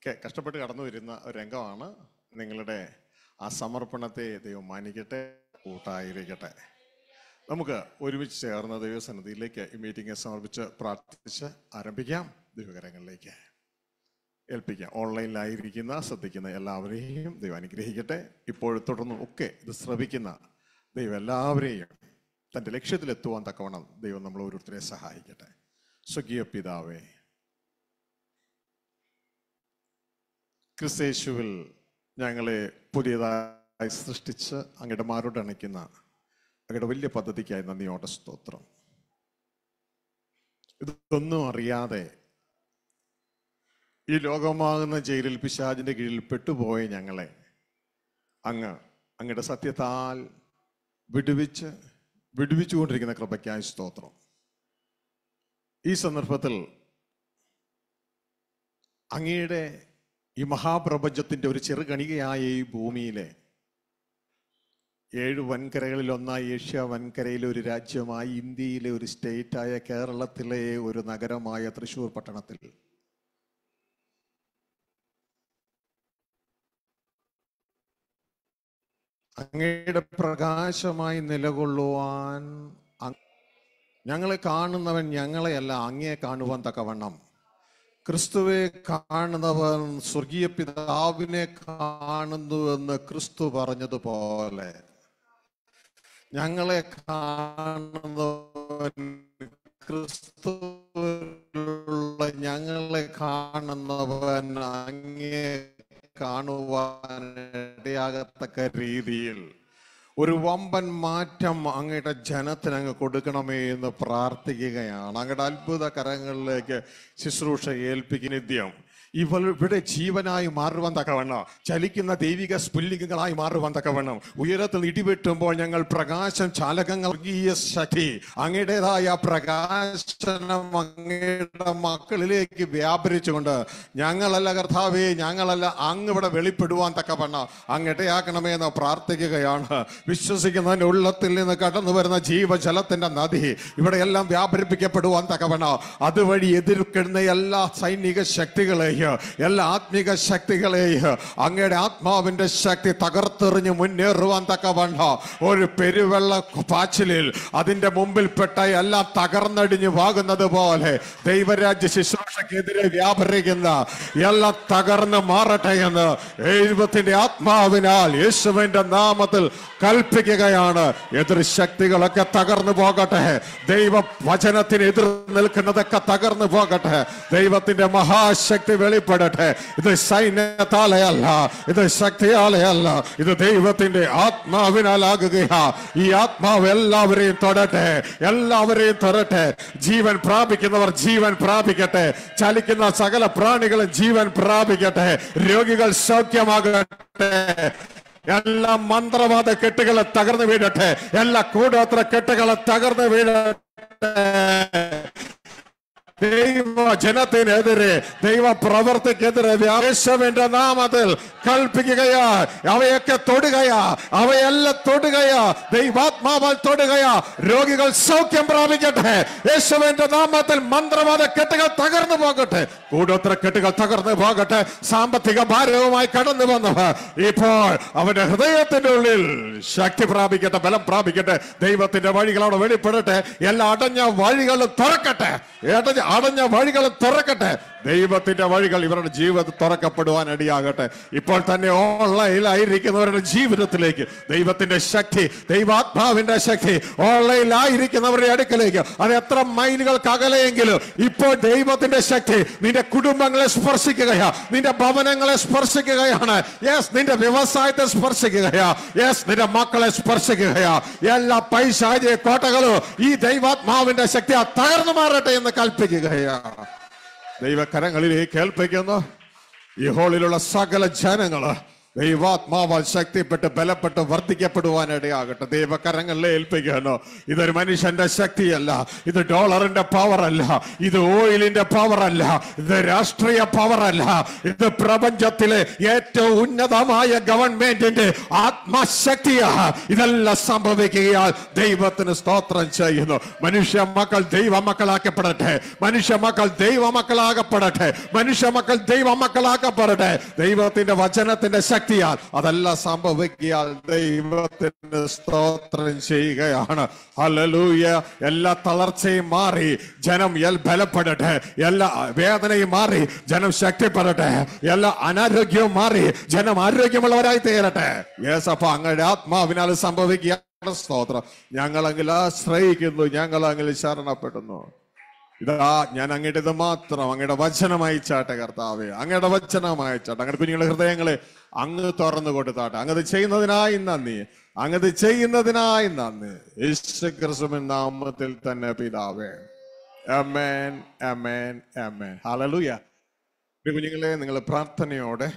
ഒക്കെ കഷ്ടപ്പെട്ട് കടന്നു വരുന്ന ഒരു രംഗമാണ് നിങ്ങളുടെ ആ സമർപ്പണത്തെ ദൈവം മാനിക്കട്ടെ കൂട്ടായിരിക്കട്ടെ. നമുക്ക് ഒരുമിച്ച് ചേർന്ന ദൈവസന്നിധിയിലേക്ക് ഈ മീറ്റിംഗ് സമർപ്പിച്ച് പ്രാർത്ഥിച്ച് ആരംഭിക്കാം. ദൈവകരങ്ങളിലേക്ക് ഏൽപ്പിക്കാം. ഓൺലൈനിലായിരിക്കുന്ന ശ്രദ്ധിക്കുന്ന എല്ലാവരെയും ദൈവം അനുഗ്രഹിക്കട്ടെ. ഇപ്പോൾ തുടർന്നും ഒക്കെ ഇത് ശ്രവിക്കുന്ന ദൈവം എല്ലാവരെയും തന്റെ ലക്ഷ്യത്തിലെത്തുവാൻ തക്കവണ്ണം ദൈവം നമ്മൾ ഓരോരുത്തരെ സഹായിക്കട്ടെ. സ്വകീയ പിതാവേ ക്രിസ്തേശുവിൽ ഞങ്ങളെ പുതിയതായി സൃഷ്ടിച്ച് അങ്ങയുടെ മാരോടണയ്ക്കുന്ന അങ്ങയുടെ വലിയ പദ്ധതിക്കായി നന്ദിയോടെ സ്തോത്രം. ഇതൊന്നും അറിയാതെ ഈ ലോകമാകുന്ന ജയിലിൽ പിശാചിന്റെ കീഴിൽ പെട്ടുപോയ ഞങ്ങളെ അങ്ങ് അങ്ങയുടെ സത്യത്താൽ വിടുവിച്ച് വിടുവിച്ചുകൊണ്ടിരിക്കുന്ന കൃപയ്ക്കായി സ്തോത്രം. ഈ സന്ദർഭത്തിൽ അങ്ങയുടെ ഈ മഹാപ്രപഞ്ചത്തിന്റെ ഒരു ചെറുകണികയായ ഈ ഭൂമിയിലെ ഏഴ് വൻകരകളിൽ ഒന്നായി ഏഷ്യ വൻകരയിലെ ഒരു രാജ്യമായി ഇന്ത്യയിലെ ഒരു സ്റ്റേറ്റായ കേരളത്തിലെ ഒരു നഗരമായ തൃശ്ശൂർ പട്ടണത്തിൽ. അങ്ങയുടെ പ്രകാശമായി നിലകൊള്ളുവാൻ ഞങ്ങളെ കാണുന്നവൻ ഞങ്ങളെയല്ല അങ്ങയെ കാണുവാൻ തക്കവണ്ണം. ക്രിസ്തുവെ കാണുന്നവൻ സ്വർഗീയ പിതാവിനെ കാണുന്നുവെന്ന് ക്രിസ്തു പറഞ്ഞതുപോലെ ഞങ്ങളെ കാണുന്നവൻ ക്രിസ്തുവിലുള്ള ഞങ്ങളെ കാണുന്നവൻ അങ്ങേ കാണുവാൻ ഇടയാകത്തക്ക രീതിയിൽ ഒരു വമ്പൻ മാറ്റം അങ്ങയുടെ ജനത്തിന് അങ്ങ് കൊടുക്കണമേ എന്ന് പ്രാർത്ഥിക്കുകയാണ്. അങ്ങയുടെ അത്ഭുത കരങ്ങളിലേക്ക് ശുശ്രൂഷ ഏൽപ്പിക്കുന്ന ഇവൾ ഇവിടെ ജീവനായി മാറുവാൻ തക്കവണ്ണം ചലിക്കുന്ന ദൈവിക സ്പുല്ലിംഗങ്ങളായി മാറുവാൻ തക്കവണ്ണം. ഉയരത്തിൽ ഇടിവെട്ടുമ്പോൾ ഞങ്ങൾ പ്രകാശം ചാലകങ്ങൾ ശക്തി അങ്ങയുടേതായ പ്രകാശനം അങ്ങയുടെ മക്കളിലേക്ക് വ്യാപരിച്ചുകൊണ്ട് ഞങ്ങളല്ല കർത്താവേ ഞങ്ങളല്ല അങ്ങ് ഇവിടെ വെളിപ്പെടുവാൻ തക്കവണ്ണം. അങ്ങട്ടയാക്കണമേ എന്ന് പ്രാർത്ഥിക്കുകയാണ്. വിശ്വസിക്കുന്നതിന് ഉള്ളത്തിൽ നിന്ന് കടന്നു വരുന്ന ജീവജലത്തിന്റെ നദി ഇവിടെയെല്ലാം വ്യാപരിപ്പിക്കപ്പെടുവാൻ തക്കവണ്ണം. അതുവഴി എതിർക്കുന്ന എല്ലാ സൈനിക ശക്തികളെയും എല്ലാ ആത്മീക ശക്തികളെയും അങ്ങയുടെ ആത്മാവിന്റെ ശക്തി തകർത്തെറിഞ്ഞ് മുന്നേറുവാൻ തക്കവണ്ണം. ഒരു പെരുവെള്ള പാച്ചിലിൽ അതിന്റെ മുമ്പിൽപ്പെട്ട എല്ലാം തകർന്നടിഞ്ഞു വാകുന്നത് പോലെ ദൈവരാജ്യ ശുശ്രൂഷക്കെതിരെ വ്യാപരിക്കുന്ന എല്ലാം തകർന്ന് മാറട്ടെ എന്ന് എഴുപത്തിന്റെ ആത്മാവിനാൽ യേശുവിന്റെ നാമത്തിൽ കൽപ്പിക്കുകയാണ്. എതിർ ശക്തികളൊക്കെ തകർന്നു പോകട്ടെ. ദൈവ വചനത്തിന് എതിർ നിൽക്കുന്നതൊക്കെ തകർന്നു പോകട്ടെ. ദൈവത്തിന്റെ മഹാശക്തി വെളിപ്പെടട്ടെ. ഇത് സൈന്യത്താലയല്ല ഇത് ശക്തിയാലയല്ല ഇത് ദൈവത്തിന്റെ ആത്മാവിനാലാകുകയാ. ഈ ആത്മാവ് എല്ലാവരെയും തൊടട്ടെ എല്ലാവരെയും തൊടട്ടെ. ജീവൻ പ്രാപിക്കുന്നവർ ജീവൻ പ്രാപിക്കട്ടെ. ചലിക്കുന്ന സകല പ്രാണികളും ജീവൻ പ്രാപിക്കട്ടെ. രോഗികൾ സൗഖ്യമാകട്ടെ. എല്ലാ മന്ത്രവാദ കെട്ടുകളെ തകർന്നു വീഴട്ടെ. എല്ലാ കൂടോത്ര കെട്ടുകളെ തകർന്നു വീഴട്ടെ. ദൈവ ജനത്തിനെതിരെ ദൈവ പ്രവർത്തിക്കെതിരെ യേശുവിന്റെ നാമത്തിൽ കൽപ്പിക്കുകയാ. അവയൊക്കെ തൊടുകയാ. അവയെല്ലാം തൊടുകയാ. ദൈവാത്മാവാൽ തൊടുകയാ. രോഗികൾ സൗഖ്യം പ്രാപിക്കട്ടെ. യേശുവിന്റെ നാമത്തിൽ മന്ത്രവാദ കെട്ടുകൾ തകർന്നു പോകട്ടെ. കൂടോത്ര കെട്ടുകൾ തകർന്നു പോകട്ടെ. സാമ്പത്തിക ഭാരവുമായി കടന്നു വന്നവ ഇപ്പോൾ അവന്റെ ഹൃദയത്തിന്റെ ഉള്ളിൽ ശക്തി പ്രാപിക്കട്ടെ ബലം പ്രാപിക്കട്ടെ. ദൈവത്തിന്റെ വഴികൾ വെളിപ്പെടട്ടെ. എല്ലാ അടഞ്ഞ വഴികളും തുറക്കട്ടെ. അടഞ്ഞ വഴികൾ തുറക്കട്ടെ. ദൈവത്തിന്റെ വഴികൾ ഇവരുടെ ജീവിതത്തിൽ തുറക്കപ്പെടുവാൻ ഇടയാകട്ടെ ഇപ്പോൾ തന്നെ ഓൺലൈനിലായിരിക്കുന്നവരുടെ ജീവിതത്തിലേക്ക് ദൈവത്തിന്റെ ശക്തി ദൈവാത്മാവിന്റെ ശക്തി ഓൺലൈനിലായിരിക്കുന്നവരുടെ അടുക്കലേക്ക്. അത് എത്ര മൈലുകൾക്ക് അകലെയെങ്കിലും ഇപ്പോൾ ദൈവത്തിന്റെ ശക്തി നിന്റെ കുടുംബങ്ങളെ സ്പർശിക്കുകയാ. നിന്റെ ഭവനങ്ങളെ സ്പർശിക്കുകയാണ്. യെസ് നിന്റെ വ്യവസായത്തെ സ്പർശിക്കുകയാ. യെസ് നിന്റെ മക്കളെ സ്പർശിക്കുകയാ. എല്ലാ പൈശാചിക കോട്ടകളും ഈ ദൈവാത്മാവിന്റെ ശക്തി തകർന്നു മാറട്ടെ എന്ന് കൽപ്പിക്കുകയാ. ദൈവകരങ്ങളിലേക്ക് ഏൽപ്പിക്കുന്നു. ഈ ഹോളിലുള്ള സകല ജനങ്ങൾ ദൈവാത്മാവാൽ ശക്തിപ്പെട്ട് ബലപ്പെട്ട് വർദ്ധിക്കപ്പെടുവാനിടയാകട്ടെ. ദൈവകരങ്ങളിൽ ഏൽപ്പിക്കണോ ഇതൊരു മനുഷ്യന്റെ ശക്തിയല്ല. ഇത് ഡോളറിന്റെ പവർ അല്ല ഇത് ഓയിലിന്റെ പവർ അല്ല ഇത് രാഷ്ട്രീയ പവർ അല്ല ഇത് പ്രപഞ്ചത്തിലെ ഏറ്റവും ഉന്നതമായ ഗവൺമെന്റിന്റെ ആത്മശക്തിയാ. ഇതെല്ലാം സംഭവിക്കുകയാൽ ദൈവത്തിന് സ്തോത്രം ചെയ്യുന്നു. മനുഷ്യ മക്കൾ ദൈവ മക്കളാക്കപ്പെടട്ടെ മനുഷ്യ മക്കൾ ദൈവ മക്കളാകപ്പെടട്ടെ മനുഷ്യ മക്കൾ ദൈവ മക്കളാക്കപ്പെടട്ടെ ദൈവത്തിന്റെ വചനത്തിന്റെ ശക്തിയാൽ അതല്ല സംഭവിക്കാൻ ദൈവത്തിന് സ്തോത്രം ചെയ്യുകയാണ്. അലലൂയ എല്ലാ തളർച്ചയും മാറി ജനം എൽ ബലപ്പെടട്ടെ. എല്ലാ വേദനയും മാറി ജനം ശക്തിപ്പെടട്ടെ. എല്ലാ അനാരോഗ്യവും മാറി ജനം ആരോഗ്യമുള്ളവരായി തീരട്ടെ. യേസപ്പ അങ്ങയുടെ ആത്മാവിനാൽ സംഭവിക്കുക സ്തോത്രം. ഞങ്ങളെങ്കിൽ ആശ്രയിക്കുന്നു ഞങ്ങളെങ്കിൽ ശരണപ്പെടുന്നു. ഇതാ ഞാൻ അങ്ങയുടെ ഇത് മാത്രം അങ്ങയുടെ വചനം അയച്ചാട്ടെ കർത്താവെ. അങ്ങയുടെ വചനം അയച്ചാട്ടെ അങ്ങനെ കുഞ്ഞുങ്ങളുടെ ഹൃദയങ്ങളെ അങ്ങ് തുറന്നു കൊടുത്താട്ടെ അങ്ങത് ചെയ്യുന്നതിനായി നന്ദി. അങ്ങത് ചെയ്യുന്നതിനായി നന്ദി. യേശു ക്രിസ്തുവിൻ നാമത്തിൽ തന്നെ പിതാവേ. അമേൻ അമേൻ അമേൻ ഹല്ലേലൂയ. പ്രിയ കുഞ്ഞുങ്ങളെ നിങ്ങൾ പ്രാർത്ഥനയോടെ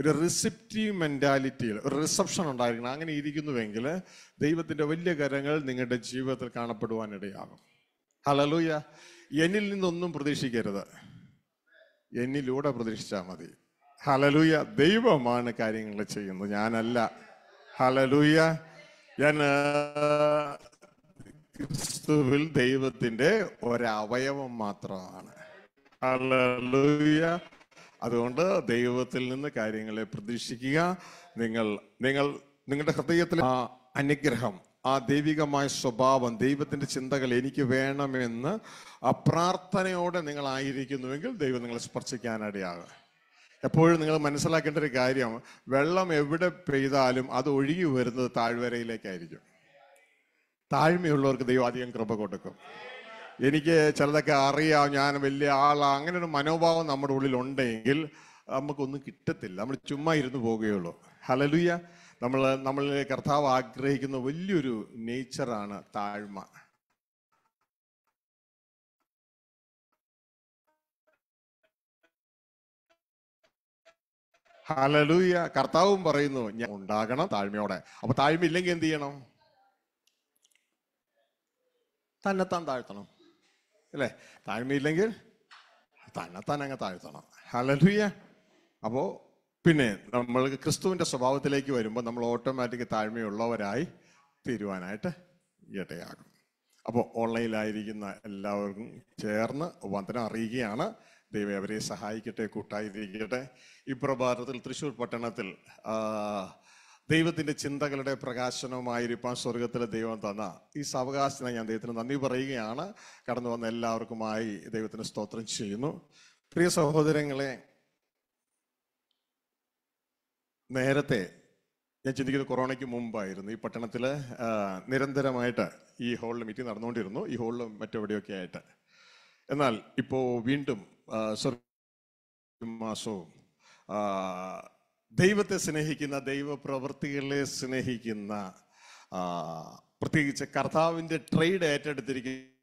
ഒരു റിസപ്റ്റീവ് മെന്റാലിറ്റിയിൽ ഒരു റിസപ്ഷൻ ഉണ്ടായിരിക്കണം. അങ്ങനെ ഇരിക്കുന്നുവെങ്കിൽ ദൈവത്തിന്റെ വലിയ കരങ്ങൾ നിങ്ങളുടെ ജീവിതത്തിൽ കാണപ്പെടുവാനിടയാകും. ഹലലൂയ എന്നിൽ നിന്നൊന്നും പ്രതീക്ഷിക്കരുത്. എന്നിലൂടെ പ്രതീക്ഷിച്ചാൽ മതി. ഹലലൂയ ദൈവമാണ് കാര്യങ്ങൾ ചെയ്യുന്നത്. ഞാനല്ല. ഹലലൂയ ഞാൻ ക്രിസ്തുവിൽ ദൈവത്തിന്റെ ഒരവയവം മാത്രമാണ്. ഹലലൂയ അതുകൊണ്ട് ദൈവത്തിൽ നിന്ന് കാര്യങ്ങളെ പ്രതീക്ഷിക്കുക. നിങ്ങൾ നിങ്ങൾ നിങ്ങളുടെ ഹൃദയത്തിൽ ആ അനുഗ്രഹം ആ ദൈവികമായ സ്വഭാവം ദൈവത്തിന്റെ ചിന്തകൾ എനിക്ക് വേണമെന്ന് ആ പ്രാർത്ഥനയോടെ നിങ്ങൾ ആയിരിക്കുന്നുവെങ്കിൽ ദൈവം നിങ്ങളെ സ്പർശിക്കാനിടയാകും. എപ്പോഴും നിങ്ങൾ മനസ്സിലാക്കേണ്ട ഒരു കാര്യം വെള്ളം എവിടെ പെയ്താലും അത് ഒഴുകി വരുന്നത് താഴ്വരയിലേക്കായിരിക്കും. താഴ്മയുള്ളവർക്ക് ദൈവം അധികം കൃപ കൊടുക്കും. എനിക്ക് ചിലതൊക്കെ അറിയാം ഞാൻ വലിയ ആളാണ് അങ്ങനെ ഒരു മനോഭാവം നമ്മുടെ ഉള്ളിൽ ഉണ്ടെങ്കിൽ നമുക്കൊന്നും കിട്ടത്തില്ല. നമ്മൾ ചുമ്മാ ഇരുന്ന് പോവുകയുള്ളൂ ഹലലുയ നമ്മൾ നമ്മളിൽ കർത്താവ് ആഗ്രഹിക്കുന്ന വലിയൊരു നേച്ചറാണ് താഴ്മ. ഹലലൂയ കർത്താവും പറയുന്നു ഞാൻ ഉണ്ടാകണം താഴ്മയോടെ. അപ്പൊ താഴ്മ ഇല്ലെങ്കിൽ എന്ത് ചെയ്യണം? തന്നെത്താൻ താഴ്ത്തണം. അല്ലേ? താഴ്മയില്ലെങ്കിൽ തന്നെത്താൻ അങ്ങ് താഴ്ത്തണം. ഹലലൂയ അപ്പോ പിന്നെ നമ്മൾ ക്രിസ്തുവിന്റെ സ്വഭാവത്തിലേക്ക് വരുമ്പോൾ നമ്മൾ ഓട്ടോമാറ്റിക് താഴ്മയുള്ളവരായി തീരുവാനായിട്ട് ഇടയാകും. അപ്പോൾ ഓൺലൈനിലായിരിക്കുന്ന എല്ലാവർക്കും ചേർന്ന് വന്ദനം അറിയുകയാണ് ദൈവം അവരെ സഹായിക്കട്ടെ കൂട്ടായിരിക്കട്ടെ ഈ പ്രഭാതത്തിൽ തൃശ്ശൂർ പട്ടണത്തിൽ ദൈവത്തിന്റെ ചിന്തകളുടെ പ്രകാശനവുമായിരിക്കാൻ സ്വർഗത്തിലെ ദൈവം തന്ന ഈ സാവകാശത്തിന് ഞാൻ ദൈവത്തിന് നന്ദി പറയുകയാണ്. കടന്നു വന്ന എല്ലാവർക്കുമായി ദൈവത്തിന് സ്തോത്രം ചെയ്യുന്നു. പ്രിയ സഹോദരങ്ങളെ നേരത്തെ ഞാൻ ചിന്തിക്കുന്നത് കൊറോണയ്ക്ക് മുമ്പായിരുന്നു. ഈ പട്ടണത്തിൽ നിരന്തരമായിട്ട് ഈ ഹോളിൽ മീറ്റിംഗ് നടന്നുകൊണ്ടിരുന്നു. ഈ ഹോളിൽ മറ്റെവിടെയൊക്കെ ആയിട്ട്. എന്നാൽ ഇപ്പോൾ വീണ്ടും മാസവും ദൈവത്തെ സ്നേഹിക്കുന്ന ദൈവപ്രവൃത്തികളെ സ്നേഹിക്കുന്ന പ്രത്യേകിച്ച് കർത്താവിന്റെ ട്രേഡ് ഏറ്റെടുത്തിരിക്കുന്ന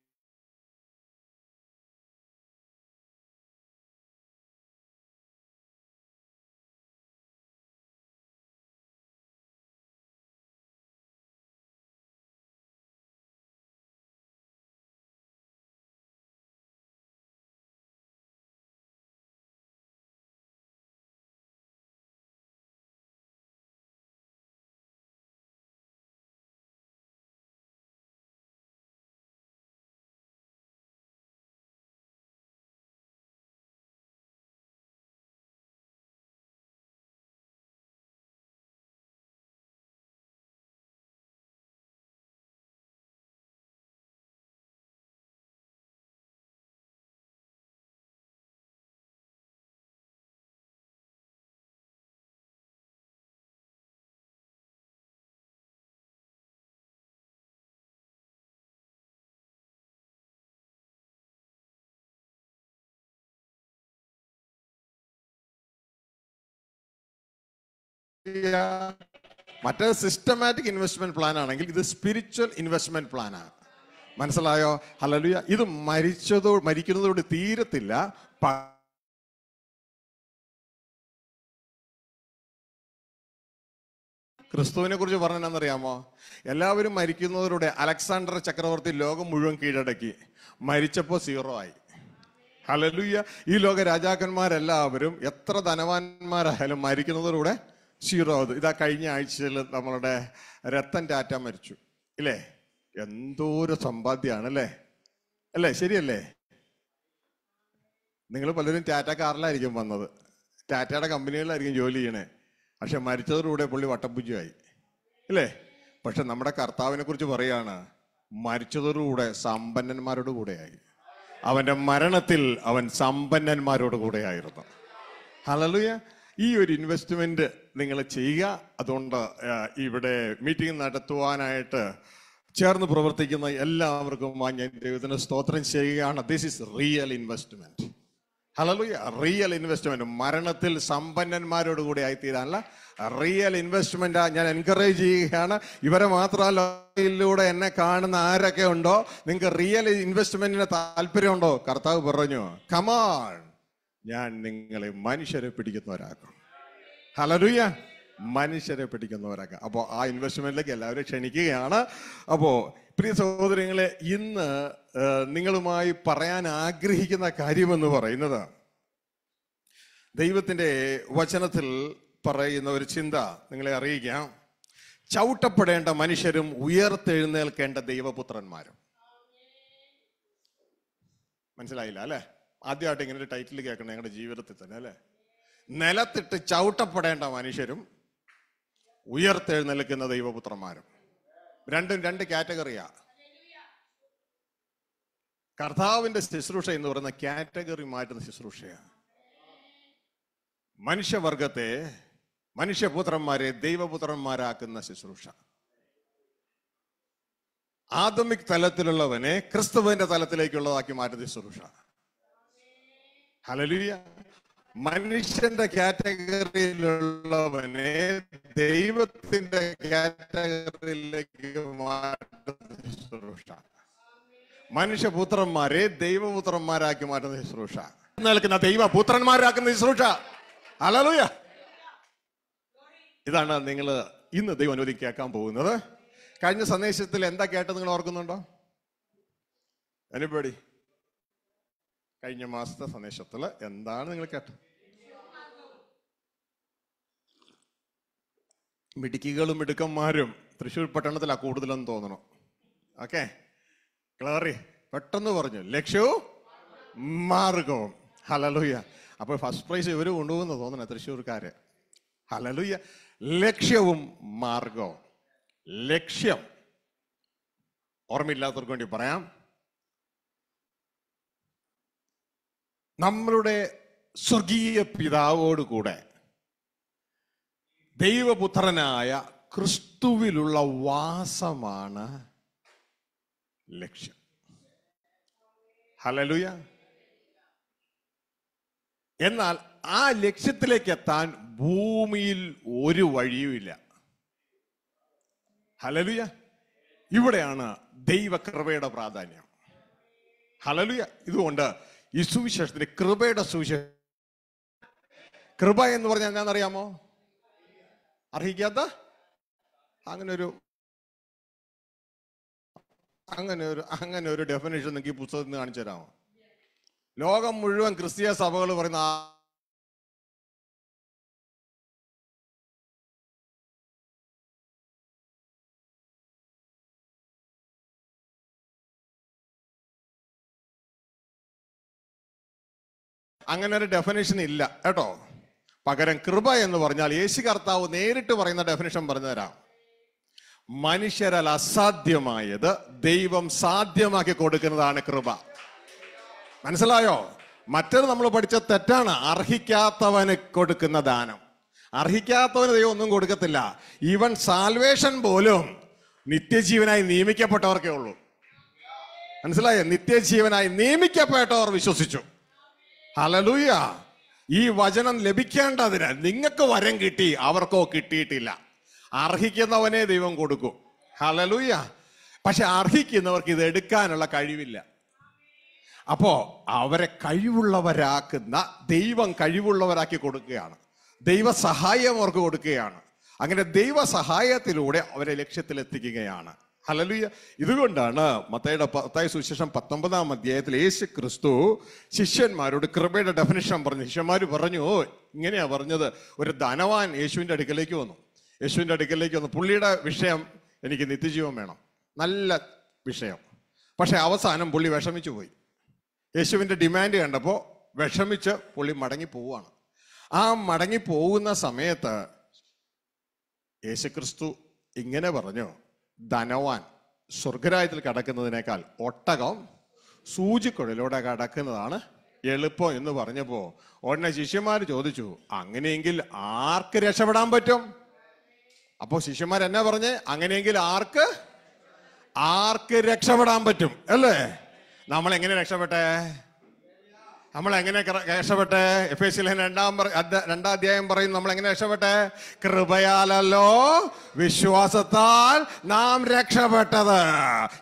മറ്റേ സിസ്റ്റമാറ്റിക് ഇൻവെസ്റ്റ്മെന്റ് പ്ലാൻ ആണെങ്കിൽ ഇത് സ്പിരിച്വൽ ഇൻവെസ്റ്റ്മെന്റ് പ്ലാനാണ് മനസ്സിലായോ? ഹലലുയ ഇത് മരിച്ചതോ മരിക്കുന്നതോട് തീരത്തില്ല. ക്രിസ്തുവിനെ കുറിച്ച് പറഞ്ഞെന്നറിയാമോ എല്ലാവരും മരിക്കുന്നവരുടെ അലക്സാണ്ടർ ചക്രവർത്തി ലോകം മുഴുവൻ കീഴടക്കി. മരിച്ചപ്പോൾ സീറോ ആയി. ഹലലുയ്യ ഈ ലോക രാജാക്കന്മാരെല്ലാവരും എത്ര ധനവാന്മാരായാലും മരിക്കുന്നതോടുകൂടെ സീറോ അത് ഇതാ കഴിഞ്ഞ ആഴ്ചയിൽ നമ്മളുടെ രത്തൻ ടാറ്റ മരിച്ചു. ഇല്ലേ? എന്തോരു സമ്പാദ്യമാണ് അല്ലേ? അല്ലേ? ശരിയല്ലേ? നിങ്ങൾ പലരും ടാറ്റ കാറിലായിരിക്കും വന്നത്. ടാറ്റയുടെ കമ്പനികളിലായിരിക്കും ജോലി ചെയ്യണേ. പക്ഷെ മരിച്ചതോടുകൂടെ പുള്ളി വട്ടപ്പൂജയായി അല്ലേ പക്ഷെ നമ്മുടെ കർത്താവിനെ കുറിച്ച് പറയാണ് മരിച്ചതോടുകൂടെ സമ്പന്നന്മാരോട് കൂടെയായി. അവന്റെ മരണത്തിൽ അവൻ സമ്പന്നന്മാരോട് കൂടെയായിരുന്നു. ഹലലുയ ഈ ഒരു ഇൻവെസ്റ്റ്മെന്റ് നിങ്ങൾ ചെയ്യുക. അതുകൊണ്ട് ഇവിടെ മീറ്റിംഗ് നടത്തുവാനായിട്ട് ചേർന്ന് പ്രവർത്തിക്കുന്ന എല്ലാവർക്കും ഞാൻ ദൈവത്തിന് സ്തോത്രം ചെയ്യുകയാണ്. This is real investment hallelujah real investment മരണത്തിൽ സമ്പന്നന്മാരോട് കൂടി ആയിത്തീരാനുള്ള റിയൽ ഇൻവെസ്റ്റ്മെന്റ് ഞാൻ എൻകറേജ് ചെയ്യുകയാണ്. ഇവരെ മാത്രമല്ല എന്നെ കാണുന്ന ആരൊക്കെ ഉണ്ടോ? നിങ്ങൾക്ക് റിയൽ ഇൻവെസ്റ്റ്മെന്റിന് താല്പര്യമുണ്ടോ? കർത്താവ് പറഞ്ഞു കമാൺ ഞാൻ നിങ്ങളെ മനുഷ്യരെ പിടിക്കുന്നവരാക്കും. ഹലലുയ മനുഷ്യരെ പിടിക്കുന്നവരൊക്കെ. അപ്പോൾ ആ ഇൻവെസ്റ്റ്മെന്റിലേക്ക് എല്ലാവരും ക്ഷണിക്കുകയാണ്. അപ്പോൾ പ്രിയ സഹോദരങ്ങളെ ഇന്ന് നിങ്ങളുമായി പറയാൻ ആഗ്രഹിക്കുന്ന കാര്യമെന്ന് പറയുന്നത് ദൈവത്തിന്റെ വചനത്തിൽ പറയുന്ന ഒരു ചിന്ത. നിങ്ങളെ അറിയിക്കാം. ചവിട്ടപ്പെടേണ്ട മനുഷ്യരും ഉയർത്തെഴുന്നേൽക്കേണ്ട ദൈവപുത്രന്മാരും. മനസ്സിലായില്ല അല്ലേ? ആദ്യമായിട്ട് ഇങ്ങനെ ഒരു ടൈറ്റിൽ കേൾക്കണം ഞങ്ങളുടെ ജീവിതത്തിൽ തന്നെ അല്ലെ? നിലത്തിട്ട് ചവിട്ടപ്പെടേണ്ട മനുഷ്യരും ഉയർത്തെഴുന്നേൽക്കുന്ന ദൈവപുത്രന്മാരും. രണ്ടും രണ്ട് കാറ്റഗറിയാ. കർത്താവിന്റെ ശുശ്രൂഷ എന്ന് പറയുന്ന കാറ്റഗറി മാറ്റുന്ന ശുശ്രൂഷയാണ് മനുഷ്യവർഗത്തെ മനുഷ്യപുത്രന്മാരെ ദൈവപുത്രന്മാരാക്കുന്ന ശുശ്രൂഷ. ആദമിക് തലത്തിലുള്ളവനെ ക്രിസ്തുവിന്റെ തലത്തിലേക്കുള്ളതാക്കി മാറ്റുന്ന ശുശ്രൂഷ. ഹലലിയ മനുഷ്യന്റെ കാറ്റഗറിയിലുള്ളവനെ ദൈവത്തിന്റെ കാറ്റഗറിയിലേക്ക് മാറ്റുന്ന ശുശ്രൂഷ. മനുഷ്യപുത്രന്മാരെ ദൈവപുത്രന്മാരാക്കി മാറ്റുന്ന ശുശ്രൂഷ. നിൽക്കുന്ന ദൈവപുത്രന്മാരാക്കുന്ന ശുശ്രൂഷ. അലലൂയ ഇതാണ് നിങ്ങൾ ഇന്ന് ദൈവം അനുവദി കേൾക്കാൻ പോകുന്നത്. കഴിഞ്ഞ സന്ദേശത്തിൽ എന്താ കേട്ടത് നിങ്ങൾ ഓർക്കുന്നുണ്ടോ? അനുപടി കഴിഞ്ഞ മാസത്തെ സന്ദേശത്തിൽ എന്താണ് നിങ്ങൾ കേട്ടത്? മിടുക്കികളും മിടുക്കന്മാരും തൃശ്ശൂർ പട്ടണത്തിലാണ് കൂടുതലെന്ന് തോന്നണം. ഓക്കെ? ക്ലറി പെട്ടെന്ന് പറഞ്ഞു. ലക്ഷ്യവും മാർഗവും. ഹലലുയ്യ അപ്പൊ ഫസ്റ്റ് പ്രൈസ് ഇവർ കൊണ്ടുപോകുന്ന തോന്നണ തൃശ്ശൂർക്കാര്. ഹലലുയ്യ ലക്ഷ്യവും മാർഗവും. ലക്ഷ്യം. ഓർമ്മയില്ലാത്തവർക്ക് വേണ്ടി പറയാം. നമ്മളുടെ സ്വർഗീയ പിതാവോട് കൂടെ ദൈവപുത്രനായ ക്രിസ്തുവിലുള്ള വാസമാണ് ലക്ഷ്യം. ഹലലുയ എന്നാൽ ആ ലക്ഷ്യത്തിലേക്ക് എത്താൻ ഭൂമിയിൽ ഒരു വഴിയുമില്ല. ഹലലുയ ഇവിടെയാണ് ദൈവകൃപയുടെ പ്രാധാന്യം. ഹലലുയ ഇതുകൊണ്ട് ഈ സുവിശേഷത്തിന് കൃപയുടെ സുവിശേഷം കൃപ എന്ന് പറഞ്ഞാൽ എന്താണെന്നറിയാമോ? അർഹിക്കാത്ത അങ്ങനെ ഒരു അങ്ങനെ ഒരു അങ്ങനെ ഒരു ഡെഫിനേഷൻ നിങ്ങൾക്ക് ഈ പുസ്തകത്തിൽ നിന്ന് കാണിച്ചു തരാമോ? ലോകം മുഴുവൻ ക്രിസ്തീയ സഭകൾ പറയുന്ന അങ്ങനെ ഒരു ഡെഫിനേഷൻ ഇല്ല കേട്ടോ? പകരം കൃപ എന്ന് പറഞ്ഞാൽ യേശു കർത്താവ് നേരിട്ട് പറയുന്ന ഡെഫിനേഷൻ പറഞ്ഞു തരാം മനുഷ്യരാൽ അസാധ്യമായത് ദൈവം സാധ്യമാക്കി കൊടുക്കുന്നതാണ് കൃപ. മനസ്സിലായോ? മറ്റത് നമ്മൾ പഠിച്ച തെറ്റാണ് അർഹിക്കാത്തവന് കൊടുക്കുന്ന ദാനം. അർഹിക്കാത്തവന് ദൈവം ഒന്നും കൊടുക്കത്തില്ല. ഈവൻ സാൽവേഷൻ പോലും നിത്യജീവനായി നിയമിക്കപ്പെട്ടവർക്കേ ഉള്ളൂ. മനസ്സിലായോ? നിത്യജീവനായി നിയമിക്കപ്പെട്ടവർ വിശ്വസിച്ചു. ഹലലൂയ ഈ വചനം ലഭിക്കേണ്ടതിന് നിങ്ങൾക്ക് വരം കിട്ടി അവർക്കോ കിട്ടിയിട്ടില്ല. അർഹിക്കുന്നവനെ ദൈവം കൊടുക്കും. ഹലലൂയ പക്ഷെ അർഹിക്കുന്നവർക്ക് ഇത് എടുക്കാനുള്ള കഴിവില്ല. അപ്പോ അവരെ കഴിവുള്ളവരാക്കുന്ന ദൈവം കഴിവുള്ളവരാക്കി കൊടുക്കുകയാണ്. ദൈവ സഹായം അവർക്ക് കൊടുക്കുകയാണ്. അങ്ങനെ ദൈവ സഹായത്തിലൂടെ അവരെ ലക്ഷ്യത്തിലെത്തിക്കുകയാണ്. ഹലലുയ ഇതുകൊണ്ടാണ് മത്തയുടെ പത്തായ സുവിശേഷം പത്തൊമ്പതാം അധ്യായത്തിൽ യേശു ക്രിസ്തു ശിഷ്യന്മാരോട് കൃപയുടെ ഡെഫിനിഷൻ പറഞ്ഞു. ശിഷ്യന്മാർ പറഞ്ഞു "ഓ, ഇങ്ങനെയാ പറഞ്ഞത്. ഒരു ധനവാൻ യേശുവിന്റെ അടുക്കലേക്ക് വന്നു. യേശുവിന്റെ അടുക്കലേക്ക് വന്നു. പുള്ളിയുടെ വിഷയം എനിക്ക് നിത്യജീവൻ വേണം. നല്ല വിഷയം. പക്ഷേ അവസാനം പുള്ളി വിഷമിച്ചു പോയി. യേശുവിന്റെ ഡിമാൻഡ് കണ്ടപ്പോൾ വിഷമിച്ച് പുള്ളി മടങ്ങി പോവുകയാണ്. ആ മടങ്ങി പോകുന്ന സമയത്ത് യേശുക്രിസ്തു ഇങ്ങനെ പറഞ്ഞു ധനവാൻ സ്വർഗരാജ്യത്തിൽ കടക്കുന്നതിനേക്കാൾ ഒട്ടകം സൂചിക്കുഴലിലൂടെ കടക്കുന്നതാണ് എളുപ്പം എന്ന് പറഞ്ഞപ്പോൾ ഉടനെ ശിഷ്യന്മാർ ചോദിച്ചു അങ്ങനെയെങ്കിൽ ആർക്ക് രക്ഷപ്പെടാൻ പറ്റും? അപ്പോൾ ശിഷ്യന്മാർ എന്നാ പറഞ്ഞ്? അങ്ങനെയെങ്കിൽ ആർക്ക് ആർക്ക് രക്ഷപ്പെടാൻ പറ്റും? അല്ലേ? നമ്മൾ എങ്ങനെ രക്ഷപ്പെട്ടെ? നമ്മൾ എങ്ങനെ രക്ഷപ്പെട്ട്? എഫ് എസ് രണ്ടാം പറ- രണ്ടാം അധ്യായം പറയും നമ്മൾ എങ്ങനെ രക്ഷപ്പെട്ടെ? കൃപയാലല്ലോ വിശ്വാസത്താൽ നാം രക്ഷപ്പെട്ടത്.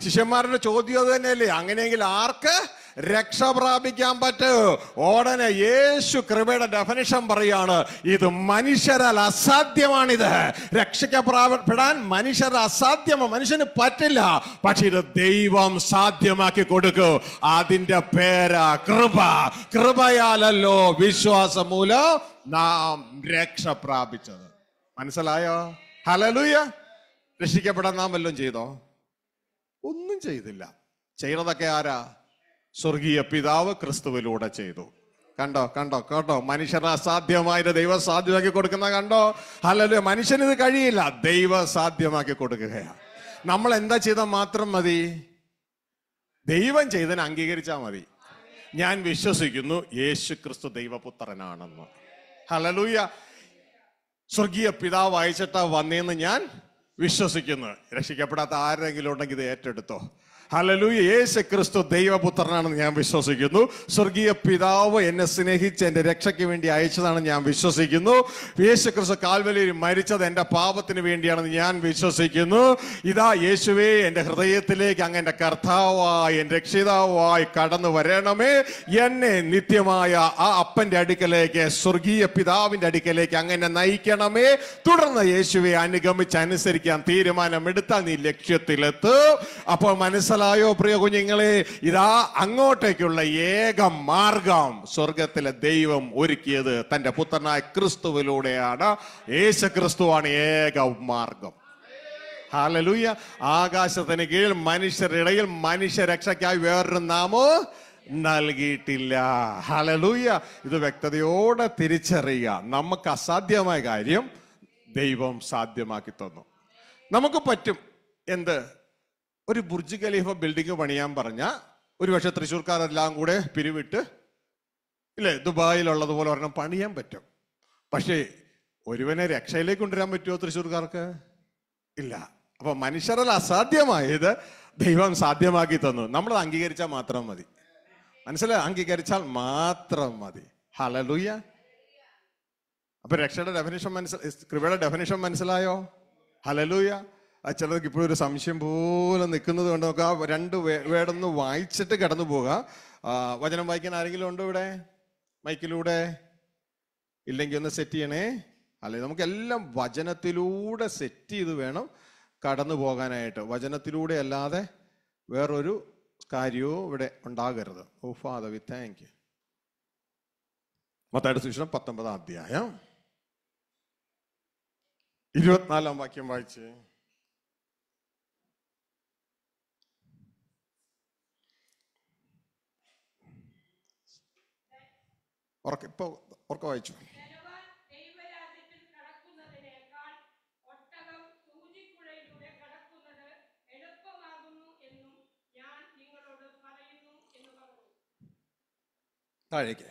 ശിഷ്യന്മാരുടെ ചോദ്യം അത് തന്നെയല്ലേ? അങ്ങനെയെങ്കിൽ ആർക്ക് രക്ഷ പ്രാപിക്കാൻ പറ്റൂ. ഓടനെ യേശു കൃപയുടെ ഡെഫനിഷൻ പറയാണ് ഇത് മനുഷ്യരാൽ അസാധ്യമാണിത്. രക്ഷിക്കപ്പെടാൻ മനുഷ്യർ അസാധ്യമോ? മനുഷ്യന് പറ്റില്ല. പക്ഷെ ഇത് ദൈവം സാധ്യമാക്കി കൊടുക്കൂ. അതിന്റെ പേരാ കൃപ. കൃപയാലല്ലോ വിശ്വാസം മൂലം നാം രക്ഷ പ്രാപിച്ചത്. മനസ്സിലായോ? ഹലലൂയ രക്ഷിക്കപ്പെടാൻ നാം വല്ലതും ചെയ്തോ? ഒന്നും ചെയ്തില്ല. ചെയ്യുന്നതൊക്കെ ആരാ? സ്വർഗീയ പിതാവ് ക്രിസ്തുവിലൂടെ ചെയ്തു. കണ്ടോ കണ്ടോ കേട്ടോ? മനുഷ്യർ അസാധ്യമായത് ദൈവം സാധ്യമാക്കി കൊടുക്കുന്ന കണ്ടോ? അല്ലല്ലോ മനുഷ്യന് ഇത് കഴിയില്ല. ദൈവ സാധ്യമാക്കി കൊടുക്കുകയാണ് നമ്മൾ എന്താ ചെയ്താൽ മാത്രം മതി? ദൈവം ചെയ്തതിനെ അംഗീകരിച്ചാൽ മതി. ഞാൻ വിശ്വസിക്കുന്നു യേശു ക്രിസ്തു ദൈവപുത്രനാണെന്ന്. ഹലലൂയ സ്വർഗീയ പിതാവ് അയച്ചിട്ടാ വന്നേന്ന് ഞാൻ വിശ്വസിക്കുന്നു. രക്ഷിക്കപ്പെടാത്ത ആരെങ്കിലും ഉണ്ടെങ്കിൽ ഇത് ഏറ്റെടുത്തോ. ഹലലൂയ യേശു ക്രിസ്തു ദൈവപുത്രനാണെന്ന് ഞാൻ വിശ്വസിക്കുന്നു. സ്വർഗീയ പിതാവ് എന്നെ സ്നേഹിച്ച് എന്റെ രക്ഷയ്ക്ക് വേണ്ടി അയച്ചതാണ് ഞാൻ വിശ്വസിക്കുന്നു. യേശു ക്രിസ്തു കാൽവലിയിൽ മരിച്ചത് എന്റെ പാപത്തിന് വേണ്ടിയാണെന്ന് ഞാൻ വിശ്വസിക്കുന്നു. ഇതാ യേശുവേ എന്റെ ഹൃദയത്തിലേക്ക് അങ്ങ് എന്റെ കർത്താവായി എന്റെ രക്ഷിതാവായി കടന്നു വരണമേ. എന്നെ നിത്യമായ ആ അപ്പന്റെ അടുക്കലേക്ക് സ്വർഗീയ പിതാവിന്റെ അടുക്കലേക്ക് അങ്ങനെ നയിക്കണമേ. തുടർന്ന് യേശുവെ അനുഗമിച്ച് അനുസരിക്കാൻ തീരുമാനമെടുത്താൽ നീ ലക്ഷ്യത്തിലെത്തു. അപ്പോൾ മനസ്സിലായോ പ്രിയ കുഞ്ഞുങ്ങളെ ഇതാ അങ്ങോട്ടേക്കുള്ള ഏക മാർഗം. സ്വർഗത്തിലെ ദൈവം ഒരുക്കിയത് തന്റെ പുത്രനായ ക്രിസ്തുവിലൂടെയാണ്. യേശു ക്രിസ്തുവാണ് ഏക മാർഗം. ഹാലലൂയ ആകാശത്തിന് കീഴിൽ മനുഷ്യരുടെ ഇടയിൽ മനുഷ്യരക്ഷയ്ക്കായി വേറൊരു നാമോ നൽകിയിട്ടില്ല. ഹലലൂയ ഇത് വ്യക്തതയോടെ തിരിച്ചറിയുക. നമുക്ക് അസാധ്യമായ കാര്യം ദൈവം സാധ്യമാക്കി തന്നു. നമുക്ക് പറ്റും. എന്ത്? ഒരു ബുർജ് ഖലീഫ ബിൽഡിംഗ് പണിയാൻ പറഞ്ഞ ഒരു പക്ഷെ തൃശ്ശൂർക്കാരെല്ലാം കൂടെ പിരിവിട്ട് ഇല്ലേ? ദുബായിലുള്ളതുപോലെ ഒരെണ്ണം പണിയാൻ പറ്റും. പക്ഷേ ഒരുവനെ രക്ഷയിലേക്ക് കൊണ്ടുവരാൻ പറ്റുമോ തൃശ്ശൂർക്കാർക്ക്? ഇല്ല. അപ്പൊ മനുഷ്യരൽ അസാധ്യമായത് ദൈവം സാധ്യമാക്കി തന്നു. നമ്മൾ അംഗീകരിച്ചാൽ മാത്രം മതി. മനസ്സിലായി? അംഗീകരിച്ചാൽ മാത്രം മതി. ഹലലൂയ അപ്പൊ രക്ഷയുടെ ഡെഫിനേഷൻ മനസ്സിൽ കൃപയുടെ ഡെഫിനേഷൻ മനസ്സിലായോ? ഹലലൂയ ആ ചിലർക്ക് ഇപ്പോഴും ഒരു സംശയം പോലെ നിൽക്കുന്നത് കൊണ്ട് നമുക്ക് ആ രണ്ട് വേടൊന്ന് വായിച്ചിട്ട് കടന്നു പോകാം. വചനം വായിക്കാൻ ആരെങ്കിലും ഉണ്ടോ ഇവിടെ? മൈക്കിലൂടെ? ഇല്ലെങ്കിൽ ഒന്ന് സെറ്റ് ചെയ്യണേ. അല്ലെ നമുക്ക് എല്ലാം വചനത്തിലൂടെ സെറ്റ് ചെയ്ത് വേണം കടന്നു പോകാനായിട്ട്. വചനത്തിലൂടെ അല്ലാതെ വേറൊരു കാര്യവും ഇവിടെ ഉണ്ടാകരുത്. Oh father we thank you മത്തായുടെ സുശേഷം പത്തൊമ്പതാം അധ്യായം. ഇരുപത്തിനാലാം വാക്യം വായിച്ച് ഉറക്ക ഇപ്പൊ ഉറക്ക വായിച്ചു ധനവാൻ ദൈവരാജ്യത്തിൽ കടക്കുന്നതിനേക്കാൾ ഒട്ടകം സൂചിക്കുഴയിലൂടെ കടക്കുന്നത് എളുപ്പമാകുന്നു എന്നും ഞാൻ നിങ്ങളോട് പറയുന്നു എന്ന് പറഞ്ഞു താഴേക്ക് അത് കേട്ട് ശിഷ്യന്മാർ അത്യന്തം വിസ്മയിച്ചു അങ്ങനെയെങ്കിൽ രക്ഷ പ്രാപിക്കുവാൻ ആർക്ക് കഴിയും വായിച്ചു താഴേക്ക്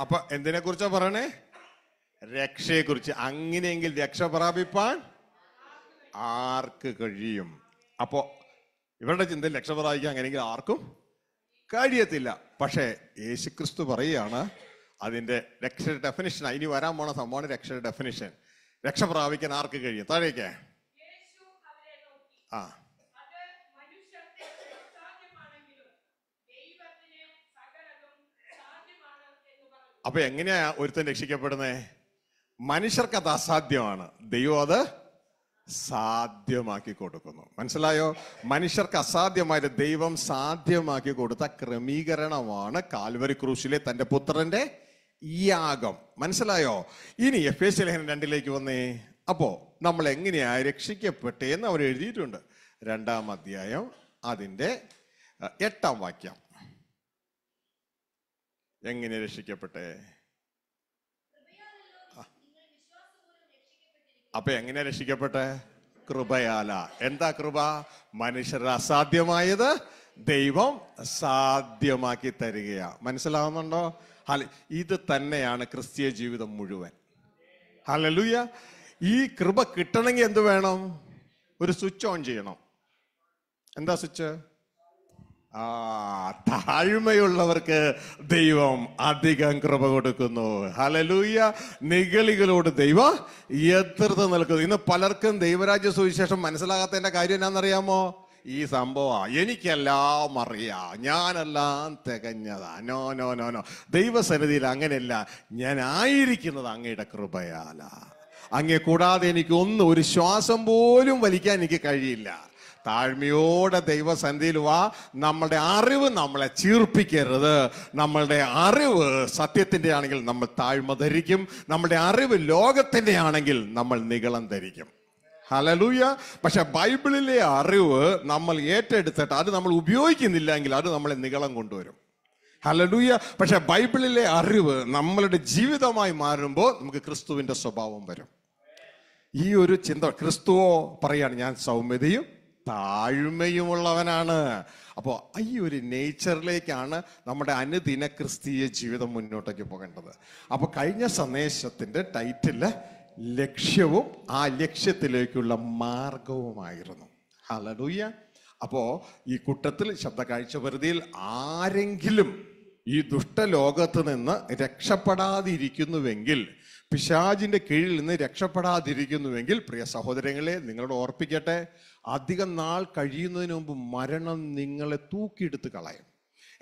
അപ്പൊ എന്തിനെ കുറിച്ചാ പറയണേ? രക്ഷയെ കുറിച്ച് അങ്ങനെയെങ്കിൽ രക്ഷ പ്രാപിപ്പാൻ ആർക്ക് കഴിയും? അപ്പോ ഇവരുടെ ചിന്ത രക്ഷ അങ്ങനെ ആർക്കും കഴിയത്തില്ല. പക്ഷേ യേശുക്രിസ്തു പറയുകയാണ് അതിന്റെ രക്ഷ ഡെഫിനിഷൻ ഇനി വരാൻ പോണ സംഭവമാണ് രക്ഷയുടെ ഡെഫിനിഷൻ രക്ഷ പ്രാപിക്കാൻ ആർക്ക് കഴിയും? താഴേക്ക്. ആ. അപ്പൊ എങ്ങനെയാ ഒരുത്തൻ രക്ഷിക്കപ്പെടുന്നത് മനുഷ്യർക്ക് അത് അസാധ്യമാണ്. ദൈവം അത് സാധ്യമാക്കി കൊടുക്കുന്നു. മനസ്സിലായോ? മനുഷ്യർക്ക് അസാധ്യമായത് ദൈവം സാധ്യമാക്കി കൊടുത്ത ക്രമീകരണമാണ് കാൽവരി ക്രൂശിലെ തന്റെ പുത്രന്റെ യാഗം. മനസ്സിലായോ? ഇനി എഫ് എസ് ലേഖനം രണ്ടിലേക്ക് വന്നേ. അപ്പോ നമ്മൾ എങ്ങനെയാ രക്ഷിക്കപ്പെട്ടേന്ന് അവർ എഴുതിയിട്ടുണ്ട്. രണ്ടാം അധ്യായം അതിന്റെ എട്ടാം വാക്യം. എങ്ങനെ രക്ഷിക്കപ്പെട്ടെ? അപ്പൊ എങ്ങനെ രക്ഷിക്കപ്പെട്ടെ? കൃപയാല. എന്താ കൃപ? മനുഷ്യർ അസാധ്യമായത് ദൈവം സാധ്യമാക്കി തരികയാ. മനസ്സിലാവുന്നുണ്ടോ? ഹല ഇത് തന്നെയാണ് ക്രിസ്തീയ ജീവിതം മുഴുവൻ. ഹലലൂയ ഈ കൃപ കിട്ടണമെങ്കിൽ എന്ത് വേണം? ഒരു സ്വിച്ച് ഓൺ ചെയ്യണം. എന്താ സ്വിച്ച്? ആ താഴ്മയുള്ളവർക്ക് ദൈവം അധികം കൃപ കൊടുക്കുന്നു. ഹലലൂയ നിഗളികളോട് ദൈവം എതിർത്ത് നിൽക്കുന്നു ഇന്ന് പലർക്കും ദൈവരാജ്യ സുവിശേഷം മനസ്സിലാകാത്തതിന്റെ കാര്യം എന്നാണെന്നറിയാമോ ഈ സംഭവ. എനിക്കെല്ലാം അറിയാം. ഞാനെല്ലാം തികഞ്ഞതാ. നോ നോ നോ നോ ദൈവസന്നിധിയിൽ അങ്ങനെയല്ല. ഞാൻ ആയിരിക്കുന്നത് അങ്ങയുടെ കൃപയാല. അങ്ങേ കൂടാതെ എനിക്ക് ഒന്നും ഒരു ശ്വാസം പോലും വലിക്കാൻ എനിക്ക് കഴിയില്ല. താഴ്മയോടെ ദൈവസന്ധിയിൽ വാ. നമ്മളുടെ അറിവ് നമ്മളെ ചീർപ്പിക്കരുത്. നമ്മളുടെ അറിവ് സത്യത്തിന്റെ ആണെങ്കിൽ നമ്മൾ താഴ്മ ധരിക്കും. നമ്മുടെ അറിവ് ലോകത്തിന്റെ ആണെങ്കിൽ നമ്മൾ നികളം ധരിക്കും. ഹലലൂയ പക്ഷെ ബൈബിളിലെ അറിവ് നമ്മൾ ഏറ്റെടുത്തിട്ട് അത് നമ്മൾ ഉപയോഗിക്കുന്നില്ലെങ്കിൽ അത് നമ്മളെ നികളം കൊണ്ടുവരും. ഹലലൂയ പക്ഷെ ബൈബിളിലെ അറിവ് നമ്മളുടെ ജീവിതമായി മാറുമ്പോൾ നമുക്ക് ക്രിസ്തുവിന്റെ സ്വഭാവം വരും. ഈ ഒരു ചിന്ത ക്രിസ്തുവോ പറയാണ് ഞാൻ സൗമ്യതയും താഴ്മയുമുള്ളവനാണ്. അപ്പോൾ ഈ ഒരു നേച്ചറിലേക്കാണ് നമ്മുടെ അനുദിന ക്രിസ്തീയ ജീവിതം മുന്നോട്ടേക്ക് പോകേണ്ടത്. അപ്പോൾ കഴിഞ്ഞ സന്ദേശത്തിന്റെ ടൈറ്റിൽ ലക്ഷ്യവും ആ ലക്ഷ്യത്തിലേക്കുള്ള മാർഗവുമായിരുന്നു. ഹലലൂയ അപ്പോൾ ഈ കൂട്ടത്തിൽ ശബ്ദ കാഴ്ച പരിധിയിൽ ആരെങ്കിലും ഈ ദുഷ്ടലോകത്ത് നിന്ന് രക്ഷപ്പെടാതിരിക്കുന്നുവെങ്കിൽ പിശാജിന്റെ കീഴിൽ നിന്ന് രക്ഷപ്പെടാതിരിക്കുന്നുവെങ്കിൽ പ്രിയ സഹോദരങ്ങളെ നിങ്ങളോട് ഓർപ്പിക്കട്ടെ അധികം നാൾ കഴിയുന്നതിന് മുമ്പ് മരണം നിങ്ങളെ തൂക്കിയെടുത്ത് കളയും.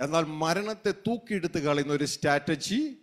എന്നാൽ മരണത്തെ തൂക്കിയെടുത്ത് കളയുന്ന ഒരു സ്ട്രാറ്റജി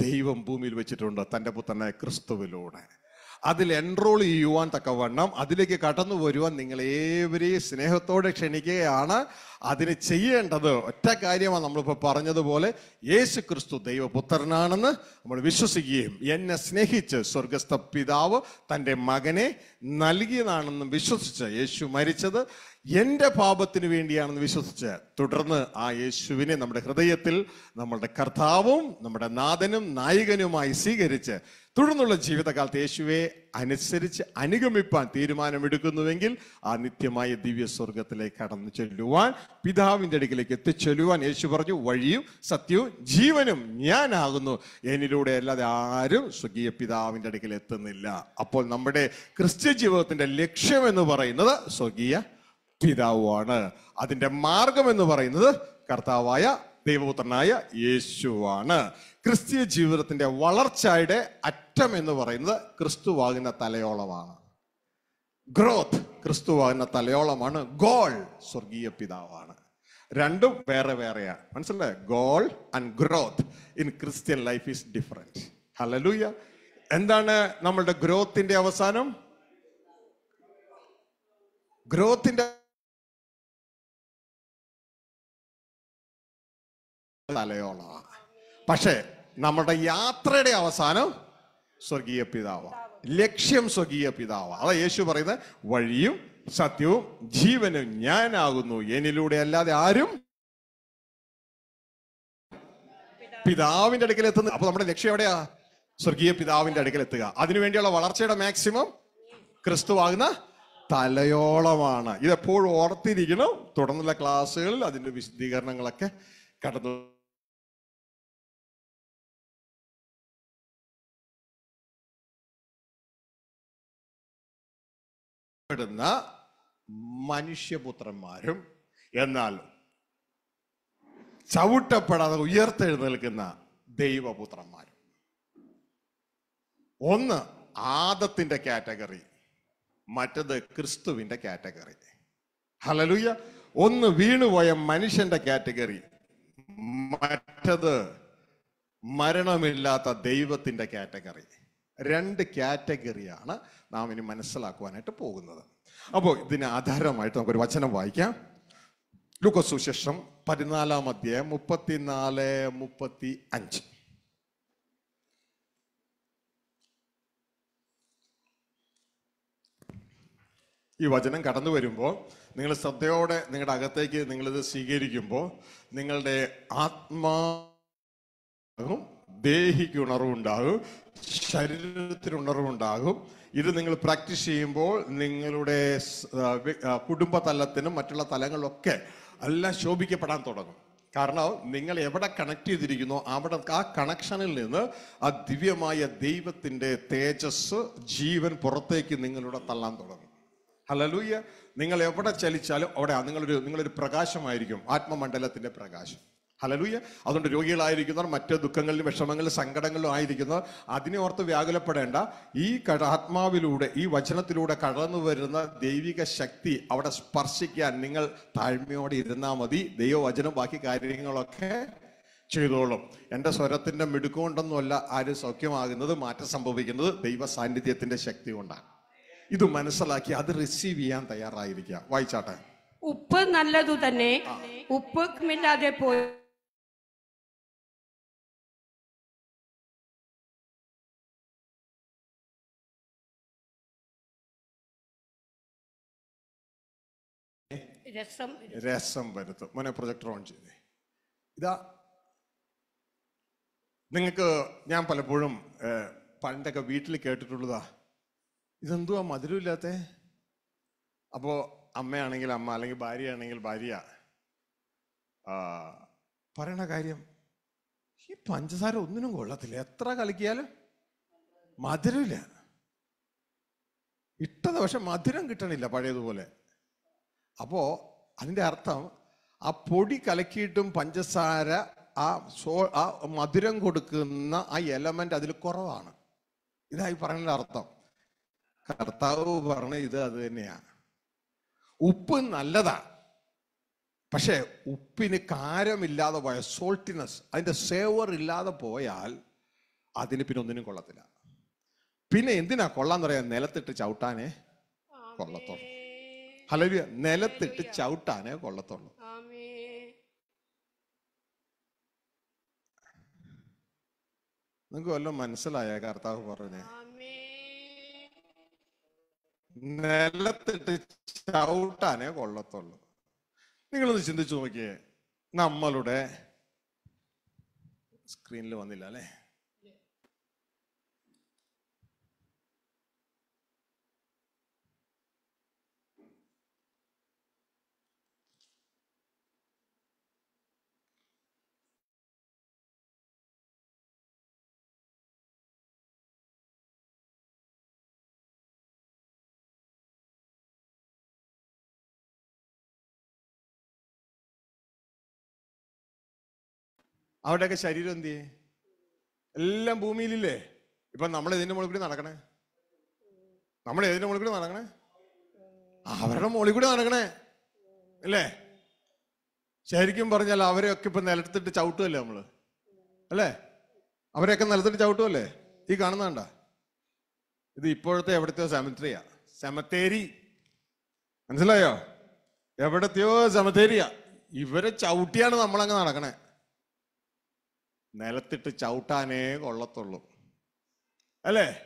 ദൈവം ഭൂമിയിൽ വെച്ചിട്ടുണ്ട് തന്റെ പുത്രനായ ക്രിസ്തുവിലൂടെ. അതിൽ എൻറോൾ ചെയ്യുവാൻ തക്കവണ്ണം അതിലേക്ക് കടന്നു വരുവാൻ നിങ്ങൾ ഏവരെയും സ്നേഹത്തോടെ ക്ഷണിക്കുകയാണ്. അതിന് ചെയ്യേണ്ടത് ഒറ്റ കാര്യമാണ് നമ്മളിപ്പോൾ പറഞ്ഞതുപോലെ യേശു ക്രിസ്തു ദൈവപുത്രനാണെന്ന് നമ്മൾ വിശ്വസിക്കുകയും എന്നെ സ്നേഹിച്ച് സ്വർഗസ്ഥ പിതാവ് തന്റെ മകനെ നൽകിയതാണെന്ന് വിശ്വസിച്ച് യേശു മരിച്ചത്. എന്റെ പാപത്തിന് വേണ്ടിയാണെന്ന് വിശ്വസിച്ച് തുടർന്ന് ആ യേശുവിനെ നമ്മുടെ ഹൃദയത്തിൽ നമ്മുടെ കർത്താവും നമ്മുടെ നാഥനും നായകനുമായി സ്വീകരിച്ച് തുടർന്നുള്ള ജീവിതകാലത്ത് യേശുവെ അനുസരിച്ച് അനുഗമിപ്പാൻ തീരുമാനമെടുക്കുന്നുവെങ്കിൽ ആ നിത്യമായ ദിവ്യ സ്വർഗത്തിലേക്ക് കടന്നു ചെല്ലുവാൻ പിതാവിന്റെ അടുക്കിലേക്ക് എത്തിച്ചെല്ലുവാൻ യേശു പറഞ്ഞു വഴിയും സത്യവും ജീവനും ഞാനാകുന്നു. എന്നിലൂടെ അല്ലാതെ ആരും സ്വകീയ പിതാവിന്റെ അടുക്കിൽ എത്തുന്നില്ല. അപ്പോൾ നമ്മുടെ ക്രിസ്ത്യ ജീവിതത്തിന്റെ ലക്ഷ്യം എന്ന് പറയുന്നത് സ്വകീയ പിതാവാണ് അതിന്റെ മാർഗം എന്ന് പറയുന്നത് കർത്താവായ ദൈവപുത്രനായ യേശുവാണ്. ക്രിസ്തീയ ജീവിതത്തിന്റെ വളർച്ചയുടെ അറ്റം എന്ന് പറയുന്നത് ക്രിസ്തുവാകുന്ന തലയോളമാണ്. ഗ്രോത്ത് ക്രിസ്തുവാകുന്ന തലയോളമാണ്. ഗോൾ സ്വർഗീയ പിതാവാണ്. രണ്ടും വേറെ വേറെയാണ്. മനസ്സിലായ? Goal and growth in Christian life is different hallelujah എന്താണ് നമ്മളുടെ ഗ്രോത്തിന്റെ അവസാനം? ഗ്രോത്തിന്റെ തലയോളമാണ് പക്ഷേ നമ്മുടെ യാത്രയുടെ അവസാനം സ്വർഗീയ പിതാവ്. ലക്ഷ്യം സ്വർഗീയ പിതാവ്. അതാ യേശു പറയുന്നത് വഴിയും സത്യവും ജീവനും ഞാനാകുന്നു. എന്നിലൂടെ അല്ലാതെ ആരും പിതാവിന്റെ അടുക്കൽ എത്തുന്നു അപ്പൊ നമ്മുടെ ലക്ഷ്യം എവിടെയാ? സ്വർഗീയ പിതാവിന്റെ അടുക്കൽ എത്തുക. അതിനുവേണ്ടിയുള്ള വളർച്ചയുടെ മാക്സിമം ക്രിസ്തുവാകുന്ന തലയോളമാണ്. ഇതെപ്പോഴും ഓർത്തിരിക്കണം. തുടർന്നുള്ള ക്ലാസ്സുകളിൽ അതിന്റെ വിശദീകരണങ്ങളൊക്കെ കടന്നു പ്പെടുന്ന മനുഷ്യപുത്രന്മാരും എന്നാൽ ചവിട്ടപ്പെടാതെ ഉയർത്തെഴുന്നേൽക്കുന്ന ദൈവപുത്രന്മാരും. ഒന്ന് ആദത്തിന്റെ കാറ്റഗറി മറ്റത് ക്രിസ്തുവിന്റെ കാറ്റഗറി. ഹലലുയ ഒന്ന് വീണുപോയ മനുഷ്യന്റെ കാറ്റഗറി മറ്റത് മരണമില്ലാത്ത ദൈവത്തിന്റെ കാറ്റഗറി. രണ്ട് കാറ്റഗറിയാണ് നാം ഇനി മനസ്സിലാക്കുവാനായിട്ട് പോകുന്നത്. അപ്പോൾ ഇതിന് ആധാരമായിട്ട് നമുക്കൊരു വചനം വായിക്കാം. ലൂക്കോസ് സുശേഷം പതിനാലാം അധ്യായം മുപ്പത്തിനാല് മുപ്പത്തി അഞ്ച് ഈ വചനം കടന്നു വരുമ്പോൾ നിങ്ങൾ ശ്രദ്ധയോടെ നിങ്ങളുടെ അകത്തേക്ക് നിങ്ങളിത് സ്വീകരിക്കുമ്പോൾ നിങ്ങളുടെ ആത്മാവും ദേഹിക്ക് ശരീരത്തിന് ഉണർവുണ്ടാകും ഇത് നിങ്ങൾ പ്രാക്ടീസ് ചെയ്യുമ്പോൾ നിങ്ങളുടെ കുടുംബ തലത്തിനും മറ്റുള്ള തലങ്ങളിലൊക്കെ എല്ലാം ശോഭിക്കപ്പെടാൻ തുടങ്ങും. കാരണം നിങ്ങൾ എവിടെ കണക്ട് ചെയ്തിരിക്കുന്നു അവിടെ ആ കണക്ഷനിൽ നിന്ന് ആ ദിവ്യമായ ദൈവത്തിന്റെ തേജസ് ജീവൻ പുറത്തേക്ക് നിങ്ങളുടെ തള്ളാൻ തുടങ്ങും. ഹലലൂയ നിങ്ങൾ എവിടെ ചലിച്ചാലും അവിടെ നിങ്ങളൊരു നിങ്ങളൊരു പ്രകാശമായിരിക്കും ആത്മമണ്ഡലത്തിന്റെ പ്രകാശം. ഹലലൂയ അതുകൊണ്ട് രോഗികളായിരിക്കുന്നവർ മറ്റ് ദുഃഖങ്ങളിലും വിഷമങ്ങളിലും സങ്കടങ്ങളിലും ആയിരിക്കുന്നവർ അതിനെ ഓർത്ത് വ്യാകുലപ്പെടേണ്ട. ഈ ആത്മാവിലൂടെ ഈ വചനത്തിലൂടെ കടന്നു വരുന്ന ദൈവിക ശക്തി അവിടെ സ്പർശിക്കാൻ നിങ്ങൾ താഴ്മയോടെ ഇരുന്നാൽ മതി. ദൈവവചനം ബാക്കി കാര്യങ്ങളൊക്കെ ചെയ്തോളും. എന്റെ സ്വരത്തിന്റെ മിടുക്കുകൊണ്ടൊന്നുമല്ല ആരും സൗഖ്യമാകുന്നത് മാറ്റം സംഭവിക്കുന്നത്. ദൈവ സാന്നിധ്യത്തിന്റെ ശക്തി കൊണ്ടാണ്. ഇത് മനസ്സിലാക്കി അത് റിസീവ് ചെയ്യാൻ തയ്യാറായിരിക്കുക. വായിച്ചാട്ടെ. ഉപ്പ് നല്ലതു തന്നെ. ഉപ്പ് മില്ലാതെ പോയി. രസം രസം വരുത്തും. മോനെ പ്രൊജക്ടർ ഓൺ ചെയ്തേ. ഇതാ. നിങ്ങൾക്ക് ഞാൻ പലപ്പോഴും പണ്ടൊക്കെ വീട്ടിൽ കേട്ടിട്ടുള്ളതാ. ഇതെന്തുവാ മധുരമില്ലാത്ത? അപ്പോ അമ്മയാണെങ്കിൽ അമ്മ അല്ലെങ്കിൽ ഭാര്യയാണെങ്കിൽ ഭാര്യ. പറയണ കാര്യം ഈ പഞ്ചസാര ഒന്നിനും കൊള്ളത്തില്ല. എത്ര കളിക്കിയാലും മധുരമില്ല. ഇട്ടത് പക്ഷെ മധുരം കിട്ടണില്ല പഴയതുപോലെ. അപ്പോ അതിന്റെ അർത്ഥം ആ പൊടി കലക്കിയിട്ടും പഞ്ചസാര ആ സോ ആ മധുരം കൊടുക്കുന്ന ആ എലമെന്റ് അതിൽ കുറവാണ്. ഇതായി പറയുന്ന അർത്ഥം. കർത്താവ് പറഞ്ഞ ഇത് അത് തന്നെയാണ് ഉപ്പ് നല്ലതാണ് പക്ഷേ ഉപ്പിന് കാരമില്ലാതെ പോയ സോൾട്ടിനെസ് അതിന്റെ സേവർ ഇല്ലാതെ പോയാൽ അതിന് പിന്നെ ഒന്നിനും കൊള്ളത്തില്ല. പിന്നെ എന്തിനാ കൊള്ളാന്ന് പറയാ നിലത്തിട്ട് ചവിട്ടാനേ? കൊള്ളത്തുള്ളൂ ഹലോ നിലത്തിട്ട് ചവിട്ടാനേ കൊള്ളത്തുള്ളൂ. നിങ്ങൾക്ക് വല്ലതും മനസ്സിലായ കർത്താവ് പറഞ്ഞേ നിലത്തിട്ട് ചവിട്ടാനേ കൊള്ളത്തുള്ളൂ. നിങ്ങളൊന്ന് ചിന്തിച്ചു നോക്കിയേ. നമ്മളുടെ സ്ക്രീനിൽ വന്നില്ല അല്ലേ? അവരുടെയൊക്കെ ശരീരം എന്ത് ചെയ്യേ? എല്ലാം ഭൂമിയിലില്ലേ? ഇപ്പൊ നമ്മൾ ഇതിന്റെ മുകളിൽ കൂടി നടക്കണേ? നമ്മൾ ഏതിന്റെ മുകളിൽ കൂടി നടക്കണേ? അവരുടെ മുകളിൽ കൂടി നടക്കണേ. അല്ലേ? ശരിക്കും പറഞ്ഞാൽ അവരെയൊക്കെ ഇപ്പൊ നിലത്തിട്ട് ചവിട്ടുമല്ലേ നമ്മൾ? അല്ലേ? അവരെയൊക്കെ നിലത്തിട്ട് ചവിട്ടുമല്ലേ ഈ കാണുന്നണ്ട ഇത് ഇപ്പോഴത്തെ എവിടത്തെയോ സെമറ്ററിയാ സെമത്തേരി മനസ്സിലായോ? എവിടത്തെയോ സെമത്തേരിയാ ഇവരെ ചവിട്ടിയാണ് നമ്മളങ്ങ് നടക്കണേ. നിലത്തിട്ട് ചവിട്ടാനേ കൊള്ളത്തുള്ളൂ. അല്ലേ?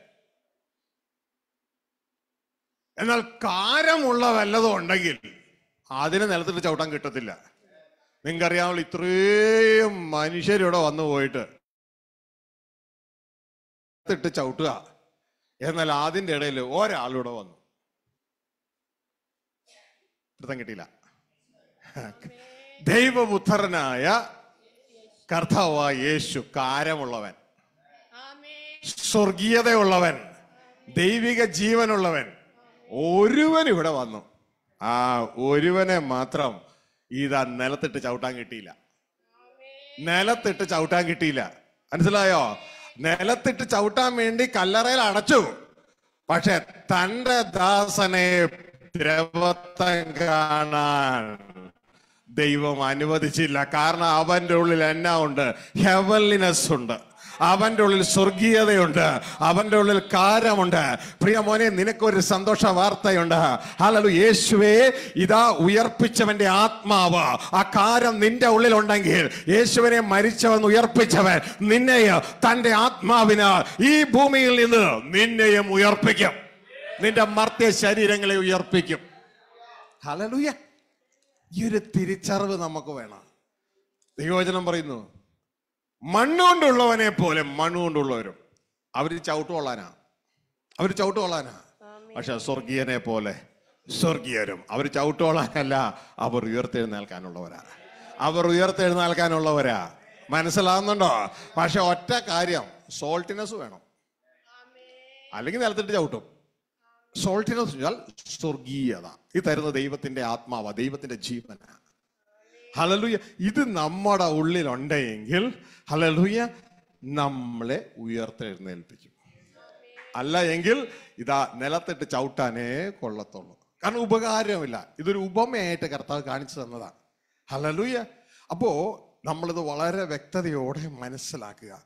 എന്നാൽ കാരമുള്ള വല്ലതും ഉണ്ടെങ്കിൽ അതിനെ നിലത്തിട്ട് ചവിട്ടാൻ കിട്ടത്തില്ല. നിങ്ങൾക്കറിയാമല്ലോ ഇത്രയും മനുഷ്യരിവിടെ വന്നു പോയിട്ട് നിലത്തിട്ട് ചവിട്ടുക. എന്നാൽ അതിന്റെ ഇടയിൽ ഒരാളിവിടെ വന്നു. കിട്ടിയില്ല. ദൈവപുത്രനായ കർത്താവായ യേശു കാരമുള്ളവൻ. സ്വർഗീയതയുള്ളവൻ ദൈവിക ജീവനുള്ളവൻ ഒരുവൻ ഇവിടെ വന്നു. ആ ഒരുവനെ മാത്രം ഇതാ നിലത്തിട്ട് ചവിട്ടാൻ കിട്ടിയില്ല. നിലത്തിട്ട് ചവിട്ടാൻ കിട്ടിയില്ല. മനസ്സിലായോ? നിലത്തിട്ട് ചവിട്ടാൻ വേണ്ടി കല്ലറയിൽ അടച്ചു. പക്ഷെ തന്റെ ദാസനെ ദ്രവത്വം കാണാൻ ദൈവം അനുവദിച്ചില്ല. കാരണം അവന്റെ ഉള്ളിൽ എന്നാ ഉണ്ട്? ഹെവൻലിനെസ് ഉണ്ട്. അവന്റെ ഉള്ളിൽ സ്വർഗീയതയുണ്ട്. അവന്റെ ഉള്ളിൽ കാരമുണ്ട്. പ്രിയ മോനെ നിനക്കൊരു സന്തോഷ വാർത്തയുണ്ട്. ഹലോ യേശുവേ ഇതാ ഉയർപ്പിച്ചവന്റെ ആത്മാവ്. ആ കാരം നിന്റെ ഉള്ളിലുണ്ടെങ്കിൽ യേശുവിനെ മരിച്ചവൻ ഉയർപ്പിച്ചവൻ നിന്നെയും തന്റെ ആത്മാവിന് ഈ ഭൂമിയിൽ നിന്ന് നിന്നെയും ഉയർപ്പിക്കും. നിന്റെ മർത്യ ശരീരങ്ങളെ ഉയർപ്പിക്കും. ഹലലുയ ഈ ഒരു തിരിച്ചറിവ് നമുക്ക് വേണം. ദൈവവചനം പറയുന്നു മണ്ണുകൊണ്ടുള്ളവനെ പോലെ മണ്ണുകൊണ്ടുള്ളവരും. അവർ ചവിട്ടുകൊള്ളാനാ അവർ ചവിട്ടുകൊള്ളാനാ പക്ഷെ സ്വർഗീയനെ പോലെ സ്വർഗീയരും. അവർ ചവിട്ടുകൊള്ളാനല്ല അവർ ഉയർത്തെഴുന്നേൽക്കാനുള്ളവരാ. അവർ ഉയർത്തെഴുന്നേൽക്കാനുള്ളവരാ. മനസ്സിലാവുന്നുണ്ടോ? പക്ഷെ ഒറ്റ കാര്യം സോൾട്ടിനെസ് വേണം. അല്ലെങ്കിൽ നിലത്തിട്ട് ചവിട്ടും. സോൾട്ടിനെസ് വെച്ചാൽ സ്വർഗീയത. ഈ തരുന്ന ദൈവത്തിന്റെ ആത്മാവ ദൈവത്തിന്റെ ജീവനാണ് ഹലലുയ ഇത് നമ്മുടെ ഉള്ളിലുണ്ടെങ്കിൽ ഹലലുയ നമ്മളെ ഉയർത്തെഴുന്നേൽപ്പിക്കും. അല്ല എങ്കിൽ ഇതാ നിലത്തിട്ട് ചവിട്ടാനേ കൊള്ളത്തുള്ളൂ. കാരണം ഉപകാരമില്ല. ഇതൊരു ഉപമയായിട്ട് കർത്താവ് കാണിച്ചു തന്നതാണ്. ഹലലുയ അപ്പോ നമ്മളിത് വളരെ വ്യക്തതയോടെ മനസ്സിലാക്കുക.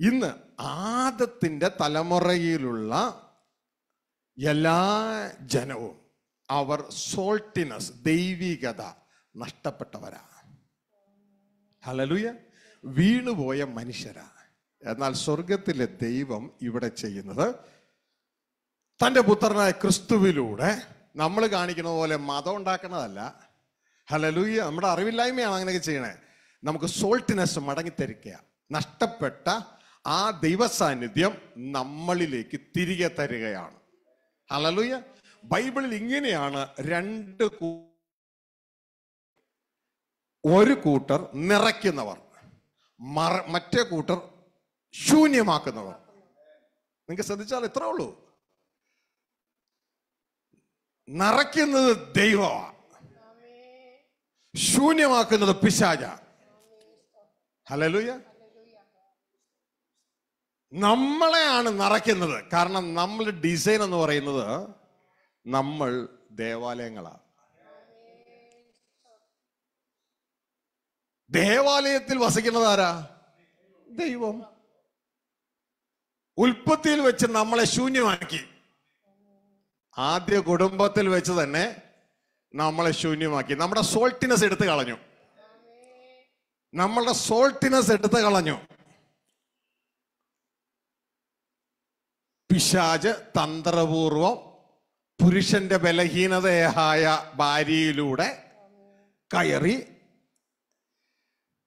ഇന്ന് ആദത്തിന്റെ തലമുറയിലുള്ള എല്ലാ ജനവും അവർ സോൾട്ടിനസ് ദൈവികത നഷ്ടപ്പെട്ടവരാ. ഹലലുയ വീണുപോയ മനുഷ്യരാ. എന്നാൽ സ്വർഗത്തിലെ ദൈവം ഇവിടെ ചെയ്യുന്നത് തന്റെ പുത്രനായ ക്രിസ്തുവിലൂടെ. നമ്മൾ കാണിക്കുന്ന പോലെ മതം ഉണ്ടാക്കുന്നതല്ല ഹലലൂയ നമ്മുടെ അറിവില്ലായ്മയാണ് അങ്ങനെയൊക്കെ ചെയ്യണേ. നമുക്ക് സോൾട്ടിനെസ് മടങ്ങിത്തരിക്കുക നഷ്ടപ്പെട്ട ആ ദൈവ സാന്നിധ്യം നമ്മളിലേക്ക് തിരികെ തരികയാണ്. ഹലലൂയ ബൈബിളിൽ ഇങ്ങനെയാണ് രണ്ട് ഒരു കൂട്ടർ നിറയ്ക്കുന്നവർ മറ- മറ്റേ കൂട്ടർ ശൂന്യമാക്കുന്നവർ. നിങ്ങൾക്ക് ശ്രദ്ധിച്ചാൽ ഇത്രേ ഉള്ളൂ. നിറയ്ക്കുന്നത് ദൈവമാണ് ശൂന്യമാക്കുന്നത് പിശാജ ഹലലുയ നമ്മളെയാണ് നിറയ്ക്കുന്നത്. കാരണം നമ്മൾ ഡിസൈൻ എന്ന് പറയുന്നത് നമ്മൾ ദേവാലയങ്ങളാണ്. ദേവാലയത്തിൽ വസിക്കുന്നത് ആരാ? ദൈവം. ഉൽപ്പത്തിയിൽ വെച്ച് നമ്മളെ ശൂന്യമാക്കി. ആദ്യ കുടുംബത്തിൽ വെച്ച് തന്നെ നമ്മളെ ശൂന്യമാക്കി. നമ്മുടെ സോൾട്ടിനെസ് എടുത്തു കളഞ്ഞു. നമ്മളുടെ സോൾട്ടിനെസ് എടുത്തു കളഞ്ഞു. പിശാജ് തന്ത്രപൂർവം പുരുഷന്റെ ബലഹീനതയായ ഭാര്യയിലൂടെ കയറി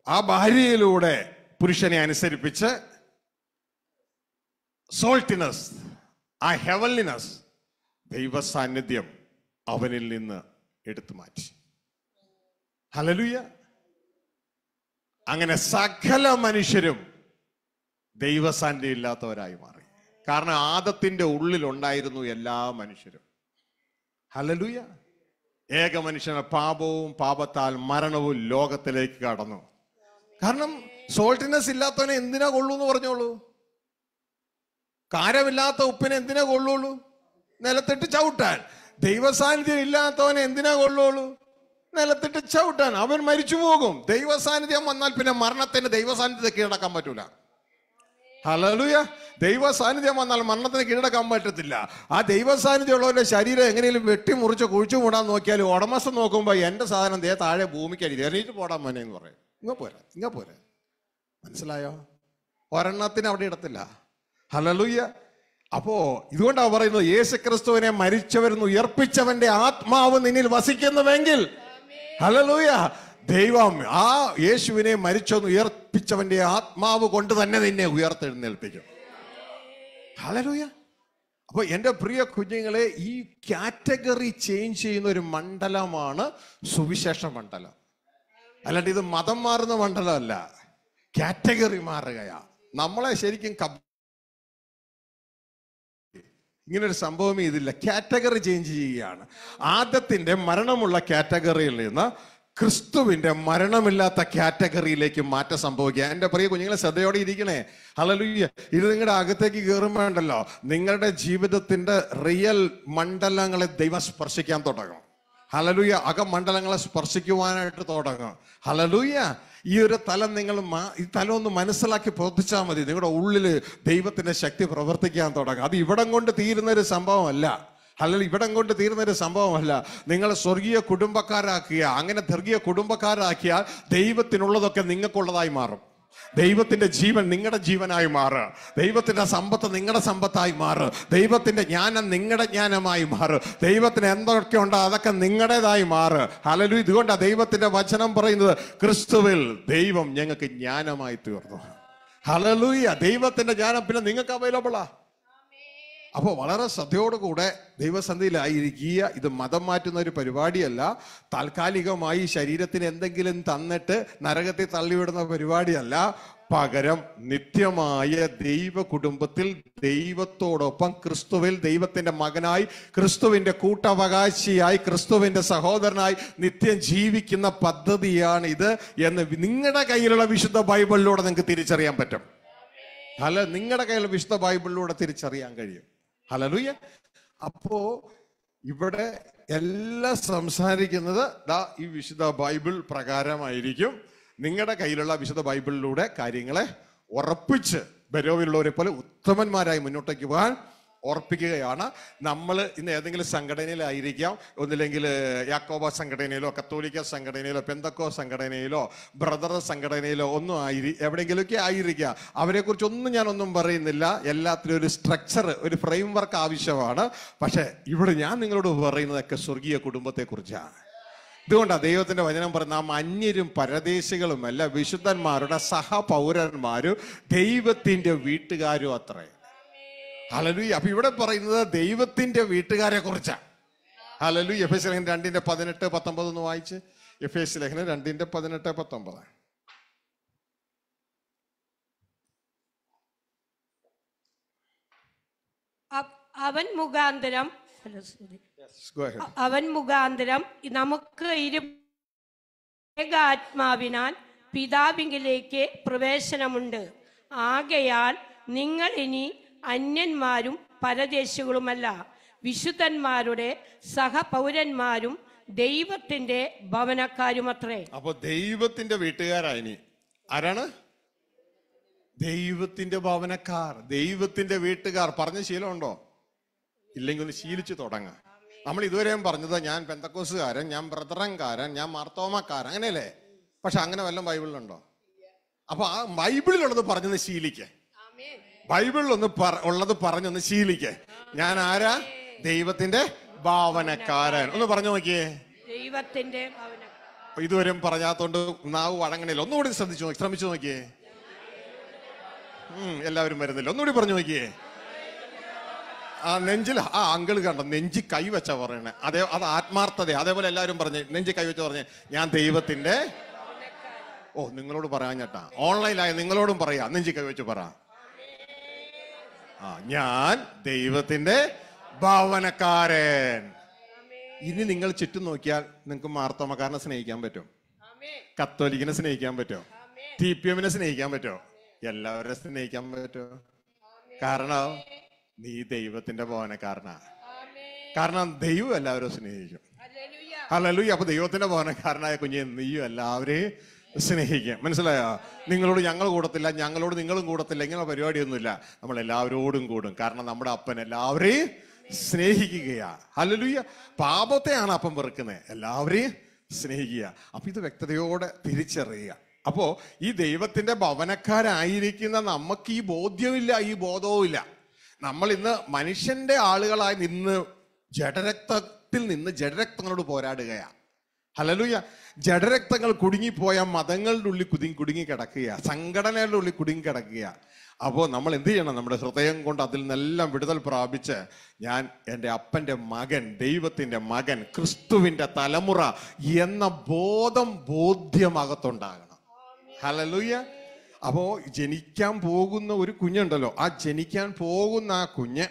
ആ ഭാര്യയിലൂടെ പുരുഷനെ അനുസരിപ്പിച്ച് സോൾട്ടിനസ് ആ ഹെവലിനസ് ദൈവ സാന്നിധ്യം അവനിൽ നിന്ന് എടുത്തു മാറ്റി. ഹലലുയ അങ്ങനെ സകല മനുഷ്യരും ദൈവസാന്നിധ്യം ഇല്ലാത്തവരായി മാറി. കാരണം ആദത്തിന്റെ ഉള്ളിലുണ്ടായിരുന്നു എല്ലാ മനുഷ്യരും. ഹലലുയ ഏക മനുഷ്യന് പാപവും പാപത്താൽ മരണവും ലോകത്തിലേക്ക് കടന്നു. കാരണം സോൾട്ടിനെസ് ഇല്ലാത്തവനെ എന്തിനാ കൊള്ളൂ എന്ന് പറഞ്ഞോളൂ? കാരമില്ലാത്ത ഉപ്പിനെ എന്തിനാ കൊള്ളുള്ളൂ? നിലത്തിട്ട് ചവിട്ടാൻ. ദൈവസാന്നിധ്യം ഇല്ലാത്തവനെ എന്തിനാ കൊള്ളുള്ളൂ? നിലത്തിട്ട് ചവിട്ടാൻ. അവൻ മരിച്ചു പോകും. ദൈവസാന്നിധ്യം വന്നാൽ പിന്നെ മരണത്തിന് ദൈവസാന്നിധ്യത്തെ കീഴടക്കാൻ പറ്റൂല. ഹലലുയ ദൈവ സാന്നിധ്യം വന്നാൽ മരണത്തിന് കീഴടക്കാൻ പറ്റത്തില്ല. ആ ദൈവ സാന്നിധ്യം ഉള്ളവരുടെ ശരീരം എങ്ങനെയും വെട്ടിമുറിച്ച് കുഴിച്ചു മൂടാൻ നോക്കിയാൽ ഉടമസ്ഥൻ നോക്കുമ്പോൾ എന്റെ സാധനം ദേ താഴെ ഭൂമിക്ക് അരി എണീറ്റ് പോടാൻ മോനെ എന്ന് പറയും. ഇങ്ങ പോരെ ഇങ്ങ പോരാ. മനസ്സിലായോ? ഒരെണ്ണത്തിന് അവിടെ ഇടത്തില്ല. ഹലലുയ്യ അപ്പോ ഇതുകൊണ്ടാണ് പറയുന്നത് യേശു ക്രിസ്തുവിനെ മരിച്ചവരെന്ന് ഉയർപ്പിച്ചവന്റെ ആത്മാവ് നിന്നിൽ വസിക്കുന്നുവെങ്കിൽ. ഹലലൂയ ദൈവം ആ യേശുവിനെ മരിച്ചൊന്ന് ഉയർപ്പിച്ചവന്റെ ആത്മാവ് കൊണ്ട് തന്നെ നിന്നെ ഉയർത്തെഴുന്നേൽപ്പിക്കും. ഹലലൂയ അപ്പോൾ എന്റെ പ്രിയ കുഞ്ഞുങ്ങളെ ഈ കാറ്റഗറി ചേഞ്ച് ചെയ്യുന്ന ഒരു മണ്ഡലമാണ് സുവിശേഷ മണ്ഡലം. അല്ലാണ്ട് ഇത് മതം മാറുന്ന മണ്ഡലമല്ല. കാറ്റഗറി മാറുകയാ. നമ്മളെ ശരിക്കും കബ ഇങ്ങനൊരു സംഭവമേ സംഭവം ഇതില്ല. കാറ്റഗറി ചേഞ്ച് ചെയ്യുകയാണ്. ആദ്യത്തിന്റെ മരണമുള്ള കാറ്റഗറിയിൽ നിന്ന് ക്രിസ്തുവിന്റെ മരണമില്ലാത്ത കാറ്റഗറിയിലേക്ക് മാറ്റം സംഭവിക്കുക. എന്റെ പ്രിയ കുഞ്ഞുങ്ങളെ ശ്രദ്ധയോടെ ഇരിക്കണേ. ഹലലുയ്യ ഇത് നിങ്ങളുടെ അകത്തേക്ക് കയറുമ്പോണ്ടല്ലോ നിങ്ങളുടെ ജീവിതത്തിന്റെ റിയൽ മണ്ഡലങ്ങളെ ദൈവം സ്പർശിക്കാൻ തുടങ്ങും. ഹലലൂയ അകമണ്ഡലങ്ങളെ സ്പർശിക്കുവാനായിട്ട് തുടങ്ങും. ഹലലൂയ ഈ ഒരു തലം നിങ്ങൾ ഈ തലം ഒന്ന് മനസ്സിലാക്കി പ്രവർത്തിച്ചാൽ മതി. നിങ്ങളുടെ ഉള്ളിൽ ദൈവത്തിന്റെ ശക്തി പ്രവർത്തിക്കാൻ തുടങ്ങും. അത് ഇവിടം കൊണ്ട് തീരുന്ന ഒരു സംഭവമല്ല. അല്ലെങ്കിൽ ഇവിടം കൊണ്ട് തീരുന്നൊരു സംഭവമല്ല. നിങ്ങൾ സ്വർഗീയ കുടുംബക്കാരാക്കുക. അങ്ങനെ സ്വർഗീയ കുടുംബക്കാരാക്കിയാൽ ദൈവത്തിനുള്ളതൊക്കെ നിങ്ങൾക്കുള്ളതായി മാറും. ദൈവത്തിന്റെ ജീവൻ നിങ്ങളുടെ ജീവനായി മാറുക ദൈവത്തിന്റെ സമ്പത്ത് നിങ്ങളുടെ സമ്പത്തായി മാറുക ദൈവത്തിന്റെ ജ്ഞാനം നിങ്ങളുടെ ജ്ഞാനമായി മാറുക ദൈവത്തിന് എന്തൊക്കെ ഉണ്ടോ അതൊക്കെ നിങ്ങളുടേതായി മാറുക ഹലലു ഇതുകൊണ്ടാണ് ദൈവത്തിന്റെ വചനം പറയുന്നത് ക്രിസ്തുവിൽ ദൈവം ഞങ്ങൾക്ക് ജ്ഞാനമായി തീർന്നു. ഹലലൂയ ദൈവത്തിന്റെ ജ്ഞാനം പിന്നെ നിങ്ങൾക്ക് അവൈലബിളാ അപ്പോൾ വളരെ ശ്രദ്ധയോടുകൂടെ ദൈവസന്ധിയിലായിരിക്കുക ഇത് മതം മാറ്റുന്ന ഒരു പരിപാടിയല്ല. താൽക്കാലികമായി ശരീരത്തിന് എന്തെങ്കിലും തന്നിട്ട് നരകത്തെ തള്ളിവിടുന്ന പരിപാടിയല്ല. പകരം നിത്യമായ ദൈവ കുടുംബത്തിൽ ദൈവത്തോടൊപ്പം ക്രിസ്തുവിൽ ദൈവത്തിന്റെ മകനായി ക്രിസ്തുവിന്റെ കൂട്ടവകാശിയായി ക്രിസ്തുവിന്റെ സഹോദരനായി നിത്യം ജീവിക്കുന്ന പദ്ധതിയാണ് ഇത് എന്ന് നിങ്ങളുടെ കയ്യിലുള്ള വിശുദ്ധ ബൈബിളിലൂടെ നിങ്ങൾക്ക് തിരിച്ചറിയാൻ പറ്റും. അല്ല നിങ്ങളുടെ കയ്യിലുള്ള വിശുദ്ധ ബൈബിളിലൂടെ തിരിച്ചറിയാൻ കഴിയും. ഹലലുയ്യ അപ്പോ ഇവിടെ എല്ലാം സംസാരിക്കുന്നത് ദാ ഈ വിശുദ്ധ ബൈബിൾ പ്രകാരമായിരിക്കും. നിങ്ങളുടെ കയ്യിലുള്ള വിശുദ്ധ ബൈബിളിലൂടെ കാര്യങ്ങളെ ഉറപ്പിച്ച് ബരോവിലുള്ളവരെ പോലെ ഉത്തമന്മാരായി മുന്നോട്ടേക്ക് പോകാൻ ഓർപ്പിക്കുകയാണ്. നമ്മൾ ഇന്ന് ഏതെങ്കിലും സംഘടനയിലായിരിക്കാം. ഒന്നില്ലെങ്കിൽ യാക്കോബ സംഘടനയിലോ കത്തോലിക്ക സംഘടനയിലോ പെന്തക്കോ സംഘടനയിലോ ബ്രദർ സംഘടനയിലോ ഒന്നും ആയിരി എവിടെയെങ്കിലുമൊക്കെ ആയിരിക്കാം. അവരെക്കുറിച്ചൊന്നും ഞാനൊന്നും പറയുന്നില്ല. എല്ലാത്തിനും ഒരു സ്ട്രക്ചർ ഒരു ഫ്രെയിം വർക്ക് ആവശ്യമാണ്. പക്ഷേ ഇവിടെ ഞാൻ നിങ്ങളോട് പറയുന്നതൊക്കെ സ്വർഗീയ കുടുംബത്തെക്കുറിച്ചാണ്. ഇതുകൊണ്ടാണ് ദൈവത്തിന്റെ വചനം പറഞ്ഞ നാം അന്യരും പരദേശികളുമല്ല വിശുദ്ധന്മാരുടെ സഹപൗരന്മാരും ദൈവത്തിന്റെ വീട്ടുകാരും അത്രേ. ഹലലു അപ്പൊ ഇവിടെ പറയുന്നത് ദൈവത്തിന്റെ വീട്ടുകാരെ കുറിച്ചാണ് ഹലലു എഫ് എസ് ലേഖനം രണ്ടിന്റെ പതിനെട്ട് പത്തൊമ്പത് ഒന്ന് വായിച്ച്. എഫ് എസ് ലേഖനം രണ്ടിന്റെ പതിനെട്ട് പത്തൊമ്പത്. അവ- അവൻ മുഖാന്തരം അവൻ മുഖാന്തരം നമുക്ക് ഇരു ഏകാത്മാവിനാൽ പിതാവിങ്കിലേക്ക് പ്രവേശനമുണ്ട്. ആകയാൽ നിങ്ങൾ ഇനി അന്യന്മാരും പരദേശികളുമല്ല. വിശുദ്ധന്മാരുടെ സഹപൗരന്മാരും ദൈവത്തിന്റെ ഭവനക്കാരുമത്രേ. അപ്പൊ ദൈവത്തിന്റെ വീട്ടുകാരായി ആരാണ്? ദൈവത്തിന്റെ ഭവനക്കാർ ദൈവത്തിന്റെ വീട്ടുകാർ. പറഞ്ഞ ശീലമുണ്ടോ? ഇല്ലെങ്കിൽ ഒന്ന് ശീലിച്ചു തുടങ്ങാം. നമ്മൾ ഇതുവരെയും പറഞ്ഞത് ഞാൻ പെന്തക്കോസുകാരൻ ഞാൻ ബ്രദറൻകാരൻ ഞാൻ മാർത്തോമക്കാരൻ അങ്ങനെയല്ലേ? പക്ഷെ അങ്ങനെ വല്ലതും ബൈബിളിലുണ്ടോ? അപ്പൊ ആ ബൈബിളിലുള്ളത് പറഞ്ഞത് ശീലിക്കേ. ബൈബിളിൽ ഒന്ന് ഉള്ളത് പറഞ്ഞൊന്ന് ശീലിക്കേ. ഞാൻ ആരാ? ദൈവത്തിന്റെ ഭാവനക്കാരൻ. ഒന്ന് പറഞ്ഞു നോക്കിയേ. ദൈവത്തിന്റെ ഇതുവരെയും പറഞ്ഞാത്തോണ്ട് നാവ് വഴങ്ങണില്ല. ഒന്നുകൂടി ശ്രദ്ധിച്ചു നോക്കി ശ്രമിച്ചു നോക്കിയേ. ഉം, എല്ലാവരും വരുന്നില്ല. ഒന്നുകൂടി പറഞ്ഞു നോക്കിയേ. ആ നെഞ്ചിൽ ആ അങ്കിൾ കണ്ടോ? നെഞ്ചി കൈവച്ച പറയണേ. അതേ അത് ആത്മാർത്ഥത അതേപോലെ എല്ലാവരും പറഞ്ഞു നെഞ്ചി കൈവച്ച പറഞ്ഞു ഞാൻ ദൈവത്തിന്റെ ഓ നിങ്ങളോട് പറയാൻ ചേട്ടാ. ഓൺലൈനായ നിങ്ങളോടും പറയാ. നെഞ്ചി കൈവച്ച് പറ. ആ ഞാൻ ദൈവത്തിന്റെ ഭവനക്കാരൻ. ഇനി നിങ്ങൾ ചുറ്റും നോക്കിയാൽ നിങ്ങൾക്ക് മാർത്തോമക്കാരനെ സ്നേഹിക്കാൻ പറ്റും. കത്തോലിക്കിനെ സ്നേഹിക്കാൻ പറ്റുമോ ടി പി എമ്മിനെ സ്നേഹിക്കാൻ പറ്റുമോ എല്ലാവരെയും സ്നേഹിക്കാൻ പറ്റുമോ കാരണം നീ ദൈവത്തിന്റെ ഭവനക്കാരനാ. കാരണം ദൈവം എല്ലാവരും സ്നേഹിക്കും. അല്ലല്ലോ അപ്പൊ ദൈവത്തിന്റെ ഭവനക്കാരനായ കുഞ്ഞെ നീയും എല്ലാവരെയും സ്നേഹിക്കും. മനസ്സിലായോ? നിങ്ങളോട് ഞങ്ങൾ കൂടത്തില്ല ഞങ്ങളോട് നിങ്ങളും കൂടത്തില്ല ഇങ്ങനെ പരിപാടിയൊന്നുമില്ല. നമ്മൾ എല്ലാവരോടും കൂടും. കാരണം നമ്മുടെ അപ്പൻ എല്ലാവരെയും സ്നേഹിക്കുകയാ. ഹലലുയ്യ പാപത്തെയാണ് അപ്പം വെറുക്കുന്നത് എല്ലാവരെയും സ്നേഹിക്കുക അപ്പൊ ഇത് വ്യക്തതയോടെ തിരിച്ചറിയുക. അപ്പോ ഈ ദൈവത്തിന്റെ ഭവനക്കാരായിരിക്കുന്ന നമുക്ക് ഈ ബോധ്യമില്ല ഈ ബോധവും ഇല്ല നമ്മൾ ഇന്ന് മനുഷ്യന്റെ ആളുകളായി നിന്ന് ജഡരക്തത്തിൽ നിന്ന് ജഡരക്തങ്ങളോട് പോരാടുകയാ. ഹലലുയ ജഡരക്തങ്ങൾ കുടുങ്ങിപ്പോയ മതങ്ങളുടെ ഉള്ളിൽ കുടുങ്ങി കുടുങ്ങി കിടക്കുക സംഘടനകളുടെ ഉള്ളിൽ കുടുങ്ങി കിടക്കുക അപ്പോൾ നമ്മൾ എന്ത് ചെയ്യണം? നമ്മുടെ ഹൃദയം കൊണ്ട് അതിൽ നിന്നെല്ലാം വിടുതൽ പ്രാപിച്ച് ഞാൻ എന്റെ അപ്പന്റെ മകൻ ദൈവത്തിന്റെ മകൻ ക്രിസ്തുവിന്റെ തലമുറ എന്ന ബോധം ബോധ്യമകത്തുണ്ടാകണം. ഹലലുയ്യ അപ്പോൾ ജനിക്കാൻ പോകുന്ന ഒരു കുഞ്ഞുണ്ടല്ലോ. ആ ജനിക്കാൻ പോകുന്ന ആ കുഞ്ഞ്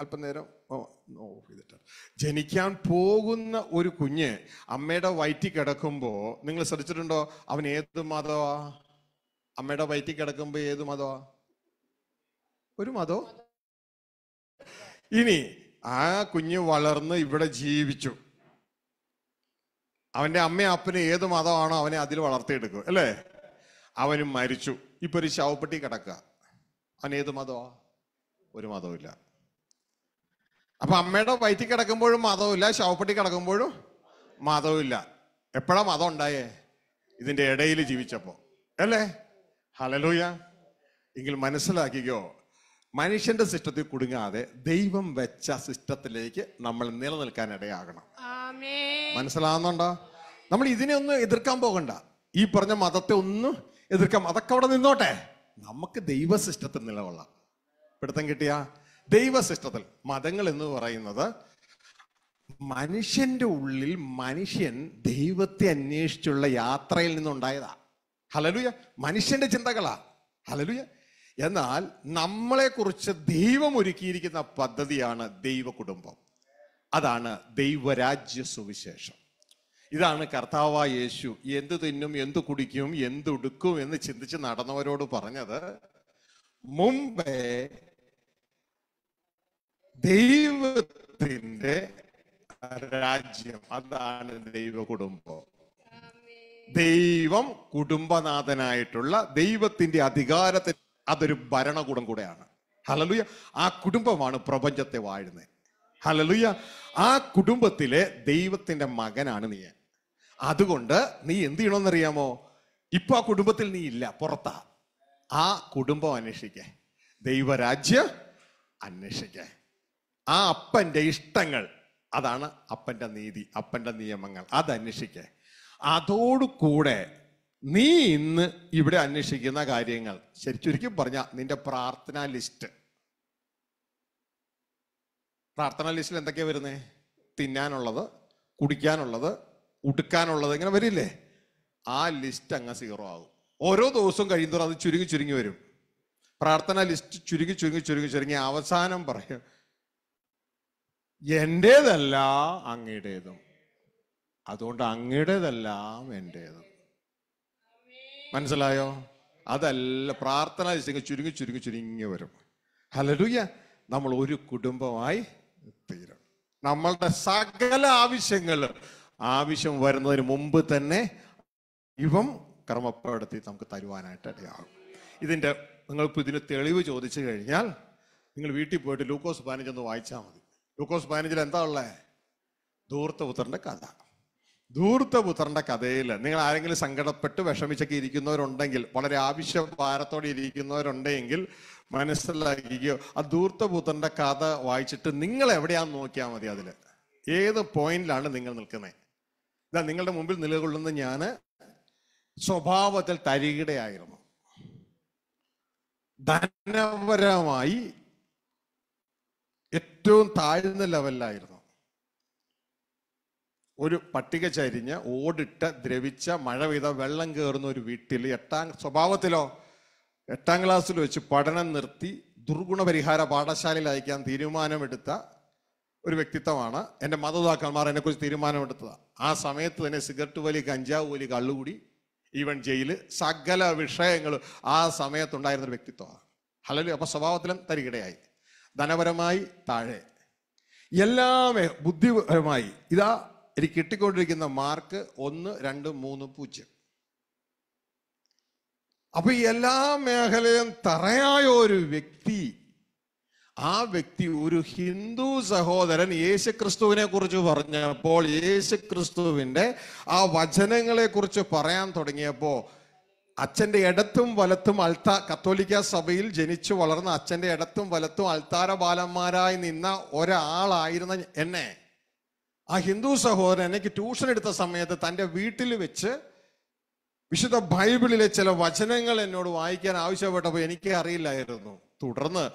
അല്പനേരം അല്പം ഓ, ഓഫ് ചെയ്തിട്ട്. ജനിക്കാൻ പോകുന്ന ഒരു കുഞ്ഞ് അമ്മയുടെ വയറ്റിൽ കിടക്കുമ്പോ നിങ്ങൾ ശ്രദ്ധിച്ചിട്ടുണ്ടോ? അവൻ ഏത് മതമാ അമ്മയുടെ വയറ്റിൽ കിടക്കുമ്പോ ഏത് മതമാ ഒരു മതോ? ഇനി ആ കുഞ്ഞ് വളർന്ന് ഇവിടെ ജീവിച്ചു. അവന്റെ അമ്മയും അപ്പനും ഏത് മതമാണോ അവനെ അതിൽ വളർത്തിയെടുക്കും അല്ലേ? അവനും മരിച്ചു. ഇപ്പൊ ഒരു ശവപ്പെട്ടി കിടക്കുക. അവൻ ഏത് മതമാ ഒരു മതവുമില്ല. അപ്പൊ അമ്മയുടെ വയറ്റിൽ കിടക്കുമ്പോഴും മതവുമില്ല ശവപ്പെട്ടി കിടക്കുമ്പോഴും മതവുമില്ല. എപ്പോഴാ മതം ഉണ്ടായേ? ഇതിന്റെ ഇടയിൽ ജീവിച്ചപ്പോ. അല്ലേ? ഹലലൂയ എങ്കിൽ മനസ്സിലാക്കിക്കോ മനുഷ്യന്റെ സിസ്റ്റത്തിൽ കുടുങ്ങാതെ ദൈവം വെച്ച സിസ്റ്റത്തിലേക്ക് നമ്മൾ നിലനിൽക്കാൻ ഇടയാകണം മനസ്സിലാവുന്നുണ്ടോ? നമ്മൾ ഇതിനെ ഒന്നും എതിർക്കാൻ പോകണ്ട. ഈ പറഞ്ഞ മതത്തെ ഒന്നും എതിർക്കാം. അതൊക്കെ അവിടെ നിന്നോട്ടെ. നമുക്ക് ദൈവ സിസ്റ്റത്തിൽ നിലകൊള്ളാം. പിടുത്തം കിട്ടിയ? ദൈവ സിസ്റ്റത്തിൽ മതങ്ങൾ എന്ന് പറയുന്നത് മനുഷ്യന്റെ ഉള്ളിൽ മനുഷ്യൻ ദൈവത്തെ അന്വേഷിച്ചുള്ള യാത്രയിൽ നിന്നുണ്ടായതാ. ഹലലുയ മനുഷ്യന്റെ ചിന്തകളാ. ഹലലുയ എന്നാൽ നമ്മളെ കുറിച്ച് ദൈവം ഒരുക്കിയിരിക്കുന്ന പദ്ധതിയാണ് ദൈവ കുടുംബം അതാണ് ദൈവരാജ്യ സുവിശേഷം. ഇതാണ് കർത്താവ യേശു എന്ത് തിന്നും എന്ത് കുടിക്കും എന്തുടുക്കും എന്ന് ചിന്തിച്ച് നടന്നവരോട് പറഞ്ഞത് മുമ്പേ ദൈവത്തിന്റെ രാജ്യം. അതാണ് ദൈവ കുടുംബം ദൈവം കുടുംബനാഥനായിട്ടുള്ള ദൈവത്തിന്റെ അധികാരത്തിൽ അതൊരു ഭരണകൂടം കൂടെയാണ്. ഹലലുയ ആ കുടുംബമാണ് പ്രപഞ്ചത്തെ വാഴുന്നത്. ഹലലുയ ആ കുടുംബത്തിലെ ദൈവത്തിന്റെ മകനാണ് നീ അതുകൊണ്ട് നീ എന്ത് ചെയ്യണമെന്നറിയാമോ? ഇപ്പൊ ആ കുടുംബത്തിൽ നീ ഇല്ല പുറത്താ. ആ കുടുംബം അന്വേഷിക്കേ. ദൈവരാജ്യം അന്വേഷിക്കേ. ആ അപ്പന്റെ ഇഷ്ടങ്ങൾ. അതാണ് അപ്പന്റെ നീതി അപ്പന്റെ നിയമങ്ങൾ. അത് അന്വേഷിക്കേ അതോടുകൂടെ നീ ഇന്ന് ഇവിടെ അന്വേഷിക്കുന്ന കാര്യങ്ങൾ ശരി ചുരുക്കി പറഞ്ഞ നിന്റെ പ്രാർത്ഥനാ ലിസ്റ്റ്. പ്രാർത്ഥനാ ലിസ്റ്റിൽ എന്തൊക്കെയാ വരുന്നേ? തിന്നാനുള്ളത് കുടിക്കാനുള്ളത് ഉടുക്കാനുള്ളത് ഇങ്ങനെ വരില്ലേ? ആ ലിസ്റ്റ് അങ്ങ് സീറോ ആകും. ഓരോ ദിവസവും കഴിയുന്നതോറും അത് ചുരുങ്ങി ചുരുങ്ങി വരും. പ്രാർത്ഥന ലിസ്റ്റ് ചുരുങ്ങി ചുരുങ്ങി ചുരുങ്ങി ചുരുങ്ങി അവസാനം പറയും എന്റേതല്ല അങ്ങയുടേതും. അതുകൊണ്ട് അങ്ങയുടേതെല്ലാം എന്റേതും. മനസ്സിലായോ? അതല്ല പ്രാർത്ഥന ചുരുങ്ങി ചുരുങ്ങി ചുരുങ്ങി വരും. ഹലലുയ നമ്മൾ ഒരു കുടുംബമായി തീരും. നമ്മളുടെ സകല ആവശ്യങ്ങൾ ആവശ്യം വരുന്നതിന് മുമ്പ് തന്നെ ഇവം ക്രമപ്പെടുത്തി നമുക്ക് തരുവാനായിട്ട് ഇടയാകും. ഇതിന്റെ നിങ്ങൾക്ക് ഇതിന് തെളിവ് ചോദിച്ചു കഴിഞ്ഞാൽ നിങ്ങൾ വീട്ടിൽ പോയിട്ട് ലൂക്കോസ് പതിനഞ്ച് ഒന്ന് വായിച്ചാൽ മതി. ലൂക്കോസ് പതിനഞ്ചിൽ എന്താ ഉള്ളത് ധൂർത്തപുത്രന്റെ കഥ. ധൂർത്തപുത്രന്റെ കഥയിൽ നിങ്ങൾ ആരെങ്കിലും സങ്കടപ്പെട്ട് വിഷമിച്ചൊക്കെ ഇരിക്കുന്നവരുണ്ടെങ്കിൽ വളരെ ആവശ്യഭാരത്തോടെ ഇരിക്കുന്നവരുണ്ടെങ്കിൽ മനസ്സിലാക്കിക്കോ ആ ധൂർത്തപുത്രന്റെ കഥ വായിച്ചിട്ട് നിങ്ങൾ എവിടെയാന്ന് നോക്കിയാൽ മതി അതിൽ. ഏത് പോയിന്റിലാണ് നിങ്ങൾ നിൽക്കുന്നത് ഇതാ നിങ്ങളുടെ മുമ്പിൽ നിലകൊള്ളുന്ന ഞാൻ സ്വഭാവത്തിൽ തരികിടയായിരുന്നു. ധനപരമായി ഏറ്റവും താഴ്ന്ന ലെവലിലായിരുന്നു. ഒരു പട്ടിക ചരിഞ്ഞ് ഓടിട്ട ദ്രവിച്ച മഴ പെയ്ത വെള്ളം കയറുന്ന ഒരു വീട്ടിൽ എട്ടാം സ്വഭാവത്തിലോ എട്ടാം ക്ലാസ്സിൽ വെച്ച് പഠനം നിർത്തി ദുർഗുണപരിഹാര പാഠശാലയിൽ അയക്കാൻ തീരുമാനമെടുത്ത ഒരു വ്യക്തിത്വമാണ് എന്റെ മാതാപിതാക്കന്മാർ എന്നെക്കുറിച്ച് തീരുമാനമെടുത്തത്. ആ സമയത്ത് തന്നെ സിഗരറ്റ് വലി കഞ്ചാവ് വലി കള്ളുകൂടി ഈവൻ ജയിൽ സകല വിഷയങ്ങളും ആ സമയത്തുണ്ടായിരുന്ന ഒരു വ്യക്തിത്വമാണ്. ഹലോ അപ്പോൾ സ്വഭാവത്തിലും തരികിടയായി. ധനപരമായി താഴെ. എല്ലാമേ ബുദ്ധിപരമായി. ഇതാ എനിക്ക് കിട്ടിക്കൊണ്ടിരിക്കുന്ന മാർക്ക് ഒന്ന് രണ്ട് മൂന്ന് പൂജ്യം. അപ്പൊ ഈ എല്ലാ മേഖലയും തറയായ ഒരു വ്യക്തി ആ വ്യക്തി ഒരു ഹിന്ദു സഹോദരൻ യേശുക്രിസ്തുവിനെ കുറിച്ച് പറഞ്ഞപ്പോൾ യേശുക്രിസ്തുവിന്റെ ആ വചനങ്ങളെ കുറിച്ച് പറയാൻ തുടങ്ങിയപ്പോ അച്ഛന്റെ ഇടത്തും വലത്തും അൾത്താ കത്തോലിക്ക സഭയിൽ ജനിച്ചു വളർന്ന അച്ഛന്റെ ഇടത്തും വലത്തും അൾത്താര ബാലന്മാരായി നിന്ന ഒരാളായിരുന്ന എന്നെ. ആ ഹിന്ദു സഹോദരൻ എനിക്ക് ട്യൂഷൻ എടുത്ത സമയത്ത് തന്റെ വീട്ടിൽ വെച്ച് വിശുദ്ധ ബൈബിളിലെ ചില വചനങ്ങൾ എന്നോട് വായിക്കാൻ ആവശ്യപ്പെട്ടപ്പോൾ എനിക്ക് അറിയില്ലായിരുന്നു. തുടർന്ന്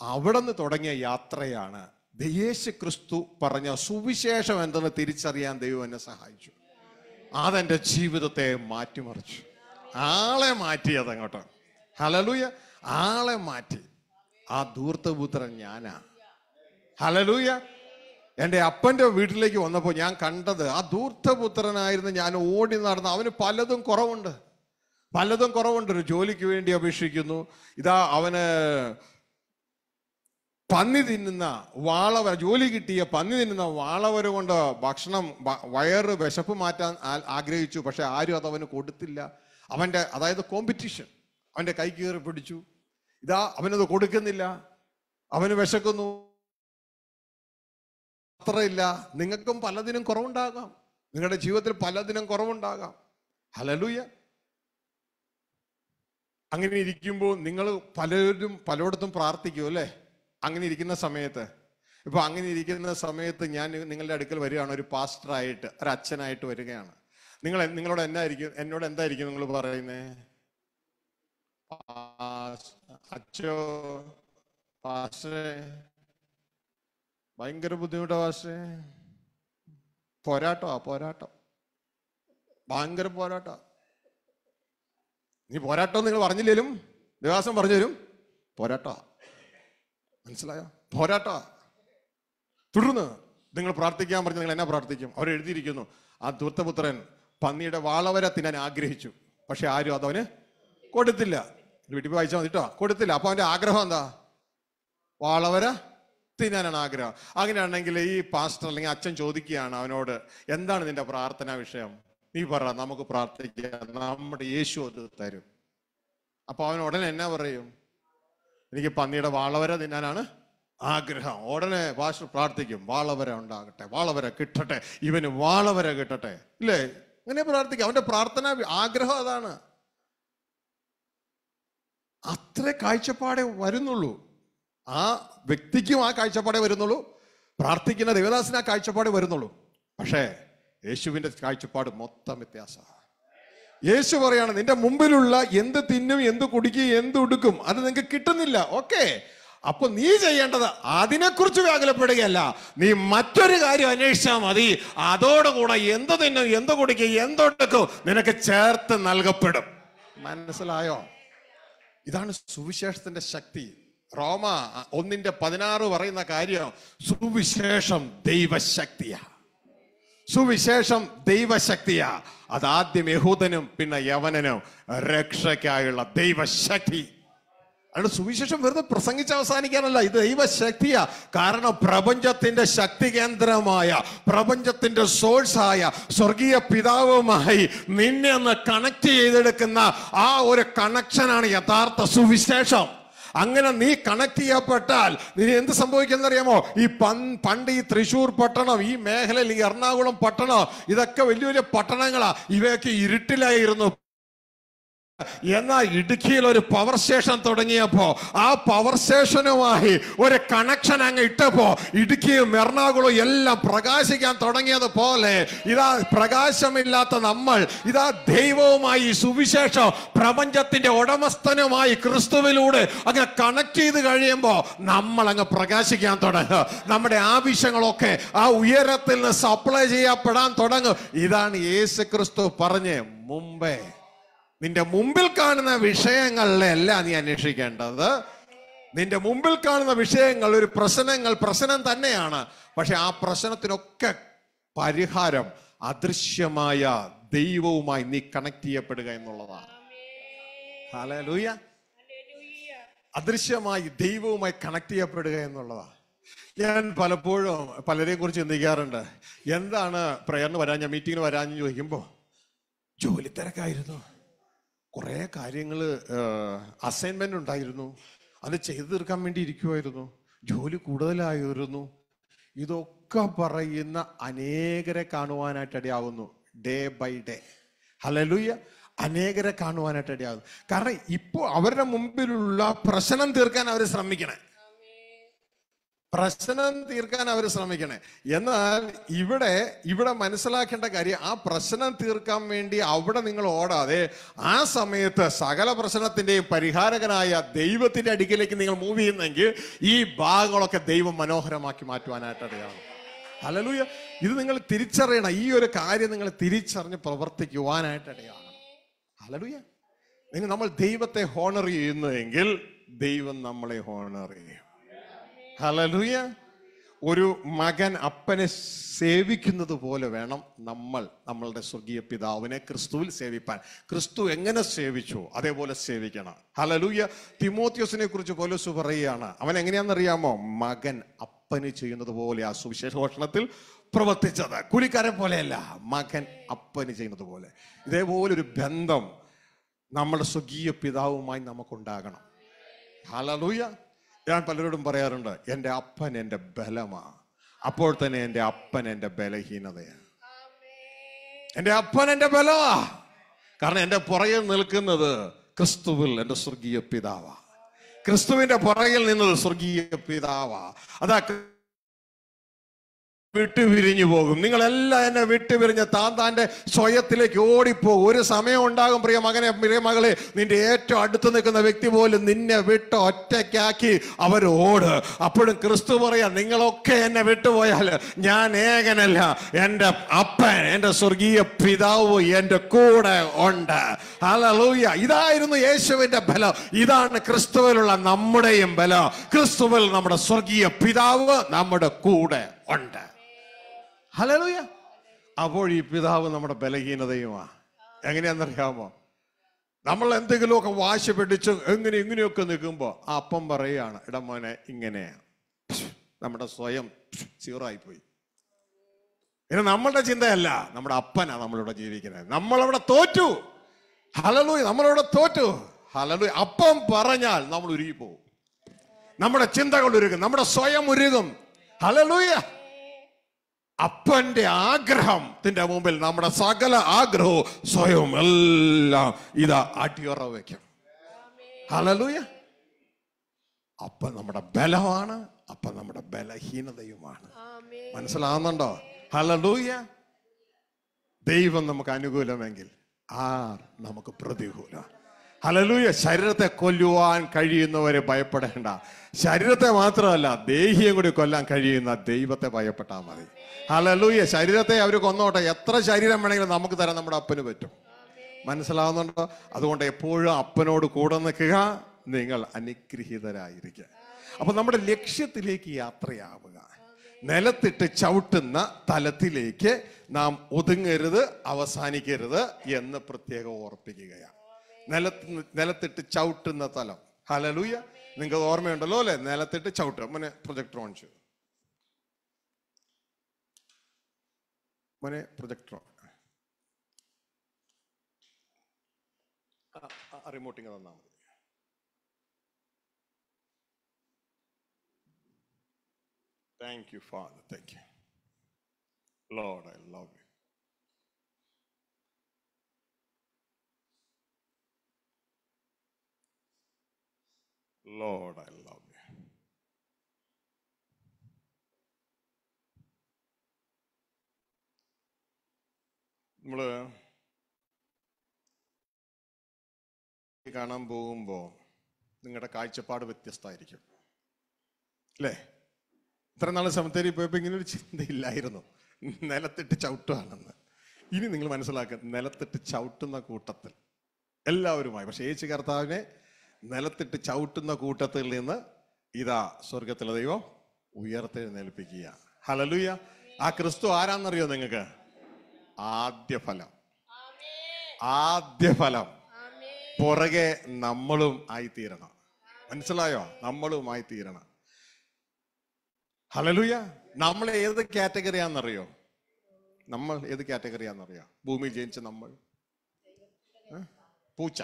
അവിടെ നിന്ന് തുടങ്ങിയ യാത്രയാണ് യേശു ക്രിസ്തു പറഞ്ഞ സുവിശേഷം എന്തെന്ന് തിരിച്ചറിയാൻ ദൈവം എന്നെ സഹായിച്ചു. അതെന്റെ ജീവിതത്തെ മാറ്റിമറിച്ചു. ആളെ മാറ്റിയത് അങ്ങോട്ട് ഹലലൂയ ആളെ മാറ്റി. ആ ധൂർത്തപുത്രൻ ഞാനാ. ഹലലൂയ എന്റെ അപ്പന്റെ വീട്ടിലേക്ക് വന്നപ്പോൾ ഞാൻ കണ്ടത് ആ ധൂർത്തപുത്രനായിരുന്നു ഞാൻ ഓടി നടന്ന്. അവന് പലതും കുറവുണ്ട്. പലതും കുറവുണ്ട്. ഒരു ജോലിക്ക് വേണ്ടി അപേക്ഷിക്കുന്നു. ഇതാ അവന് പന്നി തിന്നുന്ന വാളവ ജോലി കിട്ടിയ പന്നി തിന്നുന്ന വാളവര കൊണ്ട് ഭക്ഷണം വയറ് വിശപ്പ് മാറ്റാൻ ആഗ്രഹിച്ചു. പക്ഷെ ആരും അതവന് കൊടുത്തില്ല. അവന്റെ അതായത് കോമ്പറ്റീഷൻ അവന്റെ കൈ കീറി പിടിച്ചു. ഇതാ അവനത് കൊടുക്കുന്നില്ല. അവന് വിശക്കുന്നു. അത്രയില്ല. നിങ്ങൾക്കും പലതിനും കുറവുണ്ടാകാം. നിങ്ങളുടെ ജീവിതത്തിൽ പലതിനും കുറവുണ്ടാകാം. ഹലലൂയ അങ്ങനെ ഇരിക്കുമ്പോൾ നിങ്ങൾ പലരും പലയിടത്തും പ്രാർത്ഥിക്കും അല്ലേ? അങ്ങനെ ഇരിക്കുന്ന സമയത്ത്. ഇപ്പൊ അങ്ങനെ ഇരിക്കുന്ന സമയത്ത് ഞാൻ നിങ്ങളുടെ അടുക്കൽ വരികയാണ്. ഒരു പാസ്റ്ററായിട്ട് ഒരു അച്ഛനായിട്ട് വരികയാണ്. നിങ്ങൾ നിങ്ങളോട് എന്നായിരിക്കും എന്നോട് എന്തായിരിക്കും നിങ്ങൾ പറയുന്നേ? അച്ചോ പാസ്റ്റേ ഭയങ്കര ബുദ്ധിമുട്ടാ പാഷേ പോരാട്ടോ പോരാട്ടം. ഭയങ്കര പോരാട്ടോ. നീ പോരാട്ടം നിങ്ങൾ പറഞ്ഞില്ലേലും ദേവാസം പറഞ്ഞു തരും പോരാട്ടോ. മനസ്സിലായോ? പോരാട്ടോ. തുടർന്ന് നിങ്ങൾ പ്രാർത്ഥിക്കാൻ പറഞ്ഞു നിങ്ങൾ എന്നാ പ്രാർത്ഥിക്കും? അവർ എഴുതിയിരിക്കുന്നു ആ ധൂർത്തപുത്രൻ പന്നിയുടെ വാളവര തിന്നാൻ ആഗ്രഹിച്ചു. പക്ഷെ ആരും അതവന് കൊടുത്തില്ല. വീട്ടിൽ പോയി വായിച്ചാൽ മതി കൊടുത്തില്ല. അപ്പൊ അവന്റെ ആഗ്രഹം എന്താ? വാളവര തിന്നാനാണ് ആഗ്രഹം. അങ്ങനെയാണെങ്കിൽ ഈ പാസ്റ്റർ അല്ലെങ്കിൽ അച്ഛൻ ചോദിക്കുകയാണ് അവനോട് എന്താണ് നിന്റെ പ്രാർത്ഥനാ വിഷയം? നീ പറ നമുക്ക് പ്രാർത്ഥിക്കാം. നമ്മുടെ യേശു അത് തരും. അപ്പൊ അവൻ ഉടനെ എന്നാ പറയും? എനിക്ക് പന്നിയുടെ വാളവര തിന്നാനാണ് ആഗ്രഹം. ഉടനെ പാസ്റ്റർ പ്രാർത്ഥിക്കും. വാളവര ഉണ്ടാകട്ടെ. വാളവര കിട്ടട്ടെ. ഇവന് വാളവര കിട്ടട്ടെ. ഇല്ലേ? അങ്ങനെ പ്രാർത്ഥിക്കുക. അവന്റെ പ്രാർത്ഥന ആഗ്രഹം അതാണ്. അത്ര കാഴ്ചപ്പാടേ വരുന്നുള്ളൂ. ആ വ്യക്തിക്കും ആ കാഴ്ചപ്പാടേ വരുന്നുള്ളൂ. പ്രാർത്ഥിക്കുന്ന ദേവദാസിന് ആ കാഴ്ചപ്പാടേ വരുന്നുള്ളൂ. പക്ഷേ യേശുവിന്റെ കാഴ്ചപ്പാട് മൊത്തം വ്യത്യാസമാണ്. യേശു പറയാണ് നിന്റെ മുമ്പിലുള്ള എന്ത് തിന്നും എന്ത് കുടിക്കും എന്ത് ഉടുക്കും അത് നിങ്ങൾക്ക് കിട്ടുന്നില്ല. ഓക്കെ. അപ്പൊ നീ ചെയ്യേണ്ടത് അതിനെക്കുറിച്ച് വ്യാകുലപ്പെടുകയല്ല. നീ മറ്റൊരു കാര്യം അന്വേഷിച്ചാൽ മതി. അതോടുകൂടെ എന്ത് തിന്നും എന്ത് കുടിക്കും എന്തൊടുക്കും നിനക്ക് ചേർത്ത് നൽകപ്പെടും. മനസ്സിലായോ? ഇതാണ് സുവിശേഷത്തിന്റെ ശക്തി. റോമ ഒന്നിന്റെ പതിനാറ് പറയുന്ന കാര്യം സുവിശേഷം ദൈവശക്തിയാ. സുവിശേഷം ദൈവശക്തിയാ. അതാദ്യം യഹൂദനും പിന്നെ യവനനും രക്ഷയ്ക്കായുള്ള ദൈവശക്തി. അതുകൊണ്ട് സുവിശേഷം വെറുതെ പ്രസംഗിച്ച് അവസാനിക്കാനല്ല ഇത് ദൈവശക്തിയാ. കാരണം പ്രപഞ്ചത്തിന്റെ ശക്തി കേന്ദ്രമായ പ്രപഞ്ചത്തിന്റെ സോഴ്സായ സ്വർഗീയ പിതാവുമായി നിന്നെ ഒന്ന് കണക്ട് ചെയ്തെടുക്കുന്ന ആ ഒരു കണക്ഷനാണ് യഥാർത്ഥ സുവിശേഷം. അങ്ങനെ നീ കണക്ട് ചെയ്യപ്പെട്ടാൽ നീ എന്ത് സംഭവിക്കുന്നറിയാമോ ഈ പണ്ട് ഈ തൃശ്ശൂർ പട്ടണം ഈ മേഖലയിൽ ഈ എറണാകുളം പട്ടണം ഇതൊക്കെ വലിയ വലിയ പട്ടണങ്ങളാ. ഇവയൊക്കെ ഇരുട്ടിലായിരുന്നു. എന്നാൽ ഇടുക്കിയിൽ ഒരു പവർ സ്റ്റേഷൻ തുടങ്ങിയപ്പോ ആ പവർ സ്റ്റേഷനുമായി ഒരു കണക്ഷൻ അങ്ങ് ഇട്ടപ്പോ ഇടുക്കിയും എറണാകുളവും എല്ലാം പ്രകാശിക്കാൻ തുടങ്ങിയതുപോലെ ഇതാ പ്രകാശമില്ലാത്ത നമ്മൾ ഇതാ ദൈവവുമായി സുവിശേഷം പ്രപഞ്ചത്തിന്റെ ഉടമസ്ഥനുമായി ക്രിസ്തുവിലൂടെ അങ്ങ് കണക്ട് ചെയ്ത് കഴിയുമ്പോൾ നമ്മൾ അങ്ങ് പ്രകാശിക്കാൻ തുടങ്ങും. നമ്മുടെ ആവശ്യങ്ങളൊക്കെ ആ ഉയരത്തിൽ നിന്ന് സപ്ലൈ ചെയ്യപ്പെടാൻ തുടങ്ങും. ഇതാണ് യേശു ക്രിസ്തു പറഞ്ഞ് മുമ്പേ. നിന്റെ മുമ്പിൽ കാണുന്ന വിഷയങ്ങളിലല്ല നീ അന്വേഷിക്കേണ്ടത്. നിന്റെ മുമ്പിൽ കാണുന്ന വിഷയങ്ങൾ ഒരു പ്രശ്നങ്ങൾ പ്രശ്നം തന്നെയാണ്. പക്ഷെ ആ പ്രശ്നത്തിനൊക്കെ പരിഹാരം അദൃശ്യമായ ദൈവവുമായി നീ കണക്ട് ചെയ്യപ്പെടുക എന്നുള്ളതാണ്. ഹല്ലേലൂയ അദൃശ്യമായി ദൈവവുമായി കണക്ട് ചെയ്യപ്പെടുക എന്നുള്ളതാണ്. ഞാൻ പലപ്പോഴും പലരെയും കുറിച്ച് ചിന്തിക്കാറുണ്ട്. എന്താണ് പ്രയറിന് വരാൻ ഞാൻ മീറ്റിങ്ങിന് വരാൻ ചോദിക്കുമ്പോൾ ജോലി തിരക്കായിരുന്നു. കുറേ കാര്യങ്ങൾ അസൈൻമെന്റ് ഉണ്ടായിരുന്നു. അത് ചെയ്തു തീർക്കാൻ വേണ്ടി ഇരിക്കുമായിരുന്നു ജോലി കൂടുതലായിരുന്നു. ഇതൊക്കെ പറയുന്ന അനേകരെ കാണുവാനായിട്ട് ഇടയാവുന്നു. ഡേ ബൈ ഡേ ഹലലുയ്യ അനേകരെ കാണുവാനായിട്ട് ഇടയാകുന്നു കാരണം ഇപ്പോൾ അവരുടെ മുമ്പിലുള്ള പ്രശ്നം തീർക്കാൻ അവർ ശ്രമിക്കണേ. പ്രശ്നം തീർക്കാൻ അവർ ശ്രമിക്കണേ. എന്നാൽ ഇവിടെ ഇവിടെ മനസ്സിലാക്കേണ്ട കാര്യം ആ പ്രശ്നം തീർക്കാൻ വേണ്ടി അവിടെ നിങ്ങൾ ഓടാതെ ആ സമയത്ത് സകല പ്രശ്നത്തിന്റെയും പരിഹാരകനായ ദൈവത്തിന്റെ അടുക്കിലേക്ക് നിങ്ങൾ മൂവ് ചെയ്യുന്നെങ്കിൽ ഈ ഭാഗങ്ങളൊക്കെ ദൈവം മനോഹരമാക്കി മാറ്റുവാനായിട്ട് ഇടയാകും. അലലൂയ ഇത് നിങ്ങൾ തിരിച്ചറിയണം. ഈ ഒരു കാര്യം നിങ്ങൾ തിരിച്ചറിഞ്ഞ് പ്രവർത്തിക്കുവാനായിട്ട് ഇടയാകണം അലലൂയ നിങ്ങൾ നമ്മൾ ദൈവത്തെ ഹോണർ ചെയ്യുന്നുവെങ്കിൽ ദൈവം നമ്മളെ ഹോണർ ചെയ്യും. ഹലലൂയ ഒരു മകൻ അപ്പനെ സേവിക്കുന്നത് പോലെ വേണം നമ്മൾ നമ്മളുടെ സ്വർഗീയ പിതാവിനെ ക്രിസ്തുവിൽ സേവിപ്പാൻ. ക്രിസ്തു എങ്ങനെ സേവിച്ചു? അതേപോലെ സേവിക്കണം. ഹലലൂയ തിമോത്യോസിനെ കുറിച്ച് പോലീസ് പറയുകയാണ്. അവൻ എങ്ങനെയാണെന്നറിയാമോ? മകൻ അപ്പന് ചെയ്യുന്നത് പോലെ ആ സുവിശേഷഘോഷണത്തിൽ പ്രവർത്തിച്ചത്. കുലിക്കാരൻ പോലെയല്ല. മകൻ അപ്പന് ചെയ്യുന്നത് പോലെ. ഇതേപോലെ ഒരു ബന്ധം നമ്മുടെ സ്വകീയ പിതാവുമായി നമുക്കുണ്ടാകണം. ഹലലൂയ ഞാൻ പലരോടും പറയാറുണ്ട് എന്റെ അപ്പൻ എന്റെ ബലമാ. അപ്പോൾ തന്നെ എന്റെ അപ്പൻ എന്റെ ബലഹീനതയാണ് എന്റെ അപ്പൻ എന്റെ ബലമാ. കാരണം എന്റെ പുറകിൽ നിൽക്കുന്നത് ക്രിസ്തുവിൽ എന്റെ സ്വർഗീയ പിതാവാ. ക്രിസ്തുവിന്റെ പുറകിൽ നിന്നത് സ്വർഗീയ പിതാവാ. അതാ വിട്ടുപിരിഞ്ഞു പോകും. നിങ്ങളെല്ലാം എന്നെ വിട്ടുപിരിഞ്ഞ് താൻ താന്റെ സ്വയത്തിലേക്ക് ഓടിപ്പോകും. ഒരു സമയം ഉണ്ടാകും പ്രിയ മകനെ പ്രിയ മകളെ. നിന്റെ ഏറ്റവും അടുത്ത് നിൽക്കുന്ന വ്യക്തി പോലും നിന്നെ വിട്ട് ഒറ്റയ്ക്കാക്കി അവർ ഓട് അപ്പോഴും ക്രിസ്തു പറയാ നിങ്ങളൊക്കെ എന്നെ വിട്ടുപോയാൽ ഞാൻ ഏകനല്ല. എന്റെ അപ്പൻ എന്റെ സ്വർഗീയ പിതാവ് എന്റെ കൂടെ ഉണ്ട്. ഹല്ലേലൂയ ഇതായിരുന്നു യേശുവിന്റെ ബലം. ഇതാണ് ക്രിസ്തുവിലുള്ള നമ്മുടെയും ബലം. ക്രിസ്തുവിൽ നമ്മുടെ സ്വർഗീയ പിതാവ് നമ്മുടെ കൂടെ ഉണ്ട്. ഹലോ അപ്പോൾ ഈ പിതാവ് നമ്മുടെ ബലഹീനതയുമാ. എങ്ങനെയാണെന്നറിയാമോ? നമ്മൾ എന്തെങ്കിലുമൊക്കെ വാശി പിടിച്ച് എങ്ങനെ ഇങ്ങനെയൊക്കെ നിൽക്കുമ്പോൾ ആ അപ്പം പറയുകയാണ് ഇടമോനെ ഇങ്ങനെയാണ് നമ്മുടെ സ്വയം സീറോ ആയിപ്പോയി ഇനി നമ്മളുടെ ചിന്തയല്ല നമ്മുടെ അപ്പനാ നമ്മളിവിടെ ജീവിക്കുന്നത്. നമ്മളവിടെ തോറ്റു. ഹലലു നമ്മളവിടെ തോറ്റു. ഹലലു അപ്പം പറഞ്ഞാൽ നമ്മൾ ഉരുകിപ്പോവും. നമ്മുടെ ചിന്തകൾ ഉരുകും നമ്മുടെ സ്വയം ഉരുകും. ഹലലൂയ അപ്പന്റെ ആഗ്രഹത്തിന്റെ മുമ്പിൽ നമ്മുടെ സകല ആഗ്രഹവും സ്വയം എല്ലാം ഇതാ അടിയുറ വയ്ക്കും ഹലലൂയ അപ്പ നമ്മുടെ ബലമാണ് അപ്പ നമ്മുടെ ബലഹീനതയുമാണ്. മനസ്സിലാവുന്നുണ്ടോ? ഹലലൂയ ദൈവം നമുക്ക് അനുകൂലമെങ്കിൽ ആർ നമുക്ക് പ്രതികൂലം. ഹലലൂയ ശരീരത്തെ കൊല്ലുവാൻ കഴിയുന്നവരെ ഭയപ്പെടേണ്ട. ശരീരത്തെ മാത്രമല്ല ദേഹിയും കൂടി കൊല്ലാൻ കഴിയുന്ന ദൈവത്തെ ഭയപ്പെട്ടാൽ മതി. ഹലലൂയ ശരീരത്തെ അവർ കൊന്നോട്ടെ. എത്ര ശരീരം വേണമെങ്കിലും നമുക്ക് തരാൻ നമ്മുടെ അപ്പന് പറ്റും. മനസ്സിലാവുന്നുണ്ടോ? അതുകൊണ്ട് എപ്പോഴും അപ്പനോട് കൂടെ നിൽക്കുക. നിങ്ങൾ അനുഗ്രഹീതരായിരിക്കുക. അപ്പൊ നമ്മുടെ ലക്ഷ്യത്തിലേക്ക് യാത്രയാവുക. നിലത്തിട്ട് ചവിട്ടുന്ന തലത്തിലേക്ക് നാം ഒതുങ്ങരുത് അവസാനിക്കരുത് എന്ന് പ്രത്യേകം ഓർപ്പിക്കുകയാണ്. നിലത്ത് നിലത്തിട്ട് ചവിട്ടുന്ന തലം. ഹലലൂയ നിങ്ങൾക്ക് ഓർമ്മയുണ്ടല്ലോ അല്ലെ? നിലത്തിട്ട് ചവിട്ടുക. മോനെ പ്രൊജക്ടർ ഓൺ ചെയ്തു മോനെ പ്രൊജക്ടർ ഓൺ റിമോട്ടിങ് തന്നാൽ മതി Thank you, Father. Thank you. Lord, I love you. Lord, I love നമ്മൾ കാണാൻ പോകുമ്പോൾ നിങ്ങളുടെ കാഴ്ചപ്പാട് വ്യത്യസ്തമായിരിക്കും. അല്ലേ? ഇത്ര നാൾ സമത്തേരി പോയപ്പോൾ ഇങ്ങനെ ഒരു ചിന്തയില്ലായിരുന്നു. നിലത്തിട്ട് ചവിട്ടുകയാണെന്ന്. ഇനി നിങ്ങൾ മനസ്സിലാക്കുക നിലത്തിട്ട് ചവിട്ടുന്ന കൂട്ടത്തിൽ എല്ലാവരുമായി പക്ഷേ യേശു കർത്താവിനെ നിലത്തിട്ട് ചവിട്ടുന്ന കൂട്ടത്തിൽ നിന്ന് ഇതാ സ്വർഗത്തിലെ ദൈവം ഉയർത്തെഴുന്നേൽപ്പിക്കുക ഹലലുയ ആ ക്രിസ്തു ആരാന്നറിയോ നിങ്ങൾക്ക്? ആദ്യ ഫലം ആദ്യ ഫലം പുറകെ നമ്മളും ആയിത്തീരണം. മനസ്സിലായോ? നമ്മളുമായി തീരണം ഹലലുയ നമ്മൾ ഏത് കാറ്റഗറിയാണെന്നറിയോ നമ്മൾ ഏത് കാറ്റഗറിയാണെന്നറിയോ ഭൂമിയിൽ ജനിച്ച നമ്മൾ. പൂച്ച.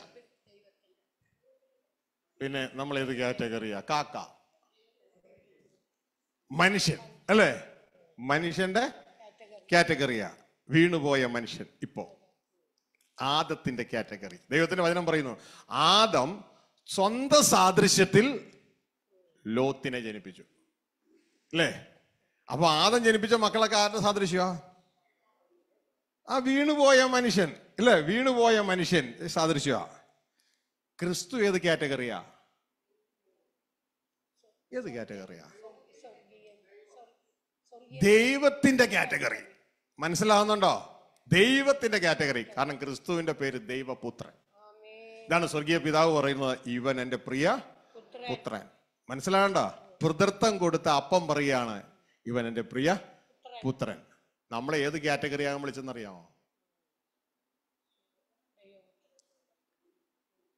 പിന്നെ നമ്മൾ ഏത് കാറ്റഗറിയാ? കാക്ക. മനുഷ്യൻ. അല്ലേ? മനുഷ്യന്റെ കാറ്റഗറിയാ. വീണുപോയ മനുഷ്യൻ ഇപ്പോ. ആദത്തിന്റെ കാറ്റഗറി. ദൈവത്തിന്റെ വചനം പറയുന്നു ആദം സ്വന്തം സാദൃശ്യത്തിൽ ലോത്തിനെ ജനിപ്പിച്ചു. അല്ലേ അപ്പൊ ആദം ജനിപ്പിച്ച മക്കളൊക്കെ ആരുടെ സാദൃശ്യ ആ വീണുപോയ മനുഷ്യൻ അല്ലേ വീണുപോയ മനുഷ്യൻ സാദൃശ്യ ക്രിസ്തു ഏത് കാറ്റഗറിയാ? ഏത് കാറ്റഗറിയാ? ദൈവത്തിന്റെ കാറ്റഗറി. മനസ്സിലാവുന്നുണ്ടോ? ദൈവത്തിന്റെ കാറ്റഗറി. കാരണം ക്രിസ്തുവിന്റെ പേര് ദൈവപുത്രൻ. ഇതാണ് സ്വർഗീയ പിതാവ് പറയുന്നത് ഇവൻ എന്റെ പ്രിയ പുത്രൻ. മനസ്സിലാകണ്ട പിതൃത്വം കൊടുത്ത അപ്പം പറയാണ് ഇവൻ എന്റെ പ്രിയ പുത്രൻ. നമ്മളെ ഏത് കാറ്റഗറിയാകും വിളിച്ചെന്നറിയാമോ?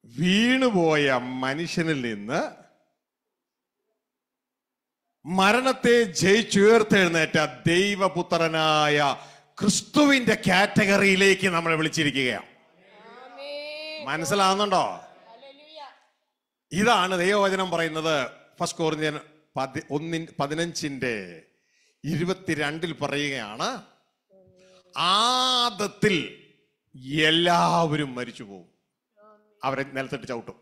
വീണുപോയ മനുഷ്യനിൽ നിന്ന് മരണത്തെ ജയിച്ചുയർത്തെഴുന്നേറ്റ ദൈവപുത്രനായ ക്രിസ്തുവിന്റെ കാറ്റഗറിയിലേക്ക് നമ്മളെ വിളിച്ചിരിക്കുകയാണ്. മനസ്സിലാവുന്നുണ്ടോ? ഇതാണ് ദൈവവചനം പറയുന്നത്. ഫസ്റ്റ് കോറിഞ്ചൻ പതി ഒന്നിൻ പതിനഞ്ചിന്റെ ഇരുപത്തിരണ്ടിൽ പറയുകയാണ് ആദത്തിൽ എല്ലാവരും മരിച്ചു പോകും അവരെ നിലത്തിട്ട് ചവിട്ടും.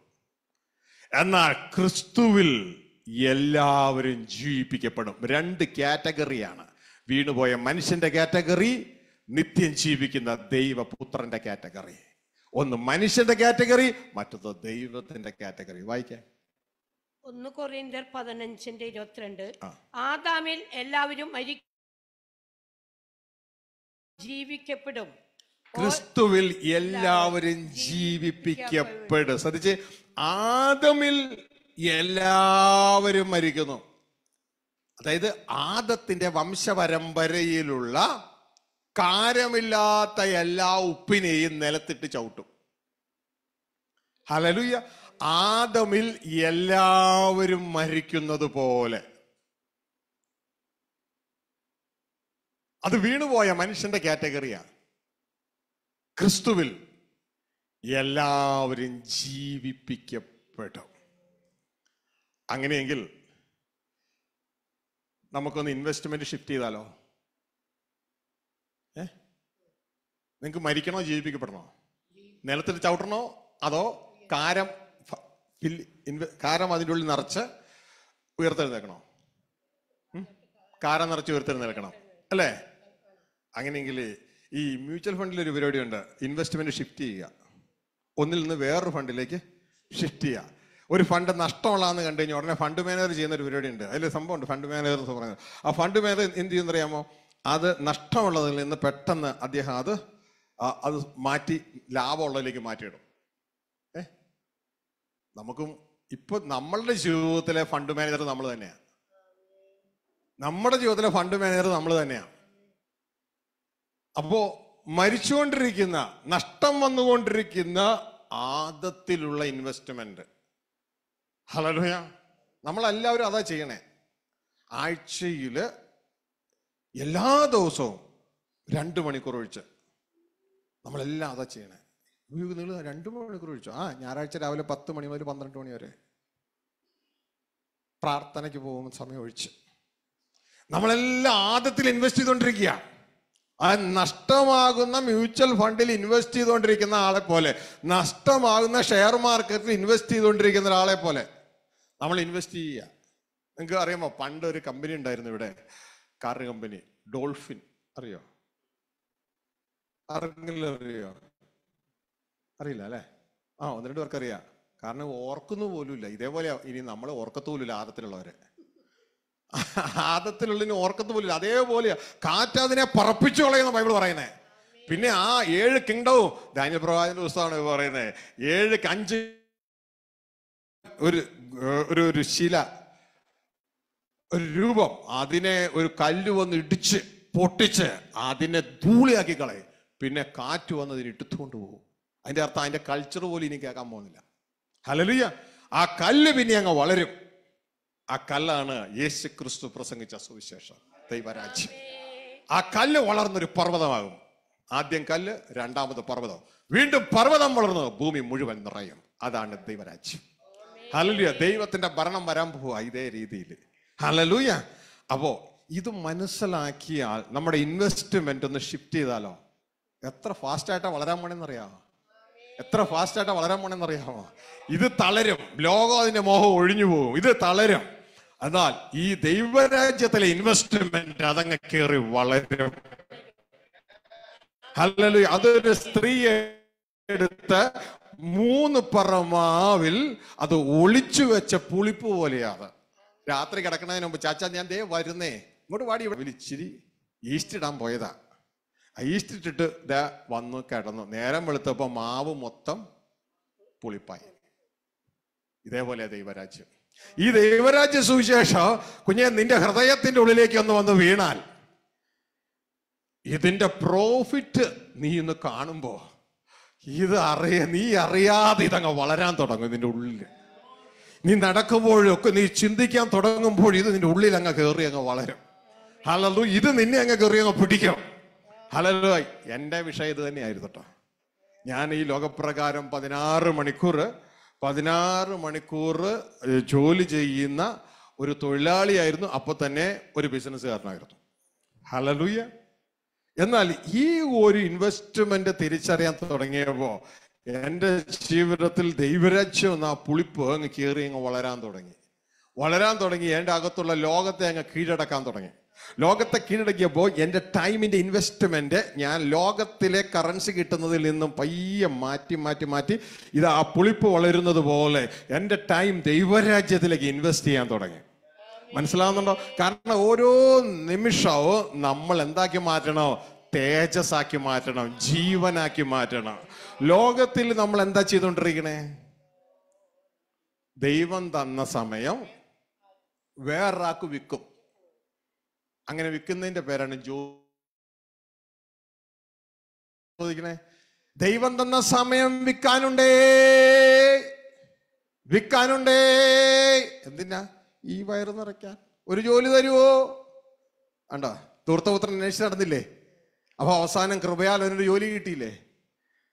എന്നാൽ ക്രിസ്തുവിൽ എല്ലാവരും ജീവിപ്പിക്കപ്പെടും. രണ്ട് കാറ്റഗറിയാണ്. വീണുപോയ മനുഷ്യന്റെ കാറ്റഗറി നിത്യം ജീവിക്കുന്ന ദൈവപുത്രന്റെ കാറ്റഗറി. ഒന്ന് മനുഷ്യന്റെ കാറ്റഗറി മറ്റൊന്ന് ദൈവത്തിന്റെ കാറ്റഗറി. വായിക്കാൻ ഒന്ന് കൊറിയന്തർ പതിനഞ്ചിന്റെ ഇരുപത്തിരണ്ട്. ആദാമിൽ എല്ലാവരും മരി ജീവിക്കപ്പെടും. ക്രിസ്തുവിൽ എല്ലാവരും ജീവിപ്പിക്കപ്പെടും. ശ്രദ്ധിച്ച് ആദമിൽ എല്ലാവരും മരിക്കുന്നു. അതായത് ആദത്തിന്റെ വംശപരമ്പരയിലുള്ള കാരമില്ലാത്ത എല്ലാ ഉപ്പിനെയും നിലത്തിട്ട് ചവിട്ടും. ഹലലുയ ആദമിൽ എല്ലാവരും മരിക്കുന്നത് പോലെ. അത് വീണുപോയ മനുഷ്യന്റെ കാറ്റഗറിയാണ് ക്രിസ്തുവിൽ എല്ലാവരും ജീവിപ്പിക്കപ്പെടും അങ്ങനെയെങ്കിൽ നമുക്കൊന്ന് ഇൻവെസ്റ്റ്മെന്റ് ഷിഫ്റ്റ് ചെയ്താലോ? ഏ? നിങ്ങൾക്ക് മരിക്കണോ? ജീവിപ്പിക്കപ്പെടണോ? നിലത്തിൽ ചവിട്ടണോ? അതോ കാരം കാരം അതിന്റെ ഉള്ളിൽ നിറച്ച് ഉയർത്തെഴുന്നേക്കണോ കാരം നിറച്ച് ഉയർത്തെഴുന്നേൽക്കണം. അല്ലേ? അങ്ങനെയെങ്കിൽ ഈ മ്യൂച്വൽ ഫണ്ടിൽ ഒരു പരിപാടിയുണ്ട് ഇൻവെസ്റ്റ്മെന്റ് ഷിഫ്റ്റ് ചെയ്യുക. ഒന്നിൽ നിന്ന് വേറൊരു ഫണ്ടിലേക്ക് ഷിഫ്റ്റ് ചെയ്യുക. ഒരു ഫണ്ട് നഷ്ടമുള്ളതെന്ന് കണ്ടു കഴിഞ്ഞാൽ ഉടനെ ഫണ്ട് മാനേജർ ചെയ്യുന്ന ഒരു പരിപാടി ഉണ്ട് അതിൽ സംഭവമുണ്ട് ഫണ്ട് മാനേജർ എന്ന് പറയുന്നത് ആ ഫണ്ട് മാനേജർ എന്ത് ചെയ്യുന്നറിയാമോ അത് നഷ്ടമുള്ളതിൽ നിന്ന് പെട്ടെന്ന് അദ്ദേഹം അത് അത് മാറ്റി ലാഭമുള്ളതിലേക്ക് മാറ്റിയിടും. ഏ? നമുക്കും ഇപ്പൊ നമ്മളുടെ ജീവിതത്തിലെ ഫണ്ട് മാനേജർ നമ്മൾ തന്നെയാണ്. നമ്മുടെ ജീവിതത്തിലെ ഫണ്ട് മാനേജർ നമ്മൾ തന്നെയാണ്. അപ്പോ മരിച്ചുകൊണ്ടിരിക്കുന്ന നഷ്ടം വന്നുകൊണ്ടിരിക്കുന്ന ആദത്തിലുള്ള ഇൻവെസ്റ്റ്മെന്റ് ഹലോയ നമ്മളെല്ലാവരും അതാ ചെയ്യണേ. ആഴ്ചയിൽ എല്ലാ ദിവസവും രണ്ട് മണിക്കൂർ ഒഴിച്ച് നമ്മളെല്ലാം അതാ ചെയ്യണേ. നിങ്ങൾ രണ്ട് മണിക്കൂർ ഒഴിച്ചു? ആ ഞായറാഴ്ച രാവിലെ പത്ത് മണി മുതൽ പന്ത്രണ്ട് മണി വരെ പ്രാർത്ഥനയ്ക്ക് പോകുന്ന സമയം ഒഴിച്ച്. നമ്മളെല്ലാം ആദ്യത്തിൽ ഇൻവെസ്റ്റ് ചെയ്തുകൊണ്ടിരിക്കുക ആ നഷ്ടമാകുന്ന മ്യൂച്വൽ ഫണ്ടിൽ ഇൻവെസ്റ്റ് ചെയ്തുകൊണ്ടിരിക്കുന്ന ആളെ പോലെ നഷ്ടമാകുന്ന ഷെയർ മാർക്കറ്റിൽ ഇൻവെസ്റ്റ് ചെയ്തുകൊണ്ടിരിക്കുന്ന ഒരാളെ പോലെ നമ്മൾ ഇൻവെസ്റ്റ് ചെയ്യുക. നിങ്ങൾക്ക് അറിയുമോ പണ്ട് ഒരു കമ്പനി ഉണ്ടായിരുന്നു ഇവിടെ കാർ കമ്പനി ഡോൾഫിൻ അറിയോ? ആർക്കെങ്കിലും അറിയോ? അറിയില്ല അല്ലേ? ആ ഒന്ന് രണ്ട് പേർക്ക് അറിയാം. കാരണം ഓർക്കുന്നു പോലുമില്ല. ഇതേപോലെ ഇനി നമ്മൾ ഓർക്കത്തു പോലും ആദത്തിലുള്ളവരെ. ആദത്തിലുള്ളതിന് ഓർക്കത്ത് പോലില്ല അതേപോലെ കാറ്റ് അതിനെ പറപ്പിച്ചു കളയുന്ന ബൈബിൾ പറയുന്നേ. പിന്നെ ആ ഏഴ് കിങ്ഡവും ദാനിയൽ പ്രവാചന്റെ പുസ്തകമാണ് പറയുന്നത് ഏഴ് അഞ്ച് ഒരു ഒരു ഒരു ശില ഒരു രൂപം അതിനെ ഒരു കല്ല് വന്ന് ഇടിച്ച് പൊട്ടിച്ച് അതിനെ ധൂളിയാക്കി കളയും. പിന്നെ കാറ്റ് വന്ന് അതിനെ ഇട്ടുത്തുകൊണ്ട് പോകും. അതിന്റെ അർത്ഥം അതിന്റെ കൾച്ചർ പോലും ഇനി കേൾക്കാൻ പോകുന്നില്ല. ഹലലിയ ആ കല്ല് പിന്നെ അങ്ങ് വളരും. ആ കല്ലാണ് യേശു ക്രിസ്തു പ്രസംഗിച്ച സുവിശേഷം ദൈവരാജ്യം. ആ കല്ല് വളർന്നൊരു പർവതമാകും. ആദ്യം കല്ല് രണ്ടാമത് പർവതം. വീണ്ടും പർവതം വളർന്ന് ഭൂമി മുഴുവൻ നിറയും. അതാണ് ദൈവരാജ്യം. ഹലലുയ ദൈവത്തിന്റെ ഭരണം വരാൻ പോവുക ഇതേ രീതിയിൽ. ഹലലുയ അപ്പോ ഇത് മനസ്സിലാക്കിയാൽ നമ്മുടെ ഇൻവെസ്റ്റ്മെന്റ് ഒന്ന് ഷിഫ്റ്റ് ചെയ്താലോ? എത്ര ഫാസ്റ്റ് ആയിട്ടാ വളരാൻ പോണെന്നറിയാമോ എത്ര ഫാസ്റ്റ് ആയിട്ടാ വളരാൻ പോണെന്നറിയാമോ ഇത് തളരും. ലോകം അതിന്റെ മോഹം ഒഴിഞ്ഞു പോകും. ഇത് തളരും. എന്നാൽ ഈ ദൈവരാജ്യത്തിലെ ഇൻവെസ്റ്റ്മെന്റ് അതങ്ങ് കയറി വളരും ഹല്ലേലൂയ അതൊരു സ്ത്രീയെ എടുത്ത് മൂന്ന് പറമാവിൽ അത് ഒളിച്ചു വെച്ച പുളിപ്പ് പോലെയാണ്. രാത്രി കിടക്കുന്നതിന് മുമ്പ് ചാച്ചാ ഞാൻ ദേ വരുന്നേ. ഇങ്ങോട്ട് വാടി. ഇവിടെ വിളിച്ചിരി ഈസ്റ്റ് ഇടാൻ പോയതാ. ഈസ്റ്റ് ഇട്ടിട്ട് ദാ വന്നു കിടന്നു. നേരം വെളുത്തപ്പോ മാവ് മൊത്തം പുളിപ്പായി. ഇതേപോലെ ദൈവരാജ്യം. ഈ ദൈവരാജ്യ സുവിശേഷം കുഞ്ഞെ നിന്റെ ഹൃദയത്തിന്റെ ഉള്ളിലേക്ക് ഒന്ന് വന്ന് വീണാൽ ഇതിന്റെ പ്രോഫിറ്റ് നീ ഇന്ന് കാണുമ്പോ ഇത് അറിയ നീ അറിയാതെ ഇതങ്ങ് വളരാൻ തുടങ്ങും ഇതിന്റെ ഉള്ളിൽ. നീ നടക്കുമ്പോഴൊക്കെ നീ ചിന്തിക്കാൻ തുടങ്ങുമ്പോൾ ഇത് നിന്റെ ഉള്ളിൽ അങ്ങ് കയറി അങ്ങ് വളരും. ഹലോ ഇത് നിന്നെ അങ്ങ് കയറി അങ്ങ് പിടിക്കും. ഹലോ എന്റെ വിഷയം ഇത് തന്നെയായിരുന്നു കേട്ടോ ഞാൻ ഈ ലോകപ്രകാരം പതിനാറ് മണിക്കൂർ പതിനാറ് മണിക്കൂർ ജോലി ചെയ്യുന്ന ഒരു തൊഴിലാളിയായിരുന്നു. അപ്പൊ തന്നെ ഒരു ബിസിനസ്സുകാരനായിരുന്നു. ഹലലൂയ എന്നാൽ ഈ ഒരു ഇൻവെസ്റ്റ്മെന്റ് തിരിച്ചറിയാൻ തുടങ്ങിയപ്പോ എന്റെ ജീവിതത്തിൽ ദൈവരാജ്യം എന്ന ആ പുളിപ്പ് അങ്ങ് കീറി അങ്ങ് വളരാൻ തുടങ്ങി. വളരാൻ തുടങ്ങി. എന്റെ അകത്തുള്ള ലോകത്തെ അങ്ങ് കീഴടക്കാൻ തുടങ്ങി. ലോകത്തെ കീഴടക്കിയപ്പോൾ എന്റെ ടൈമിന്റെ ഇൻവെസ്റ്റ്മെന്റ് ഞാൻ ലോകത്തിലെ കറൻസി കിട്ടുന്നതിൽ നിന്നും പയ്യെ മാറ്റി മാറ്റി മാറ്റി ഇത് ആ പുളിപ്പ് വളരുന്നത് പോലെ എന്റെ ടൈം ദൈവരാജ്യത്തിലേക്ക് ഇൻവെസ്റ്റ് ചെയ്യാൻ തുടങ്ങി. മനസ്സിലാവുന്നുണ്ടോ? കാരണം ഓരോ നിമിഷവും നമ്മൾ എന്താക്കി മാറ്റണോ? തേജസ്സാക്കി മാറ്റണം ജീവനാക്കി മാറ്റണം. ലോകത്തിൽ നമ്മൾ എന്താ ചെയ്തുകൊണ്ടിരിക്കണേ? ദൈവം തന്ന സമയം വേറൊരാൾക്ക് വിൽക്കും. അങ്ങനെ വിൽക്കുന്നതിന്റെ പേരാണ് ചോദിക്കണേ. ദൈവം തന്ന സമയം വിൽക്കാനുണ്ടേ. വിൽക്കാനുണ്ടേ. എന്തിനാ ഈ വയറ് നിറയ്ക്കാൻ? ഒരു ജോലി തരുവോ? കണ്ടോ? തൂർത്തപുത്രൻ അന്വേഷിച്ച് നടന്നില്ലേ? അപ്പൊ അവസാനം കൃപയാൽ അവനൊരു ജോലി കിട്ടിയില്ലേ?